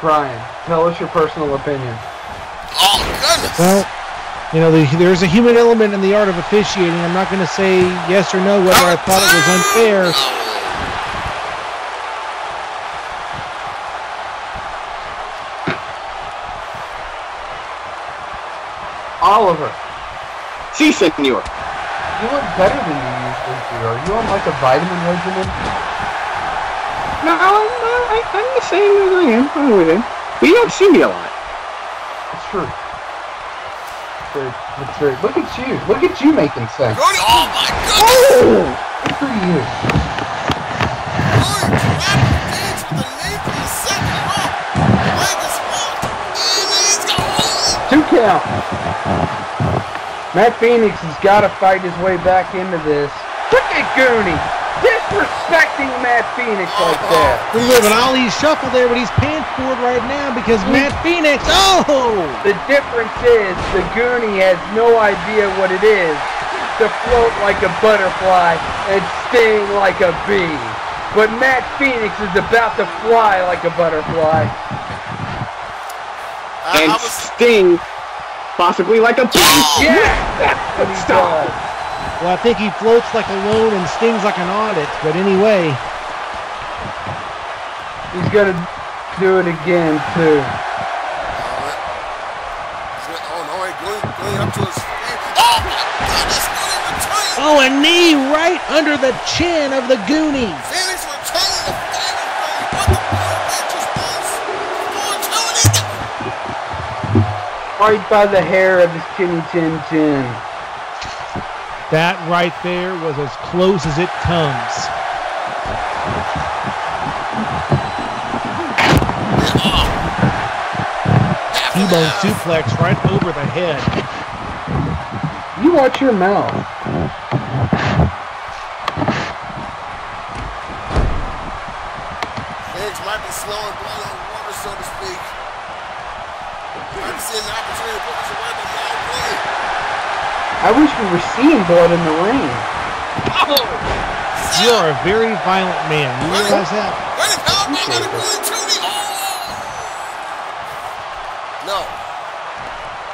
Brian, tell us your personal opinion. Oh goodness! Well, you know, the, there's a human element in the art of officiating. I'm not going to say yes or no whether I thought it was unfair. Oliver, Si, senor. you look better than you usually do. Are you on like a vitamin regimen? No, I'm, uh, I, I'm the same as I am. I'm with him. But you don't see me a lot. It's true. Very, it's very. Look at you. Look at you making sense. Oh my god! Oh, good for you. Cody trapped Phoenix with a knee from the second row. Leg is locked. And he's got Two count. Matt Phoenix has got to fight his way back into this. Look at Goonie disrespecting Matt Phoenix like that. We're living Ali's shuffle there, but he's panned forward right now because Matt Phoenix. Oh! The difference is the Goonie has no idea what it is to float like a butterfly and sting like a bee. But Matt Phoenix is about to fly like a butterfly. and sting possibly like a bee. Yeah, that's what he. Well, I think he floats like a loon and stings like an audit. But anyway, He's gonna do it again too. Oh no, wait, going, going up to his feet. Oh my goodness, oh, a knee right under the chin of the Goonie. Right by the hair of his chinny chin chin. That right there was as close as it comes. T-bone suplex right over the head. You watch your mouth. Phoenix might be smelling blood on the water, so to speak. Might be seeing an opportunity to put this away, but no way. I wish we were seeing blood in the ring. You are a very violent man. You realize that? Ready, power bomb out of Goonie Tootie. Oh! No.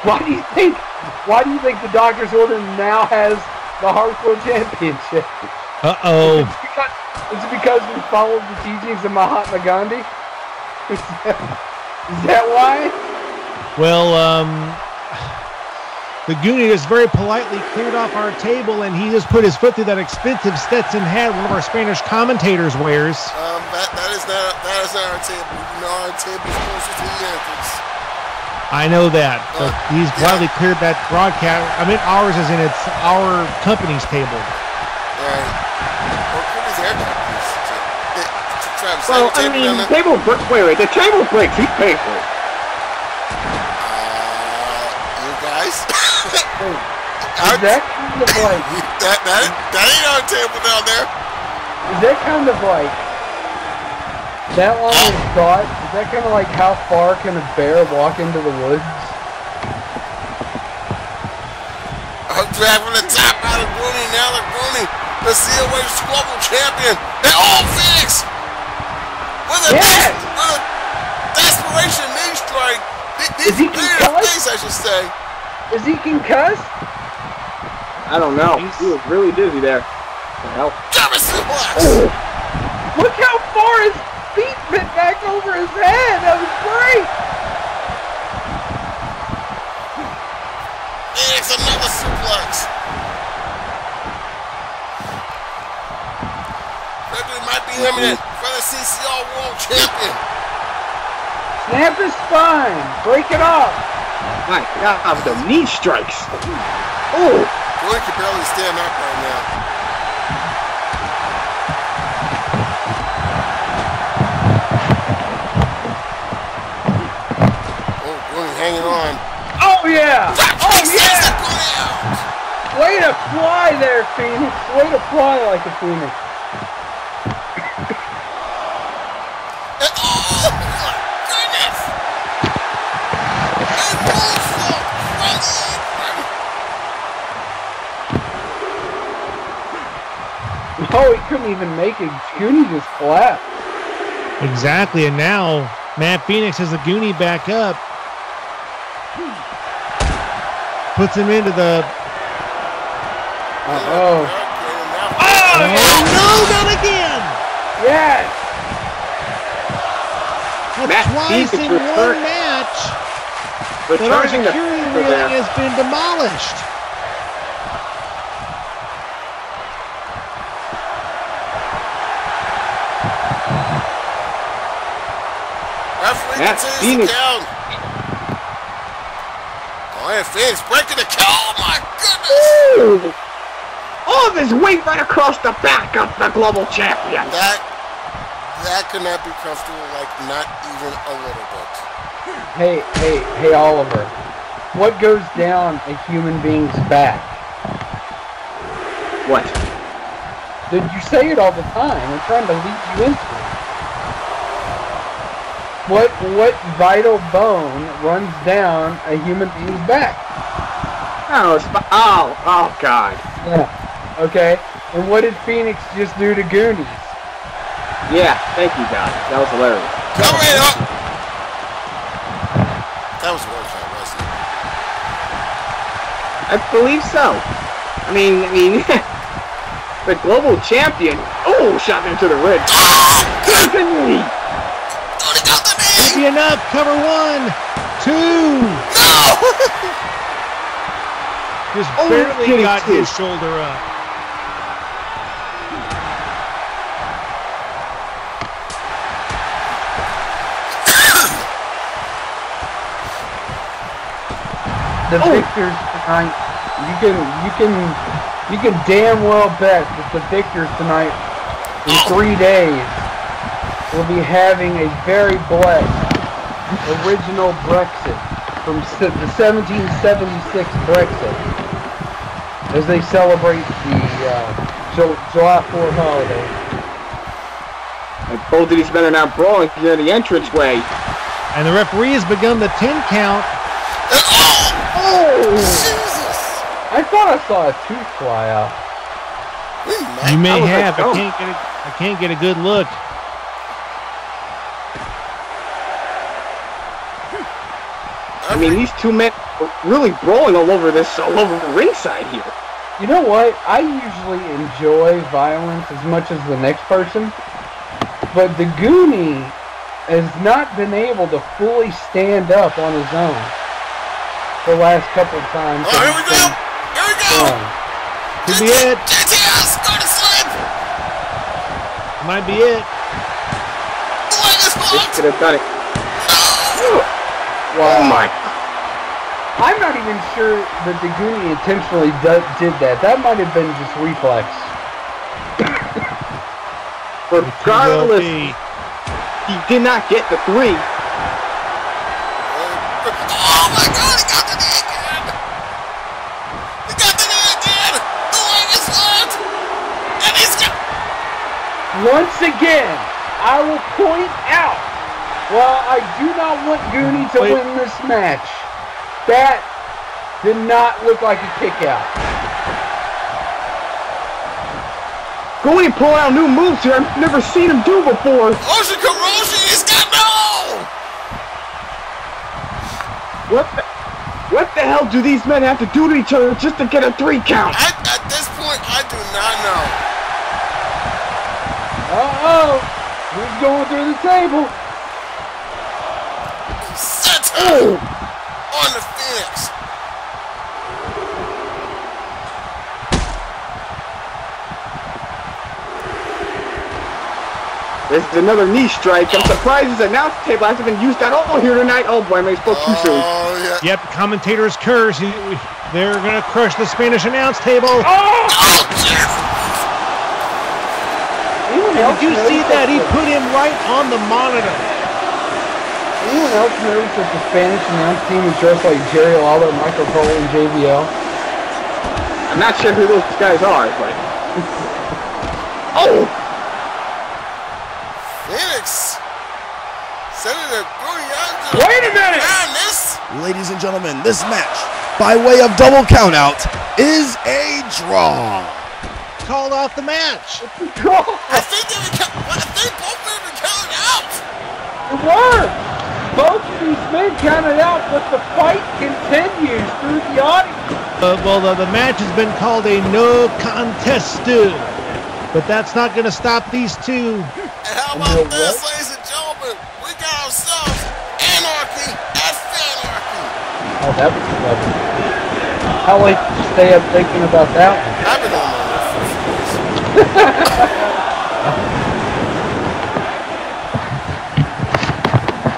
Why do you think? Why do you think the Doctor's Order now has the Hardcore Championship? Uh oh. Is it because, is it because we followed the teachings of Mahatma Gandhi? <laughs> Is that, is that why? Well, um, <sighs> the Goonie just very politely cleared off our table, and he just put his foot through that expensive Stetson hat one of our Spanish commentators wears. Um, that, that is not that is not our table. You know our table is closer to the entrance. I know that, but he's gladly cleared that broadcast. I mean, ours is in it's our company's table. Right. Or Cody's air companies. To, to Travis, Well, I mean, down the there. table break. Wait, wait. The table breaks. He's paid for it. You guys. <laughs> Is that kind of like <laughs> that, that, that ain't our table down there. is that kind of like that line of thought? Is that kind of like how far can a bear walk into the woods? I'm driving the top out of Goonie. Now the Goonie, the COH's global champion. And oh, Phoenix! With a, Yes! with a desperation knee strike. Is he Knee to the face, I should say. Is he concussed? I don't know. He was really dizzy there. What The hell? <laughs> Look how far his feet bent back over his head. That was great. Phoenix, another suplex. Victory might be imminent for the CCL World Champion. Snap his spine. Break it off. My God, the knee strikes. Oh, Goonie can barely stand up right now. Oh, Goonie hanging on. Oh yeah. Oh yeah. Way to fly there, Phoenix. Way to fly like a phoenix. <laughs> Oh! Oh, he couldn't even make it. Goonie just collapsed. Exactly, and now Matt Phoenix has the Goonie back up. Puts him into the. Uh-oh. Oh, no, not again! Yes! That's Matt twice Phoenix in one match But that our charging the security for railing that. has been demolished. Referee Matt Phoenix. to count. Oh, and Phoenix breaking the count. Oh, my goodness. Ooh. All of his weight right across the back of the global champion. That, that could not be comfortable, like, not even a little bit. Hey, hey, hey, Oliver. What goes down a human being's back? What? Did you say it all the time? I'm trying to lead you into it. What what vital bone runs down a human being's back? Oh, sp- oh, oh, God. Yeah. Okay. And what did Phoenix just do to Goonies? Yeah, thank you, God. That was hilarious. Coming up. That was workshop wrestling. I believe so. I mean, I mean, <laughs> the global champion. Oh, shot into the ribs. Good the knee. Might be enough. Cover one, two. No! <laughs> Just Oh, barely kitty got his shoulder up. The victors tonight. You can you can you can damn well bet that the victors tonight in three days will be having a very blessed original Brexit from the 1776 Brexit as they celebrate the uh, July 4th holiday. And both of these men are now brawling here in the entranceway. And the referee has begun the 10 count. Oh! I thought I saw a tooth fly out. You may I like, have. I can't get a, I can't get a good look. I mean, these two men are really brawling all over this, all over the ringside here. You know what? I usually enjoy violence as much as the next person, but the Goonie has not been able to fully stand up on his own the last couple of times. Oh, here we go. Here we go. Could be it. GTS, go to sleep. Might be it. This could have done it. Wow. Oh my. I'm not even sure that the Goonie intentionally did that. That might have been just reflex. <laughs> Regardless, he did not get the three. Oh my god, Once again, I will point out, while I do not want Goonie to Wait. win this match, that did not look like a kick out. Going and pulling out new moves here I've never seen him do before. Ocean corrosion, he's got no! What the, what the hell do these men have to do to each other just to get a three count? I, at this point, I do not know. Uh-oh! He's going through the table? Center! Oh. On the fence. This is another knee strike. I'm surprised his announce table hasn't been used at all here tonight. Oh boy, I may spoke too soon. Oh, yeah. Yep, commentators curse. They're gonna crush the Spanish announce table. Oh, oh Anyone Did else you see that? He put him right on the monitor. Anyone else notice that the Spanish announce team is dressed like Jerry Lawler, Michael Cole, and JBL? I'm not sure who those guys are, but. <laughs> oh! Phoenix. Senator Gurianza. Wait a minute! Madness. Ladies and gentlemen, this match, by way of double countout, is a draw. Called off the match. <laughs> I think they were, ca- I think both men were counted out. It was! Both of these men counted out, but the fight continues through the audience. Uh, well, the, the match has been called a no contest, but that's not going to stop these two. And how about this, ladies and gentlemen? We got ourselves anarchy at Fanarchy. Oh, that was clever. How late did you stay up thinking about that one? I've been on my list.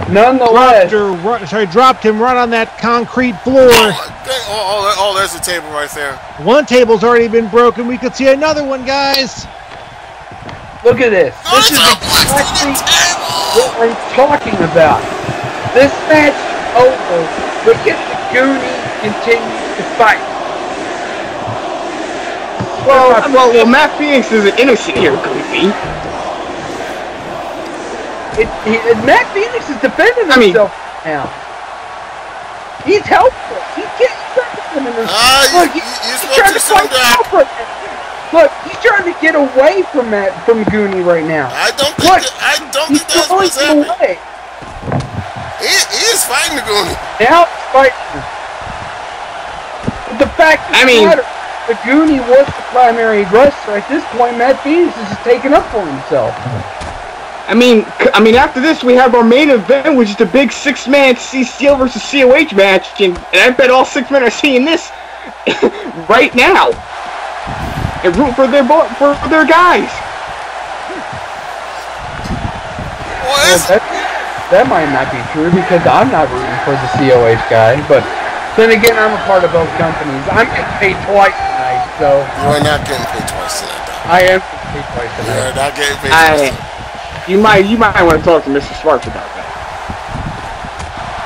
Nonetheless, Dropped, her, sorry, dropped him right on that concrete floor. Oh, oh, oh, oh, there's the table right there. One table's already been broken. We could see another one, guys. look at this. Oh, This is a blast to the exactly table. what I'm talking about. This match is over, but yet the Goonie continues to fight. Well, well, well, Matt Phoenix is an innocent here, Goofy. It, he, Matt Phoenix is defending I mean- himself now. He's helpless. He can't. He's not defending himself. Ah, Look, you- he- you- he's trying to to fight that. now. Look, he's trying to get away from that from Goonie right now. I don't think Look, that, I don't he's think that's throwing what's happening. away. He, he is fighting the Goonie. Now he's fighting. But the fact I mean- matter, the Goonie was the primary aggressor. At this point, Matt Phoenix is just taking up for himself. I mean, c- I mean, after this, we have our main event, which is the big six-man CCL versus COH match, and, and I bet all six men are seeing this <laughs> right now and root for their bo- for their guys. Well, Well, that, that might not be true because I'm not rooting for the COH guy, but then again, I'm a part of both companies. I'm getting paid twice tonight, so you are not getting paid twice tonight, though. I am getting paid twice You tonight. are not getting paid I, twice tonight. you might you might want to talk to Mr. Sparks about that.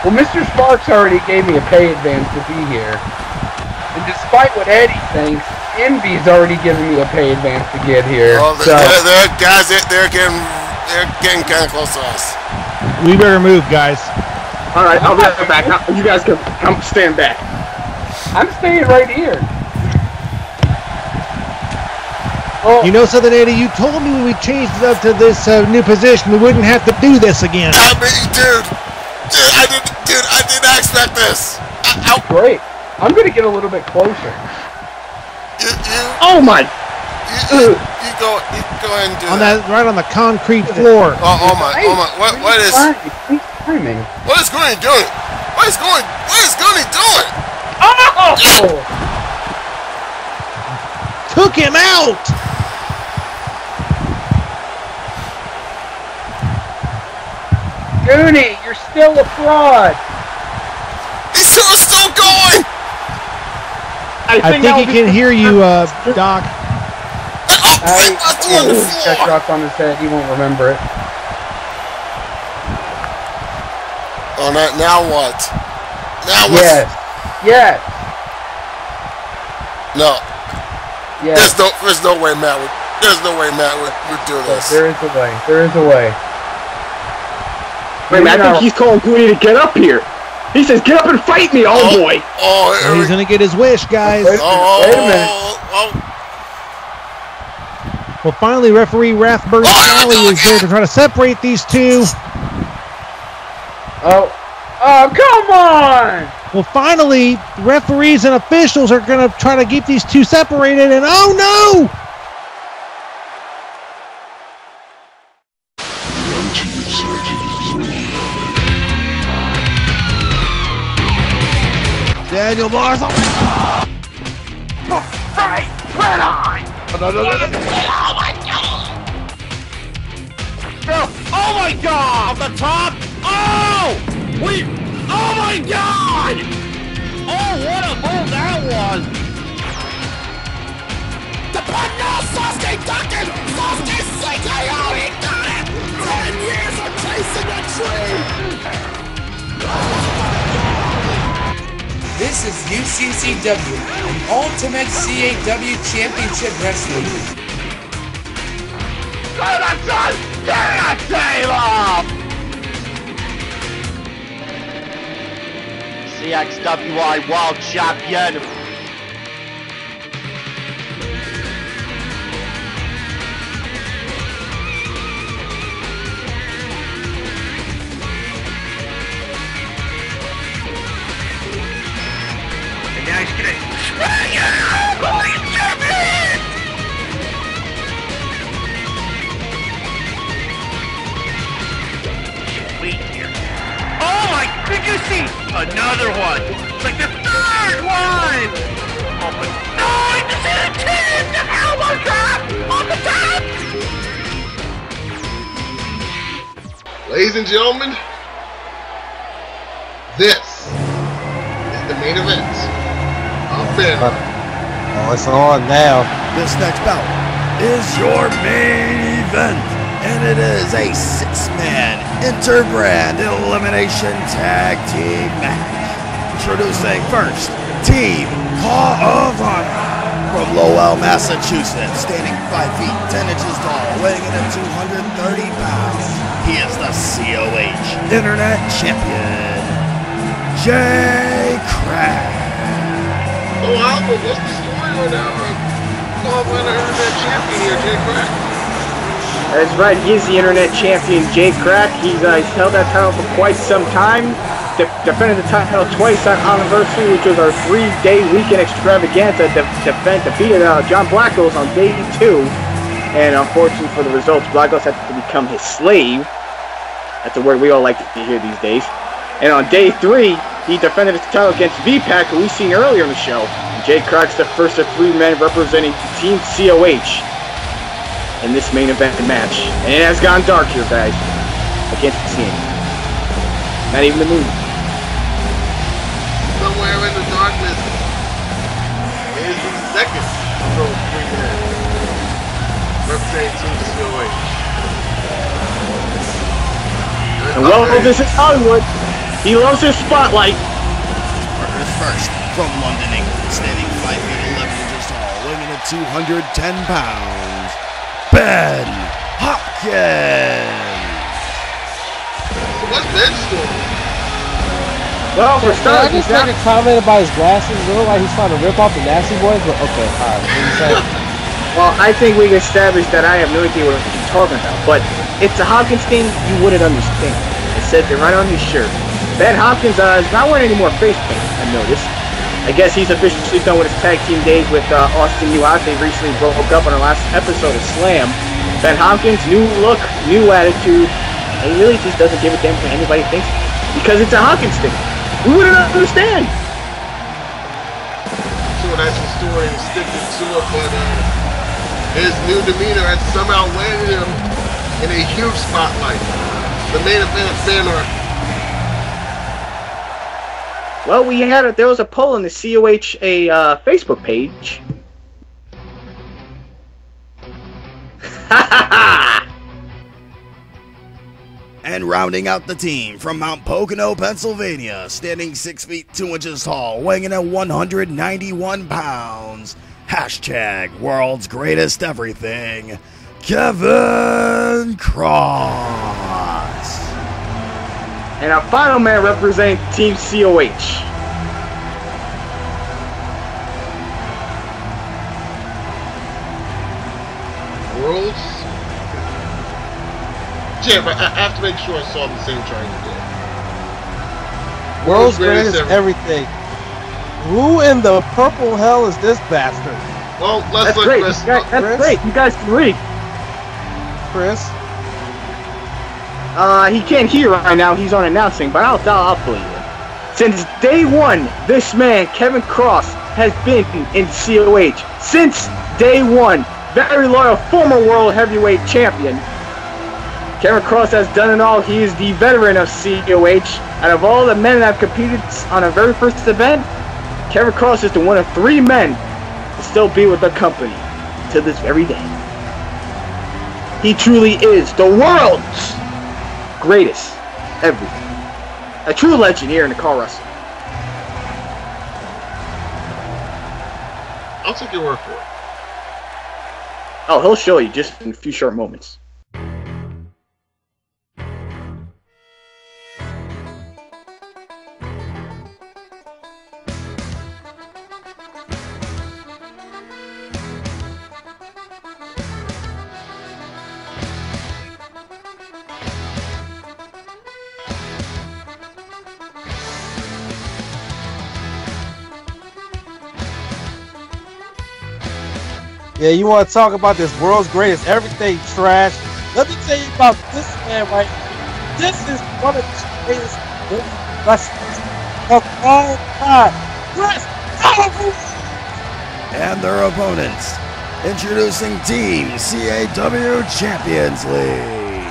Well, Mr. Sparks already gave me a pay advance to be here. And despite what Eddie thinks, Envy's already given me a pay advance to get here. Well, So, they're, they're, guys, they're, they're getting they're getting kind of close to us. We better move, guys. All right, I'll be right back. Now, You guys can come stand back. I'm staying right here. Oh, You know something, Eddie? You told me when we changed it up to this uh, new position, we wouldn't have to do this again. I mean, dude, dude, I didn't, dude, I did not expect this. I, I, great. I'm gonna get a little bit closer. you, you, Oh my! you, you, you go, you go ahead and do On that. that, right on the concrete floor. Oh, oh my, oh my, what, what is, He's timing. what is Goonie doing? What is going, what is Goonie doing? Oh! Took him out. Goonie, you're still a fraud. He's still, still going. I that think he can hear you, uh, Doc. Oh, I, I threw on the got floor. dropped on his head. He won't remember it. Oh, now, now what? Now what? Yes. Yes. No. Yes. There's no, there's no way Matt would. There's no way Matt would, would do this. There is a way. There is a way. Wait a minute, I think he's calling Goody to get up here. He says, "Get up and fight me, oh, boy." Oh, And he's gonna get his wish, guys. oh, Wait a minute. oh, oh. Well, finally, referee Rathburn oh, Sally is there to try to separate these two. Oh. Oh, come on! Well, finally, referees and officials are going to try to keep these two separated, and oh no! Daniel Mars. Right, right on. No, no, no, no. Oh my god! No! Oh my god! Off the top! Oh! We! Oh my god! Oh, what a move that was! The button now, Sasuke ducking! Sasuke CKO! He got it! Ten years of chasing a dream! This is UCCW, the Ultimate CAW Championship Wrestling. Jonathan! Get a table! CXWI World Champion. Another one! It's like the third one! Oh my, no, I just hit a 10! The elbow drop! On the top! Ladies and gentlemen, this is the main event of Banner. Oh, it's on now. This next bout is your main event, and it is a six-man interbrand elimination tag team match. Introducing first, Team CAW of Honor from Lowell, Massachusetts, standing 5 feet 10 inches tall, weighing in at 230 pounds. He is the COH Internet Champion, Jay Krack. Oh, Albert, what's the story on that? Oh, I'm that champion here, Jay Krack. That's right, he's the internet champion, Jay Krack. He's, uh, he's held that title for quite some time. De- defended the title twice on anniversary, which was our three-day weekend extravaganza. De- defend- defeated uh, John Blackos on day two, and unfortunately for the results, Blackles had to become his slave. That's a word we all like to hear these days. And on day three, he defended his title against V-Pac, who we've seen earlier in the show. Jay Krack's the first of three men representing Team COH in this main event match. And it has gone dark here, guys. I can't see it. Not even the moon. Somewhere in the darkness is the second of those three men representing Team COH. And well, this is Hollywood. He loves his spotlight. Partners first from London, England, standing 5 feet 11 inches tall, weighing in at 210 pounds. Ben Hopkins. What's Ben's story? Well, for Can I starters, just make a comment about his glasses? It look like he's trying to rip off the Nasty Boys, but okay, alright. What you say? <laughs> Well, I think we established that I have no idea what you're talking about, but it's a Hopkins thing you wouldn't understand. It said it right on his shirt. Ben Hopkins uh, is not wearing any more face paint, I noticed. I guess he's officially done with his tag team days with uh, Austin Out. They recently broke up on our last episode of Slam. Ben Hopkins, new look, new attitude, and he really just doesn't give a damn what anybody thinks because it's a Hopkins thing. We wouldn't understand. Sure, that's the story and stick it to it, but uh, his new demeanor has somehow landed him in a huge spotlight. The main event banner. Well, we had a, there was a poll on the COHA uh, Facebook page. <laughs> And rounding out the team from Mount Pocono, Pennsylvania, standing 6 feet 2 inches tall, weighing in at 191 pounds. Hashtag world's greatest everything, Kevin Cross. And our final man representing Team COH. Worlds. Champ, I, I have to make sure I saw the same chart you did. World's greatest everything. Who in the purple hell is this bastard? Well, let's That's let great. Chris. You guys, that's Chris? great. You guys can read. Chris? Uh, he can't hear right now. He's on announcing, but I'll, I'll, play you. Since day one, this man, Kevin Cross, has been in COH. Since day one, very loyal former world heavyweight champion. Kevin Cross has done it all. He is the veteran of COH. Out of all the men that have competed on a very first event, Kevin Cross is the one of three men to still be with the company to this very day. He truly is the world's greatest everything. A true legend here in the CAW wrestling. I'll take your word for it. Oh, he'll show you just in a few short moments. Yeah, you want to talk about this world's greatest everything trash? Let me tell you about this man right here. This is one of the greatest wrestlers of all time. Chris And their opponents. Introducing Team CAW Champions League.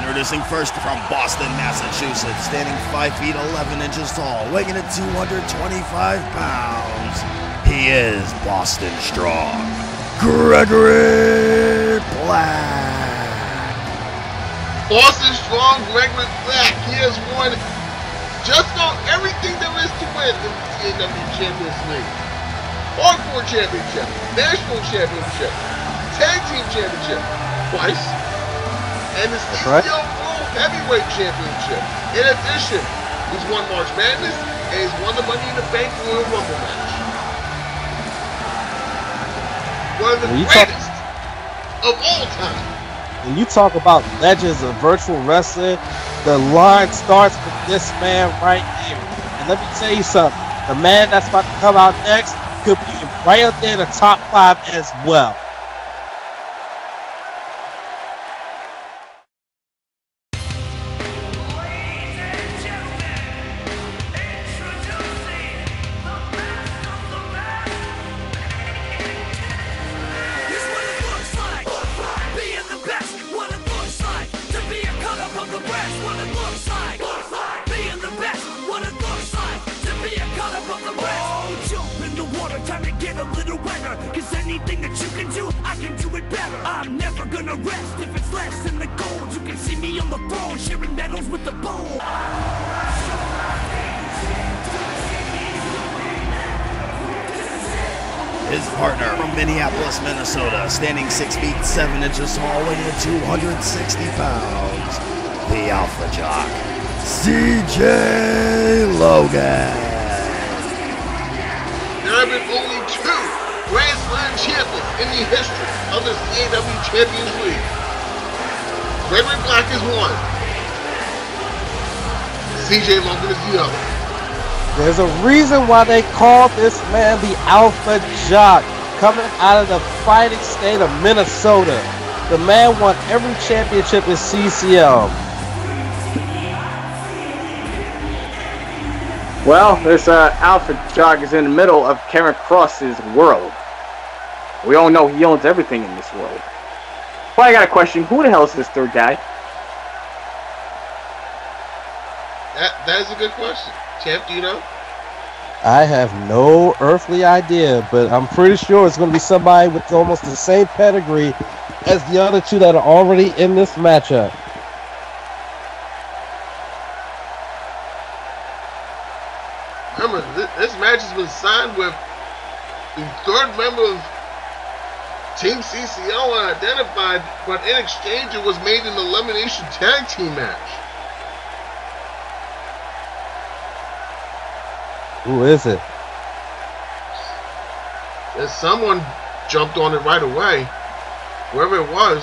Introducing first from Boston, Massachusetts, standing 5 feet 11 inches tall, weighing in at 225 pounds. He is Boston Strong. Gregory Black. Boston Strong, Gregory Black. He has won just about everything there is to win in the CAW Champions League. Hardcore Championship, National Championship, Tag Team Championship, twice, and the CCO right. World Heavyweight Championship. In addition, he's won March Madness and he's won the Money in the Bank Royal Rumble match. One of the When you talk- of all time. When you talk about legends of virtual wrestling, the line starts with this man right here. And let me tell you something. The man that's about to come out next could be right up there in the top five as well. Reason why they call this man the Alpha Jock, coming out of the fighting state of Minnesota. The man won every championship in CCL. Well, this uh, Alpha Jock is in the middle of Kevin Cross's world. We all know he owns everything in this world. But I got a question. Who the hell is this third guy? That that is a good question. Champ, do you know? I have no earthly idea, but I'm pretty sure it's going to be somebody with almost the same pedigree as the other two that are already in this matchup. Remember, this, match has been signed with the third member of Team CCL unidentified, but in exchange it was made an elimination tag team match. Who is it? And someone jumped on it right away. Whoever it was.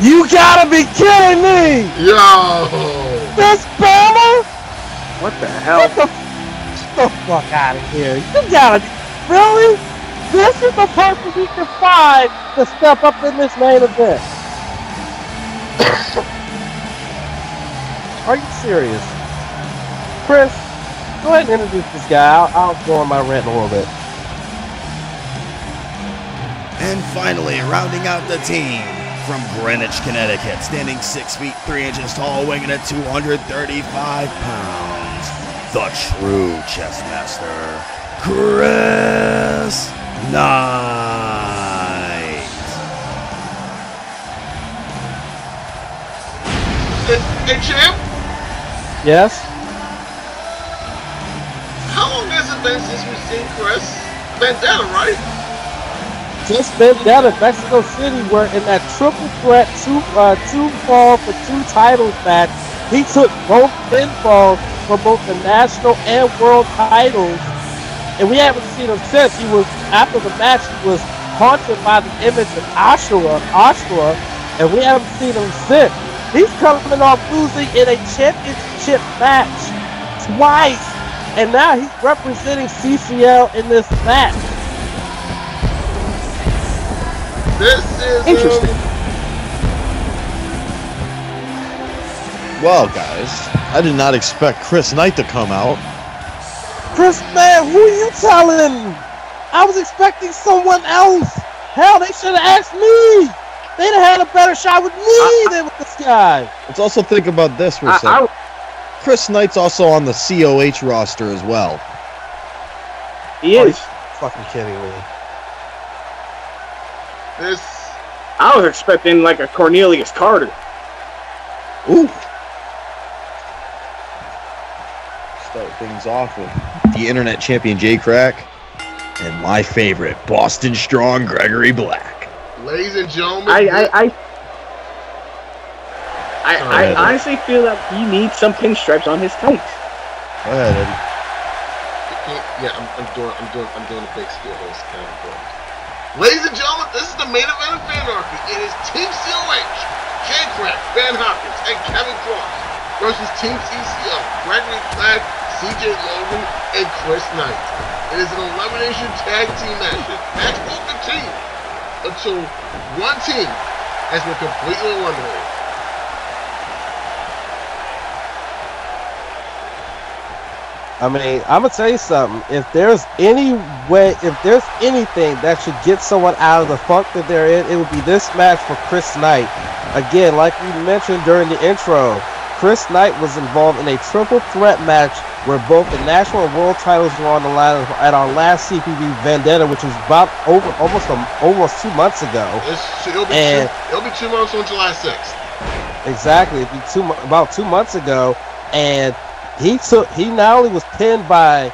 You gotta be kidding me! Yo! This Bama? What the hell? Get the, get the fuck out of here. You gotta be. Really? This is the person you can find to step up in this main event. <coughs> Are you serious? Chris, go ahead and introduce this guy. I'll, I'll go on my rant in a little bit. And finally, rounding out the team from Greenwich, Connecticut, standing 6 feet 3 inches tall, weighing in at 235 pounds, the true chess master, Chris Knight. Hey, hey, champ, Yes? How long has it been since we've seen Chris Vendetta, right? Just in Mexico City where in that triple threat two uh, two fall for two titles match, he took both pinfalls for both the national and world titles. And we haven't seen him since. He was after the match he was haunted by the image of Ashura, Ashura, and we haven't seen him since. He's coming off losing in a championship match twice, and now he's representing CCL in this match. This is um, Interesting. Well, guys, I did not expect Chris Knight to come out. Chris, man, who are you telling? I was expecting someone else. Hell, they should have asked me. They'd have had a better shot with me than with this guy. Let's also think about this for a I- second. Chris Knight's also on the COH roster as well. He is. Fucking kidding me. This. I was expecting like a Cornelius Carter. Ooh. Start things off with the internet champion Jay Krack and my favorite Boston Strong Gregory Black. Ladies and gentlemen, I I I, I, Sorry, I honestly feel that he needs some pinstripes on his tights. Go ahead, Eddie. Yeah, I'm, I'm doing, I'm doing, I'm doing a big spiel. It's kind of important. Ladies and gentlemen, this is the main event of Fanarchy. It is Team COH, Jay Krack, Ben Hopkins, and Kevin Cross versus Team CCL, Gregory Black, CJ Logan, and Chris Knight. It is an elimination tag team match. This match will continue until one team has been completely eliminated. I mean, I'm gonna tell you something. If there's any way, if there's anything that should get someone out of the funk that they're in, it would be this match for Chris Knight. Again, like we mentioned during the intro, Chris Knight was involved in a triple threat match where both the national and world titles were on the line at our last CPV Vendetta, which was about over almost a, almost two months ago. It's, it'll, be And- two, it'll be two months on July 6th. Exactly, it'd be two about two months ago, and he took he not only was pinned by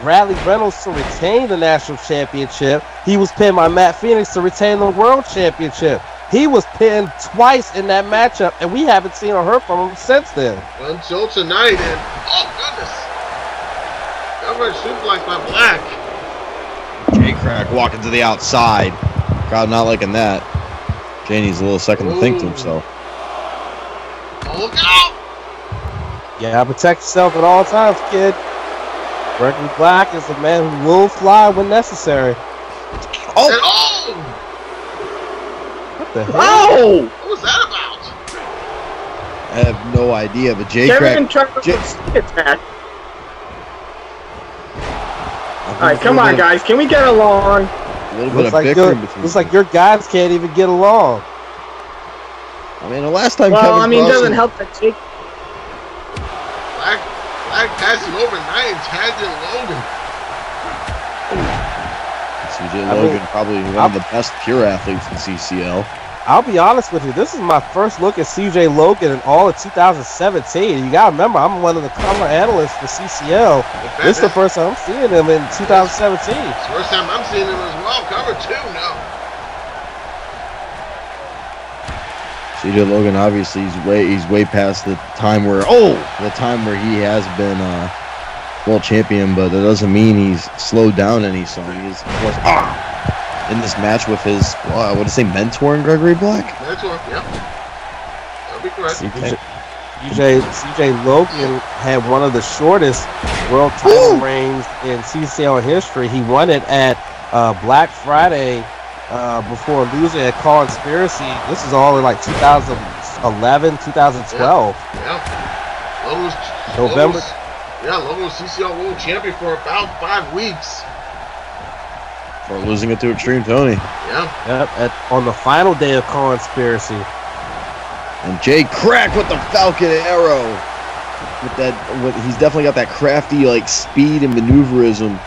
Bradley Reynolds to retain the national championship, he was pinned by Matt Phoenix to retain the world championship. He was pinned twice in that matchup, and we haven't seen or heard from him since then. Until tonight, and oh goodness, covered suplex by Black. Jay Krack walking to the outside. Crowd not liking that. Jay needs a little second to think to himself. Oh, look out! Yeah, protect yourself at all times, kid. Gregory Black is a man who will fly when necessary. Oh! And, oh! What the hell? Oh! What was that about? I have no idea, but Jay Kevin Crack. tried to sneak attack. All right, come on, guys. Can we get along? A little bit Looks of like, bickering your, between. looks like your guys can't even get along. I mean, the last time Well, Kevin I mean, it doesn't help that Jake. Black, Black passing over Knight and tagged in Logan. CJ I Logan, mean, probably one of the best pure athletes in CCL. I'll be honest with you. This is my first look at CJ Logan in all of 2017. You gotta remember, I'm one of the cover analysts for CCL. This is the first time I'm seeing him in 2017. First time I'm seeing him as well. Cover two, CJ Logan, obviously, he's way he's way past the time where oh the time where he has been uh, world champion, but that doesn't mean he's slowed down any. So he's of course ah in this match with his uh, what to say mentor in Gregory Black. Mentor, yeah. That'll be correct. CJ, CJ, CJ Logan had one of the shortest world title reigns in CCL history. He won it at uh, Black Friday uh, before losing at Conspiracy. This is all in like 2011, 2012. Yeah. Logan was, November. Logan was- yeah, Logan was CCL World Champion for about five weeks. For losing it to XtremeTony. Yeah. Yep, at, on the final day of Conspiracy. And Jay Krack with the Falcon Arrow. With that, with, he's definitely got that crafty like speed and maneuverism.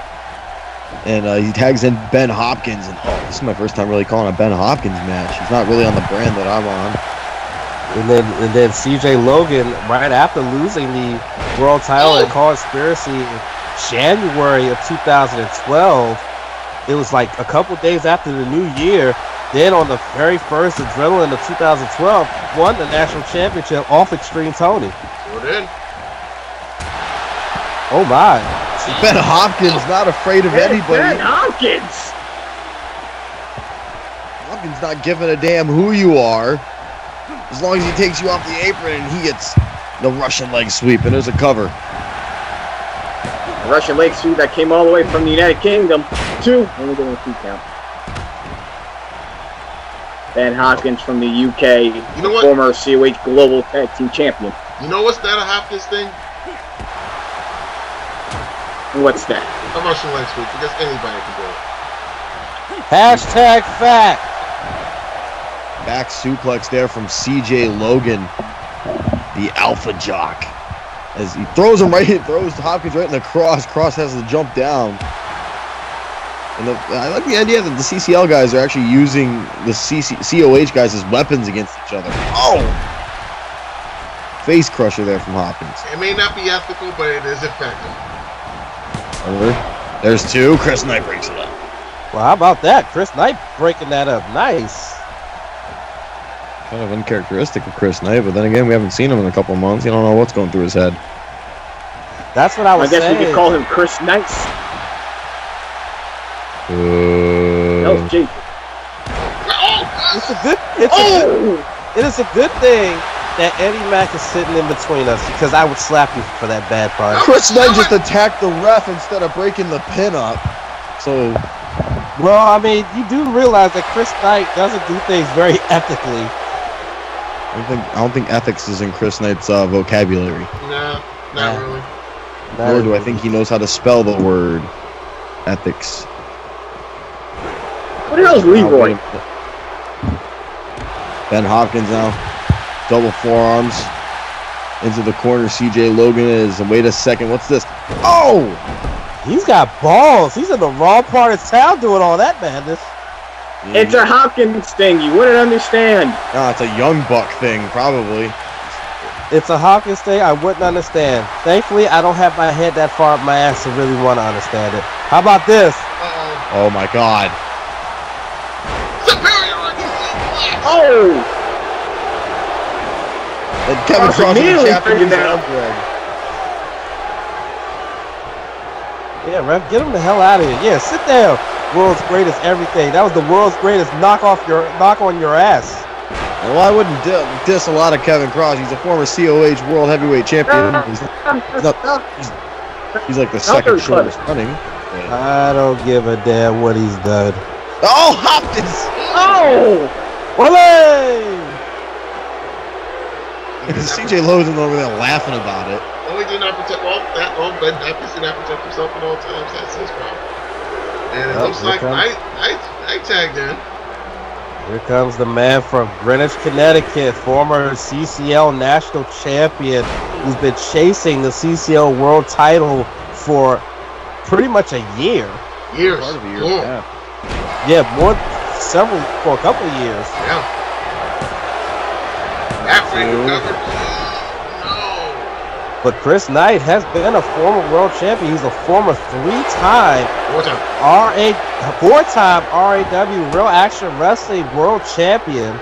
And uh, he tags in Ben Hopkins, and oh, this is my first time really calling a Ben Hopkins match. He's not really on the brand that I'm on. And then, and then CJ Logan, right after losing the world title at Conspiracy in January of 2012, it was like a couple days after the new year. Then on the very first Adrenaline of 2012, won the national championship off XtremeTony. Sure did. Oh my! Ben Hopkins not afraid of anybody. Ben Hopkins. Hopkins not giving a damn who you are, as long as he takes you off the apron and he gets the Russian leg sweep. And there's a cover. Russian leg sweep that came all the way from the United Kingdom. Two. Only doing a two count. Ben Hopkins from the UK, You know what? former COH Global Tag Team Champion. You know what's that half this thing? What's that? A Russian leg sweep because anybody can do it. Hashtag fact. Back suplex there from CJ Logan, the alpha jock. As he throws him right, <laughs> throws Hopkins right in the cross. Cross has to jump down. And the, I like the idea that the CCL guys are actually using the CC, COH guys as weapons against each other. Oh! Face crusher there from Hopkins. It may not be ethical, but it is effective. Over. There's two. Chris Knight breaks it up. Well, how about that? Chris Knight breaking that up. Nice. Kind of uncharacteristic of Chris Knight, but then again, we haven't seen him in a couple months. You don't know what's going through his head. That's what I was. I guess saying. we could call him Chris Knights. That was Uh, Jake. It's a good. It's a good, it is a good thing that Eddie Mack is sitting in between us because I would slap you for that bad part. Chris Knight just attacked the ref instead of breaking the pin up. So, Well, I mean, you do realize that Chris Knight doesn't do things very ethically. I don't think I don't think ethics is in Chris Knight's uh, vocabulary. Nah, not really. Nor do I think he knows how to spell the word ethics. What the hell is Leroy? Ben Hopkins now, double forearms into the corner. CJ Logan is. And wait a second, what's this? Oh, He's got balls. He's in the wrong part of town doing all that madness. It's a Hopkins thing. You wouldn't understand. Ah, it's a young buck thing, probably. It's a Hopkins thing. I wouldn't understand. Thankfully, I don't have my head that far up my ass to really want to understand it. How about this? Oh my God. Oh! And Kevin Cross Cross with the immediately Japanese figured that arm out. drag. Yeah, Rev, get him the hell out of here. Yeah, sit down. World's greatest everything. That was the world's greatest knock off your knock on your ass. Well, I wouldn't di- diss a lot of Kevin Cross. He's a former COH World Heavyweight Champion. He's, he's, not, he's, he's like the second very shortest running. I don't give a damn what he's done. Oh, Hopkins! Oh! Ole! CJ Logan over there laughing about it. Oh, he did not protect. Well, that oh, Ben Hopkins did not protect himself at all times. That's his problem. And it Oh, looks like comes- I, I, I tagged in. Here comes the man from Greenwich, Connecticut, former CCL national champion, who's been chasing the CCL world title for pretty much a year. Years. Part of a year, yeah. Yeah, more several for a couple of years. Yeah. Halfway. But Chris Knight has been a former world champion. He's a former three-time Four-time. RA, four-time RAW Real Action Wrestling World Champion.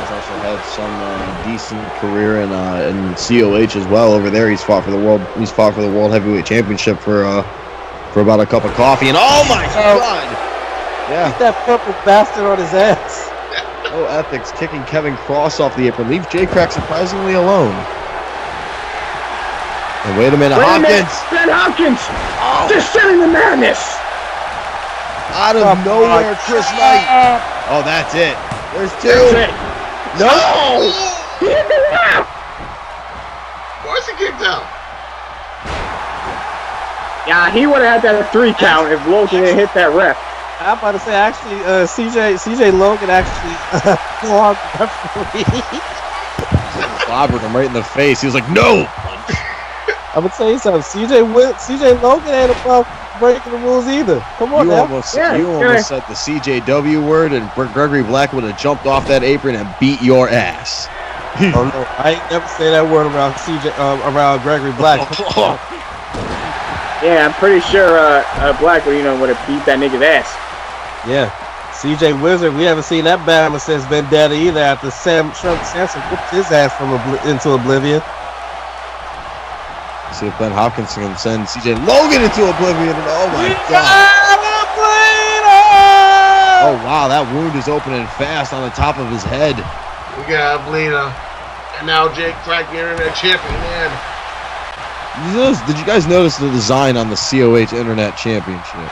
He's also had some uh, decent career in uh, in COH as well. Over there, he's fought for the world. He's fought for the World Heavyweight Championship for uh, for about a cup of coffee. And oh my god! Yeah. Get that purple bastard on his ass. Oh, ethics kicking Kevin Cross off the apron. Leave Jay Krack surprisingly alone. And wait a minute, Wait a minute, Hopkins Ben Hopkins! Oh. Descending the madness! out of nowhere, Chris Knight. Oh, that's it. There's two. That's it. No. He hit the ref! Why is he kicked out? Yeah, he would have had that three count if Logan had hit that ref. I'm about to say, actually, uh, CJ CJ Logan actually <laughs> uh, clogged the referee. <laughs> Clobbered him right in the face. He was like, "No." I'm gonna tell you something. CJ Wi- CJ Logan ain't above breaking the rules either. Come on You now. almost, you almost said the CJW word, and Gregory Black would have jumped off that apron and beat your ass. <laughs> oh no, I ain't never say that word around CJ um, around Gregory Black. Yeah, I'm pretty sure uh, uh, Black would, you know, would have beat that nigga's ass. Yeah. CJ Wizard, we haven't seen that Bama since Vendetta either after Sam Trump Sampson whooped his ass from obli- into oblivion. See if Ben Hopkins can send CJ Logan into oblivion. And oh my god! Oh wow, that wound is opening fast on the top of his head. We got Blina. And now Jay Krack Internet Champion. Man, Did you, notice, did you guys notice the design on the COH Internet Championship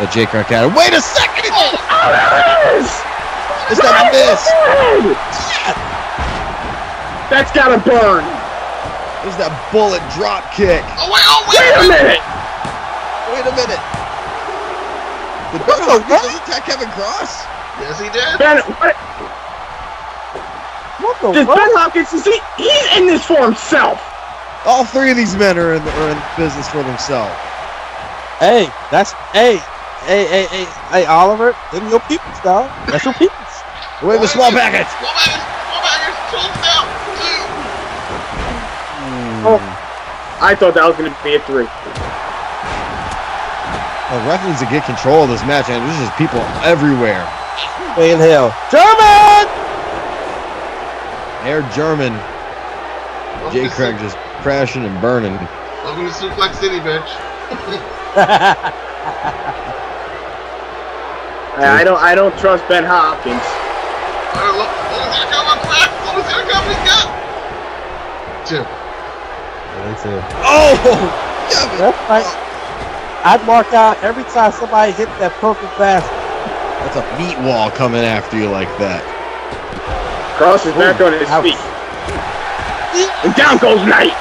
that Jay Krack had? Wait a second! Oh, there it is! Is that a miss? That's gotta burn! Is that bullet drop kick? Oh wait, oh wait, Wait a minute! Wait a minute. Did Ben Hopkins attack Kevin Cross? Yes, he did. Ben, what? What the Does Ben Hopkins, is he, he's in this for himself! All three of these men are in, are in business for themselves. Hey, that's hey, hey, hey, hey, hey, Oliver, them your peoples, dog. That's your peoples. Wait, the small package. Small baggers, small baggers, close down. Two. Oh, I thought that was gonna be a three. Oh, the ref needs to get control of this match, and there's just people everywhere. Way in hell. German! Air German. Jay Krack just crashing and burning. Welcome to Suplex City, bitch. <laughs> <laughs> I I don't, I don't trust Ben Hopkins. Alright, look, Logan's gonna come on. Logan's gonna come. He's got two. Oh! That's right. I'd mark out every time somebody hit that purple basket. That's a meat wall coming after you like that. Cross is back on his ouch. feet. And down goes Knight!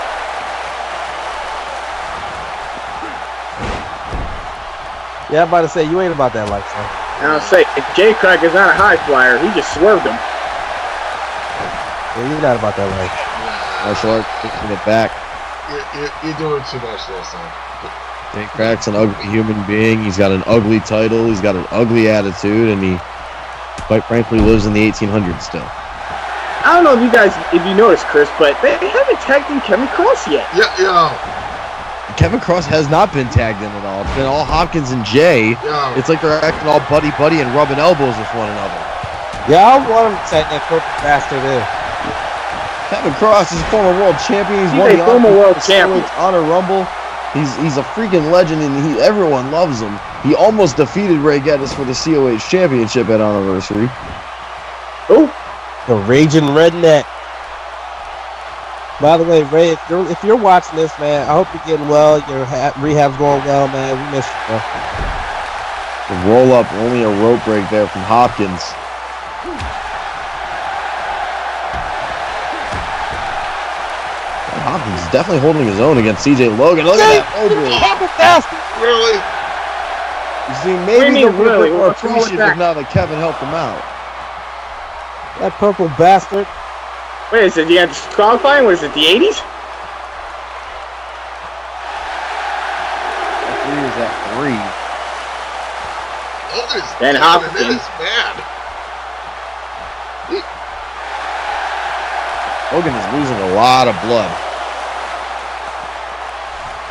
Yeah, I'm about to say you ain't about that life, son. And I'll say, if Jay Krack is not a high flyer, he just swerved him. Yeah, you're not about that life. Martial art kicking it back. You're, you're, you're doing too much there, son. Jay Krack's an ugly human being. He's got an ugly title. He's got an ugly attitude, and he, quite frankly, lives in the 1800s still. I don't know if you guys, if you noticed, Chris, but they haven't tagged in Kevin Cross yet. Yeah, yo. Kevin Cross has not been tagged in at all. It's been all Hopkins and Jay. Yeah. It's like they're acting all buddy buddy and rubbing elbows with one another. Yeah, I want him to take that purple bastard in. Kevin Cross is a former world champion. He's, He's won a former Honor- world champion. Steroids Honor Rumble. He's he's a freaking legend, and he everyone loves him. He almost defeated Ray Geddes for the COH championship at Anniversary. Oh, The raging redneck. By the way, Ray, if you're if you're watching this, man, I hope you're getting well. Your ha- rehab's going well, man. We miss you, bro. The roll up, only a rope break there from Hopkins. Hopkins is definitely holding his own against CJ Logan. Look at that elbow. Purple bastard. Really? You see, What do you maybe the they'll be a really? bit more What's appreciative now that Kevin helped him out. That purple bastard. Wait, is it the qualifying? Was it the 80s? Three is at three. Others ben Hopkins. Is bad. Logan is losing a lot of blood.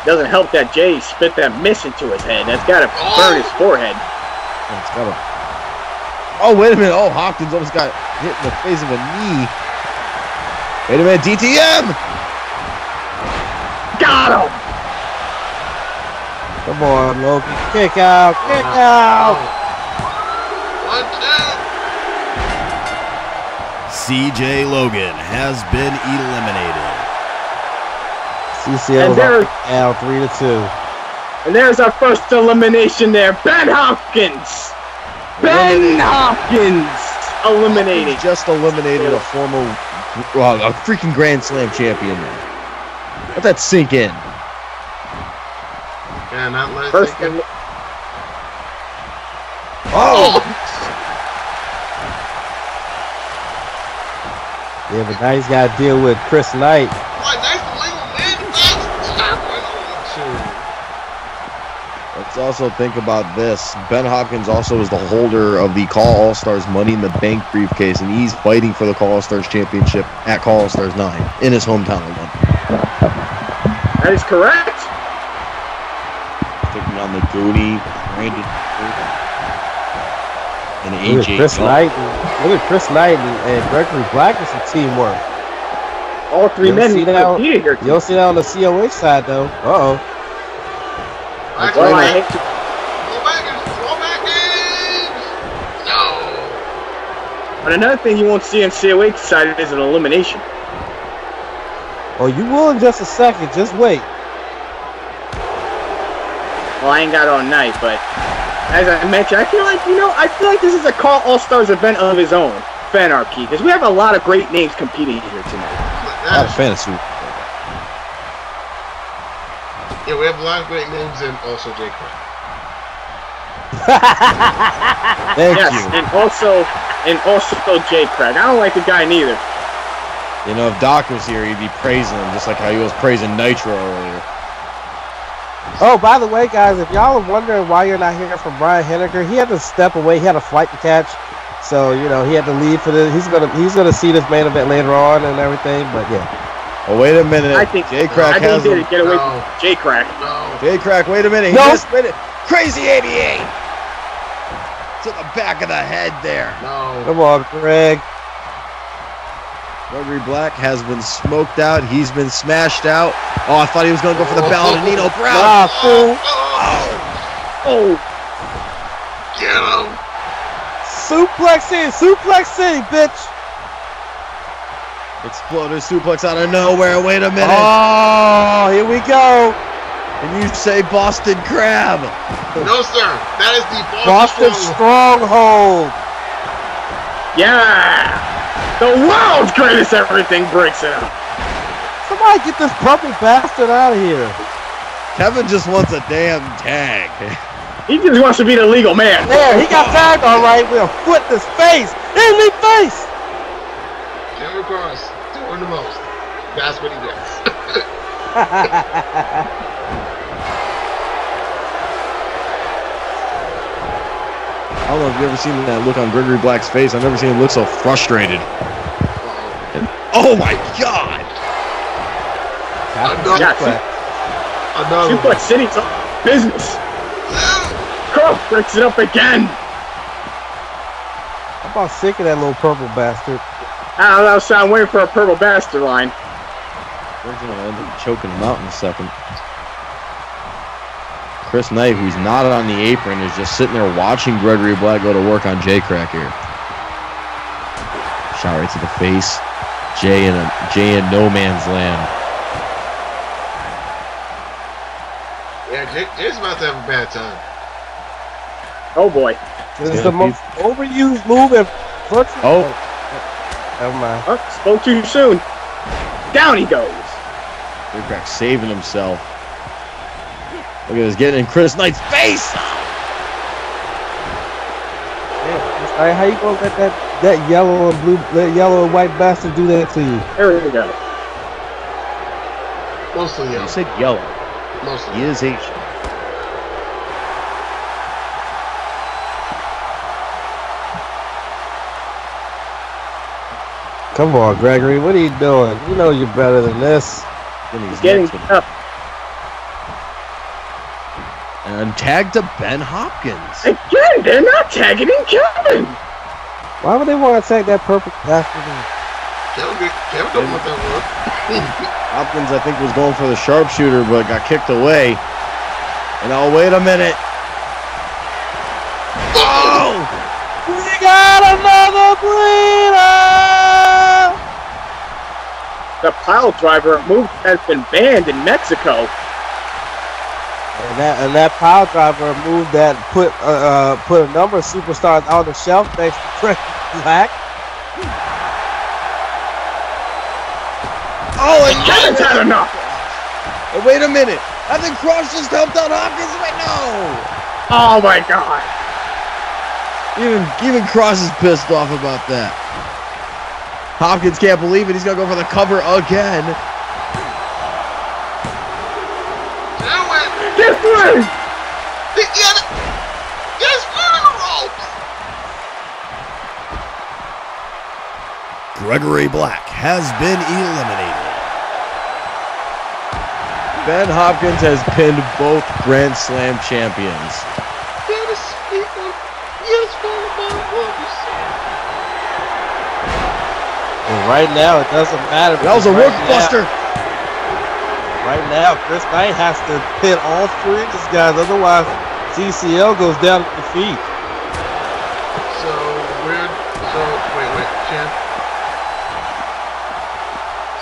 Doesn't help that Jay spit that miss into his head. That's got to oh. burn his forehead. It's got. Oh, wait a minute. Oh, Hopkins almost got hit in the face of a knee. Wait a minute, DTM! Got him! Come on, Loki. Kick out. Kick out. One, two. CJ Logan has been eliminated. CCL And there- down three to two. And there's our first elimination there. Ben Hopkins! Ben Hopkins! Eliminated. Just eliminated a former, well, a freaking Grand Slam champion. Let that sink in. Yeah, not let it First take it. Oh! oh! Yeah, but now he's got to deal with Chris Knight. Why, that's the legal man. That's happening on Let's also think about this. Ben Hopkins also is the holder of the CAW All Stars Money in the Bank briefcase, and he's fighting for the CAW All Stars championship at CAW All Stars 9 in his hometown of London. That is correct. Taking on the Goonie, Brandon, and Look at AJ. Chris Young. Knight. Look at Chris Knight and, and Gregory Black is some teamwork. All three You don't men see that on- competed here. You don't see that on the COH side though. Uh oh. Well, I hate to But another thing you won't see in COH side is an elimination. Oh, you will in just a second. Just wait. Well, I ain't got all night, but as I mentioned, I feel like you know, I feel like this is a CAW All Stars event of his own, Fanarchy, because we have a lot of great names competing here tonight. A lot of fantasy. Yeah, we have a lot of great names and also J. Craig. <laughs> Thank yes, you. and also, and also Jay Krack. I don't like the guy neither. You know, if Doc was here, he'd be praising him just like how he was praising Nitro earlier. Oh, by the way, guys, if y'all are wondering why you're not hearing from Brian Henniger, he had to step away. He had a flight to catch, so you know he had to leave for this. He's gonna he's gonna see this main event later on and everything. But yeah, Oh, wait a minute. I think J I Crack think has he did him. it. Get away from Jay Krack. Jay Krack, wait a minute. He No. just made it. Crazy 88 to the back of the head there. No. come on, Greg. Gregory Black has been smoked out. He's been smashed out. Oh, I thought he was going to go for the ballot Nino Brown. Nah, fool. Oh, oh. Get him. Suplex City, Suplex City, bitch. Exploder suplex out of nowhere. Wait a minute. Oh, here we go. And you say Boston Crab. No, sir. That is the Boston, Boston Stronghold. Stronghold. yeah! The world's greatest everything breaks it up. Somebody get this purple bastard out of here. Kevin just wants a damn tag. He just wants to be the legal man. There, he got tagged all right with a foot in his face. In the face. Cameron Cross doing the most. That's what he gets. <laughs> I don't know if you've ever seen that look on Gregory Black's face. I've never seen him look so frustrated. And- oh my god! Another, Yeah, Suplex. another Suplex City's up business. Cross breaks it up again. I'm about sick of that little purple bastard. I don't know, so I'm waiting for a purple bastard line. We're gonna end up choking him out in a second. Chris Knight, who's not on the apron, is just sitting there watching Gregory Black go to work on Jay Krack here. Shot right to the face. Jay in a Jay in no man's land. Yeah, Jay's about to have a bad time. Oh boy. This is the most overused move in front. Oh. Never mind. Oh, spoke too soon. Down he goes. Jay Krack saving himself. Look at this getting in Chris Knight's face. Yeah, it's how you gonna let that, that yellow and blue, that yellow and white bastard do that to you? There we go. Mostly You yellow. said yellow. Mostly He is Asian. Come on, Gregory. What are you doing? You know you're better than this. He's getting up. And tag to Ben Hopkins. Again, they're not tagging in Kevin. Why would they want to take that purple bastard? Kevin, Kevin don't want that look. <laughs> Hopkins, I think, was going for the sharpshooter, but got kicked away. And I'll wait a minute. Oh! We got another bleeder! The pile driver move has been banned in Mexico. And that and that power driver move that put uh, uh put a number of superstars on the shelf thanks to Chris Black. Oh, and Kevin's had enough. And wait a minute. I think Cross just helped out Hopkins. Wait, no. Oh my god. Even even Cross is pissed off about that. Hopkins can't believe it. He's gonna go for the cover again. Get through! He got it. Yes, one in a row. Gregory Black has been eliminated. Ben Hopkins has pinned both Grand Slam champions. And right now, it doesn't matter. That was a because work right buster. Now, right now, Chris Knight has to pin all three of these guys, otherwise CCL goes down to defeat. So we're so wait wait Chen.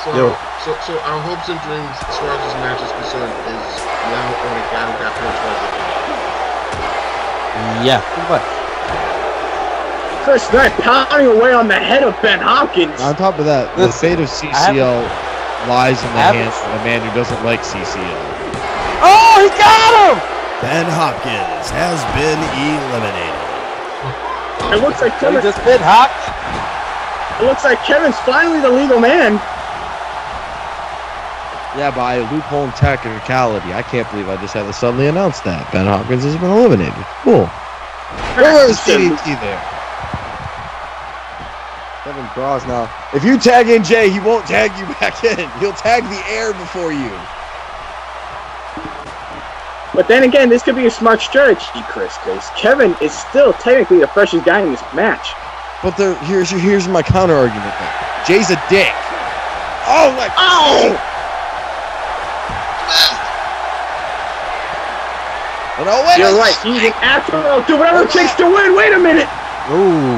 So Yo. so so our hopes and dreams as far as this match is concerned is now on a guy who got punched by the Yeah, pretty much. Chris Knight pounding away on the head of Ben Hopkins. On top of that, the fate of CCL lies in the hands of a man who doesn't like CCL. Oh, he got him! Ben Hopkins has been eliminated. It looks like Kevin. just bit hot. It looks like Kevin's finally the legal man. Yeah, by a loophole in technicality. I can't believe I just had to suddenly announce that. Ben Hopkins has been eliminated. Cool. Where was DDT there? Kevin Cross now. If you tag in Jay, he won't tag you <laughs> back in. He'll tag the air before you. But then again, this could be a smart strategy, Chris, because Kevin is still technically the freshest guy in this match. But there, here's here's my counter argument. Though. Jay's a dick. Oh my! Oh! And oh wait! You're right. He's an after all. Do whatever it takes to win. Wait a minute. Ooh,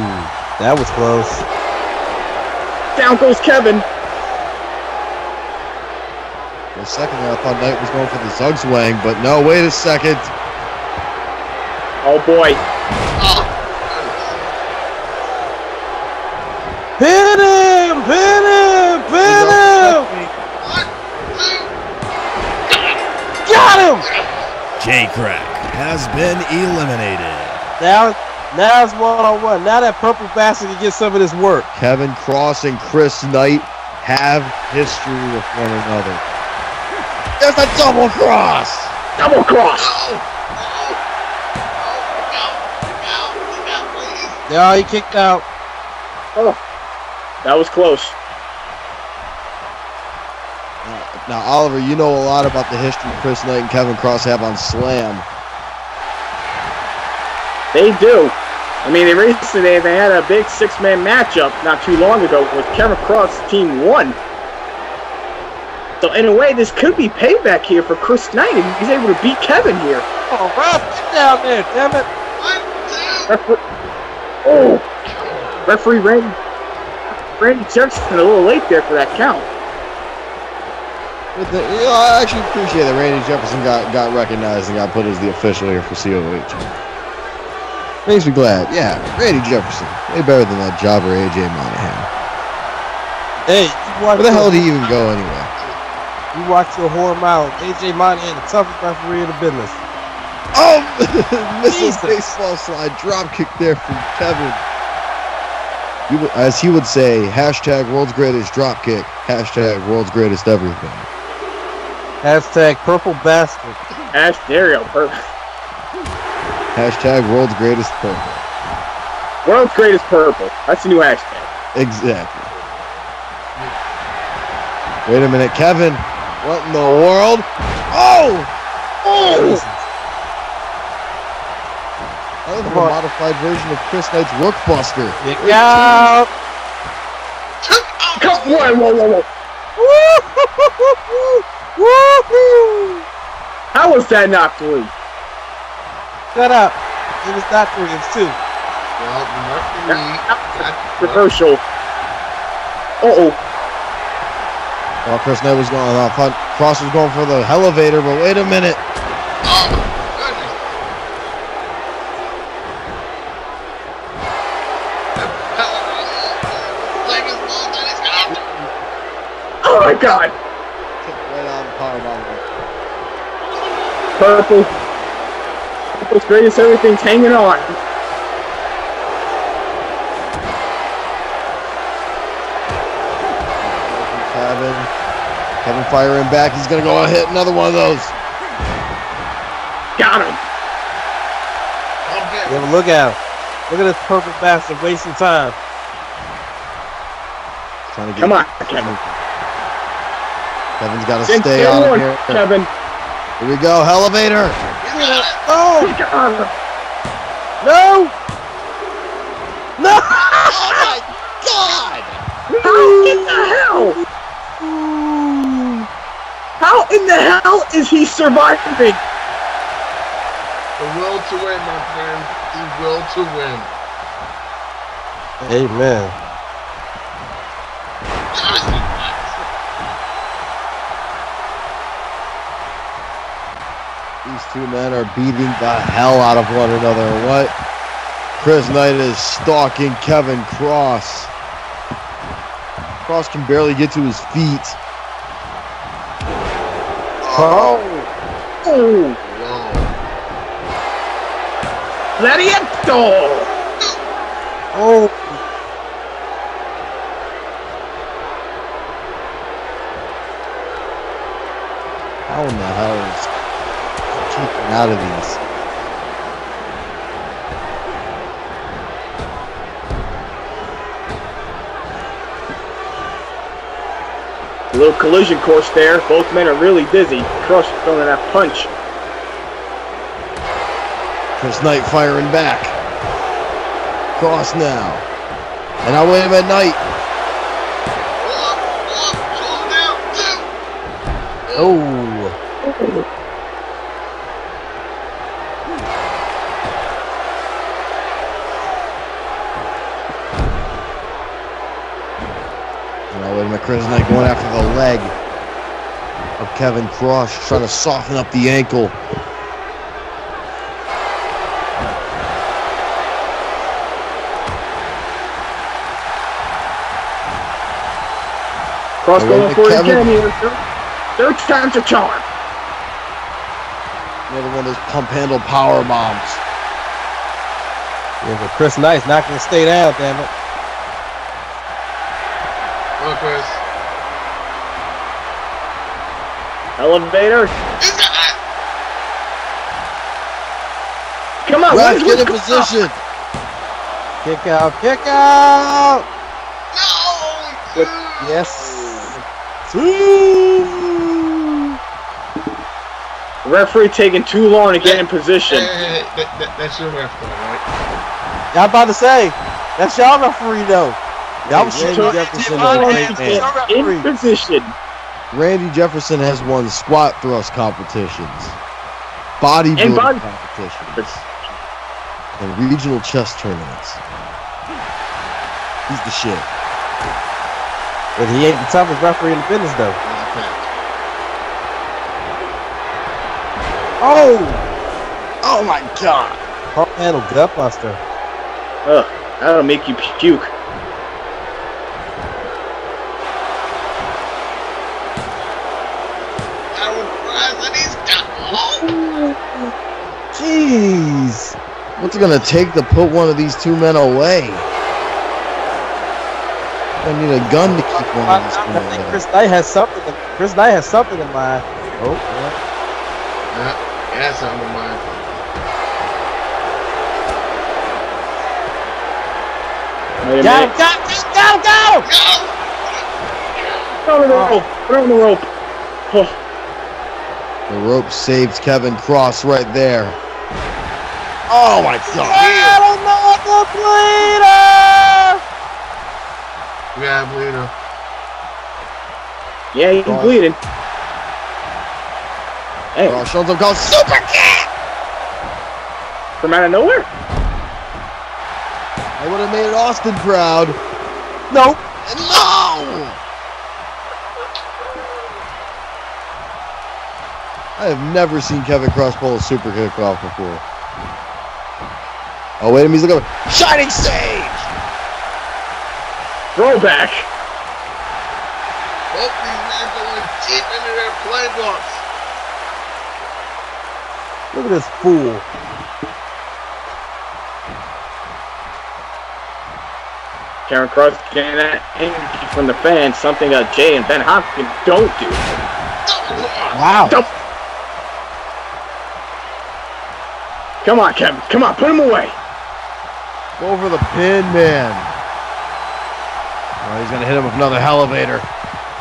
that was close. Down goes Kevin. For a second there, I thought Knight was going for the Zugzwang, but no. Wait a second. Oh boy. Pin him! Pin him! Pin him! Got him! Jay Krack has been eliminated. Now, now it's one on one. Now that purple bastard can get some of this work. Kevin Cross and Chris Knight have history with one another. There's a double cross. Double cross. Yeah, he kicked out. Oh, that was close. Now, Oliver, you know a lot about the history Chris Knight and Kevin Cross have on Slam. They do. I mean, they recently they had a big six-man matchup not too long ago with Kevin Cross Team One. So in a way, this could be payback here for Chris Knight if he's able to beat Kevin here. Oh, Ralph, get down there, damn it. Refer- oh, referee Randy, Randy Jefferson a little late there for that count. The, you know, I actually appreciate that Randy Jefferson got, got recognized and got put as the official here for COH. Makes me glad. Yeah, Randy Jefferson. Way better than that jobber AJ Monahan. Hey, you watch Where the hell did he even go anyway? You watch your whore mouth. AJ Monahan, the toughest referee in the business. Oh, <laughs> missile Jesus. baseball slide drop kick there from Kevin. You as he would say, hashtag world's greatest drop kick, hashtag world's greatest everything. Hashtag purple bastard. Ash, there you go, perfect. Hashtag world's greatest purple. World's greatest purple. That's the new hashtag. Exactly. Wait a minute, Kevin. What in the world? Oh! Oh! That was a modified version of Chris Knight's Rookbuster. Kick out. Come whoa, whoa, whoa, whoa. Woohoo! How was that not three? Shut up. It was not three, it's two. Well, the referee. Reversal. Uh-oh. Well, Chris Knight was going off. Hunt. Cross was going for the elevator, but wait a minute. Oh my god. Right on the power bomb. Purple. Purple's greatest everything's hanging on. Kevin. Kevin firing back. He's gonna go and hit another one of those. Got him. Yeah, but look at him. Look at this perfect bastard wasting time. Trying to get Come on, Kevin. Kevin's got to Then stay stay out of on, here. Kevin. Here we go. Elevator. Oh! God. No! No! Oh my god! How in the hell? How in the hell is he surviving? The will to win, my friend. The will to win. Amen. These two men are beating the hell out of one another. What? Chris Knight is stalking Kevin Cross. Cross can barely get to his feet. Oh. Oh. Gladiator. Oh. How in the hell is keeping out of these? A little collision course there. Both men are really dizzy. Cross throwing that punch. Chris Knight firing back. Cross now. And now wait a minute, Knight. Oh. And now wait a minute, Chris Knight going after the leg of Kevin Cross, trying to soften up the ankle. Cross going wait, for it Kevin. again here. Third time's a charm. Another one of those pump handle power bombs. Yeah, but Chris Knight's not going to stay down, damn it. Come on, Chris. Elevator. Come on, Ref, where's get in what's going on? position. Kick out, kick out! Yes. The referee taking too long to get in position. That, that, that's your ref, though, right? Y'all about to say, that's y'all referee though. Y'all was Randy shooting Jefferson on is the a man. man. In position. Randy Jefferson has won squat thrust competitions, bodybuilding body- competitions, and regional chess tournaments. He's the shit. But he ain't the toughest referee in the business though. Oh! Oh my god! Pump handle gutbuster. Ugh, that'll make you puke. Jeez! What's it gonna take to put one of these two men away? I need a gun to keep one of these two I men think away. Chris Knight has something. Chris Knight has something in mind. Oh, yeah. Yeah, yeah, something in mind. Wait a Got him, minute. got him, got him, got him! Put on the rope. Oh. Put on the rope. Oh, The rope saved Kevin Cross right there. Oh my god. Battle Knuckle Bleeder! Yeah, bleeder. yeah, he's Cross. bleeding. Hey, Cross shows him called Super Kick. from out of nowhere? I would have made Austin proud. Nope. No! I have never seen Kevin Cross pull a super kick off before. Oh, wait a minute, he's looking. Shining Sage! Throwback. Both these men going deep into their playbooks. Look at this fool. Kevin Cross getting that energy from the fans, something uh, Jay and Ben Hopkins don't do. Wow. Don't- Come on, Kevin. Come on, put him away. Go for the pin, man. Oh, he's gonna hit him with another elevator.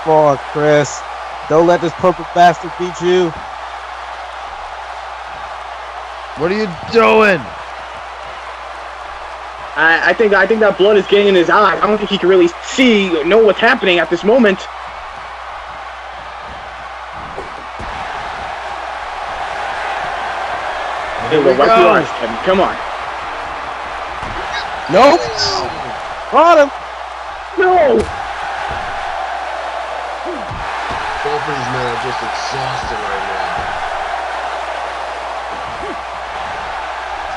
Fuck, on, Chris. Don't let this purple bastard beat you. What are you doing? I, I think I think that blood is getting in his eye. I don't think he can really see or know what's happening at this moment. Hey, Here well, wipe your eyes, Kevin. Come on. Nope. Caught him. No. Both of these men are just exhausted right now.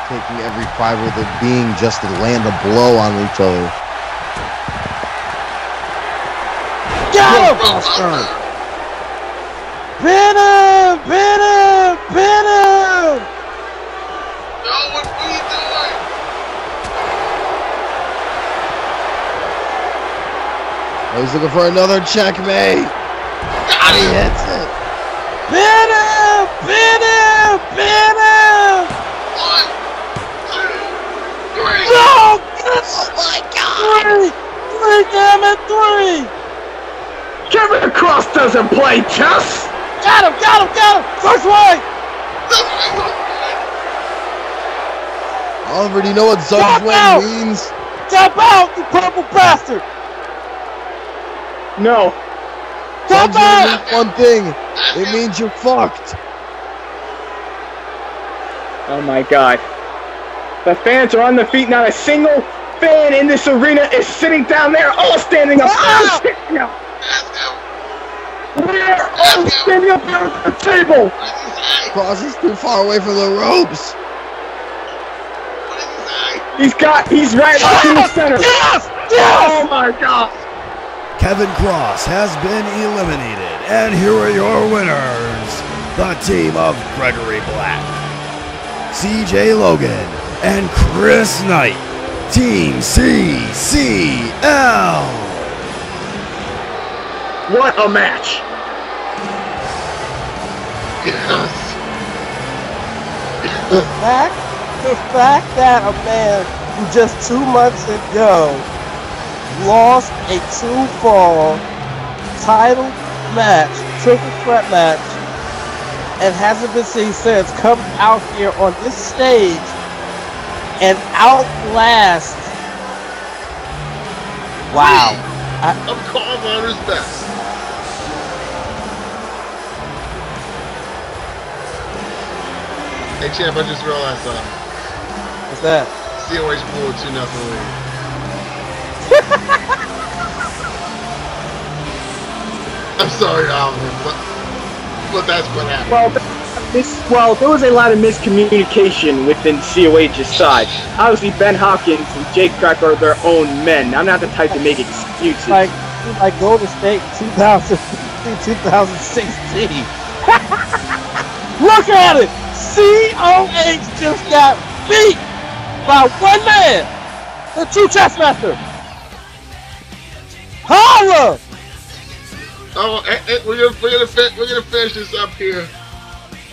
Taking every fiber of their being just to land a blow on each other. Got him! Pin him! Pin him! Pin him! No, what are you doing? Oh, he's looking for another checkmate. Got He hits it. Pin him! Pin him! Pin him! One, two, three. No! Oh my god! Three! Three, damn it! Three! Kevin Cross doesn't play chess. Got him! Got him! Got him! First way! Oliver, do you know what out! means? Tap out, you purple bastard! No. Tap Zugzwang means one thing. It means you're fucked. Oh my God. The fans are on their feet. Not a single fan in this arena is sitting down there. All standing up. All standing up. We're all standing up here at the table. Cross is too far away from the ropes. He's got. He's right up in the ah! center. Yes! Oh my God. Kevin Cross has been eliminated, and here are your winners the team of Gregory Black, CJ Logan, and Chris Knight. Team CCL. What a match. Yes. The fact, the fact that a man who just two months ago lost a two-fall title match, triple threat match, and hasn't been seen since, come out here on this stage and outlast. Wow. I, I'm Carl Reiner's best. Hey champ, I just realized something. what's that? COH blew a 2 nothing lead. I'm sorry, Alvin, but, but that's what happened. Well, this, well, there was a lot of miscommunication within COH's side. Obviously, Ben Hopkins and Jay Krack are their own men. I'm not the type to make excuses. Like, like Golden State 2015, <laughs> 2016. <laughs> Look at it! COH just got beat by one man! The true chess master! Holla! Oh, eh, eh, we're gonna we're gonna fin- we're gonna finish this up here.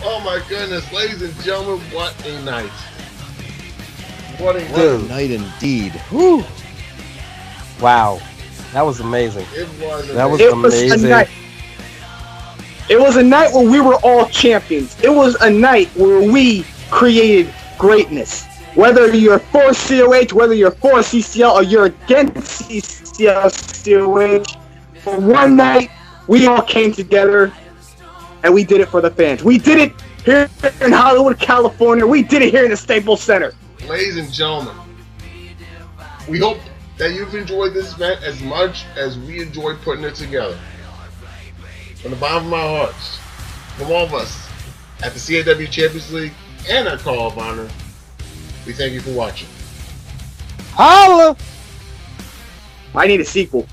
Oh my goodness, ladies and gentlemen, what a night! What a What a night indeed. Whew. Wow. That was amazing. It was. That was It was a amazing. night. It was a night where we were all champions. It was a night where we created greatness. Whether you're for COH, whether you're for CCL, or you're against CCL COH, for one night we all came together and we did it for the fans. We did it here in Hollywood, California. We did it here in the Staples Center. Ladies and gentlemen, we hope that you've enjoyed this event as much as we enjoyed putting it together. From the bottom of my hearts, from all of us at the CAW Champions League and at CAW of Honor, we thank you for watching. Holla! I need a sequel.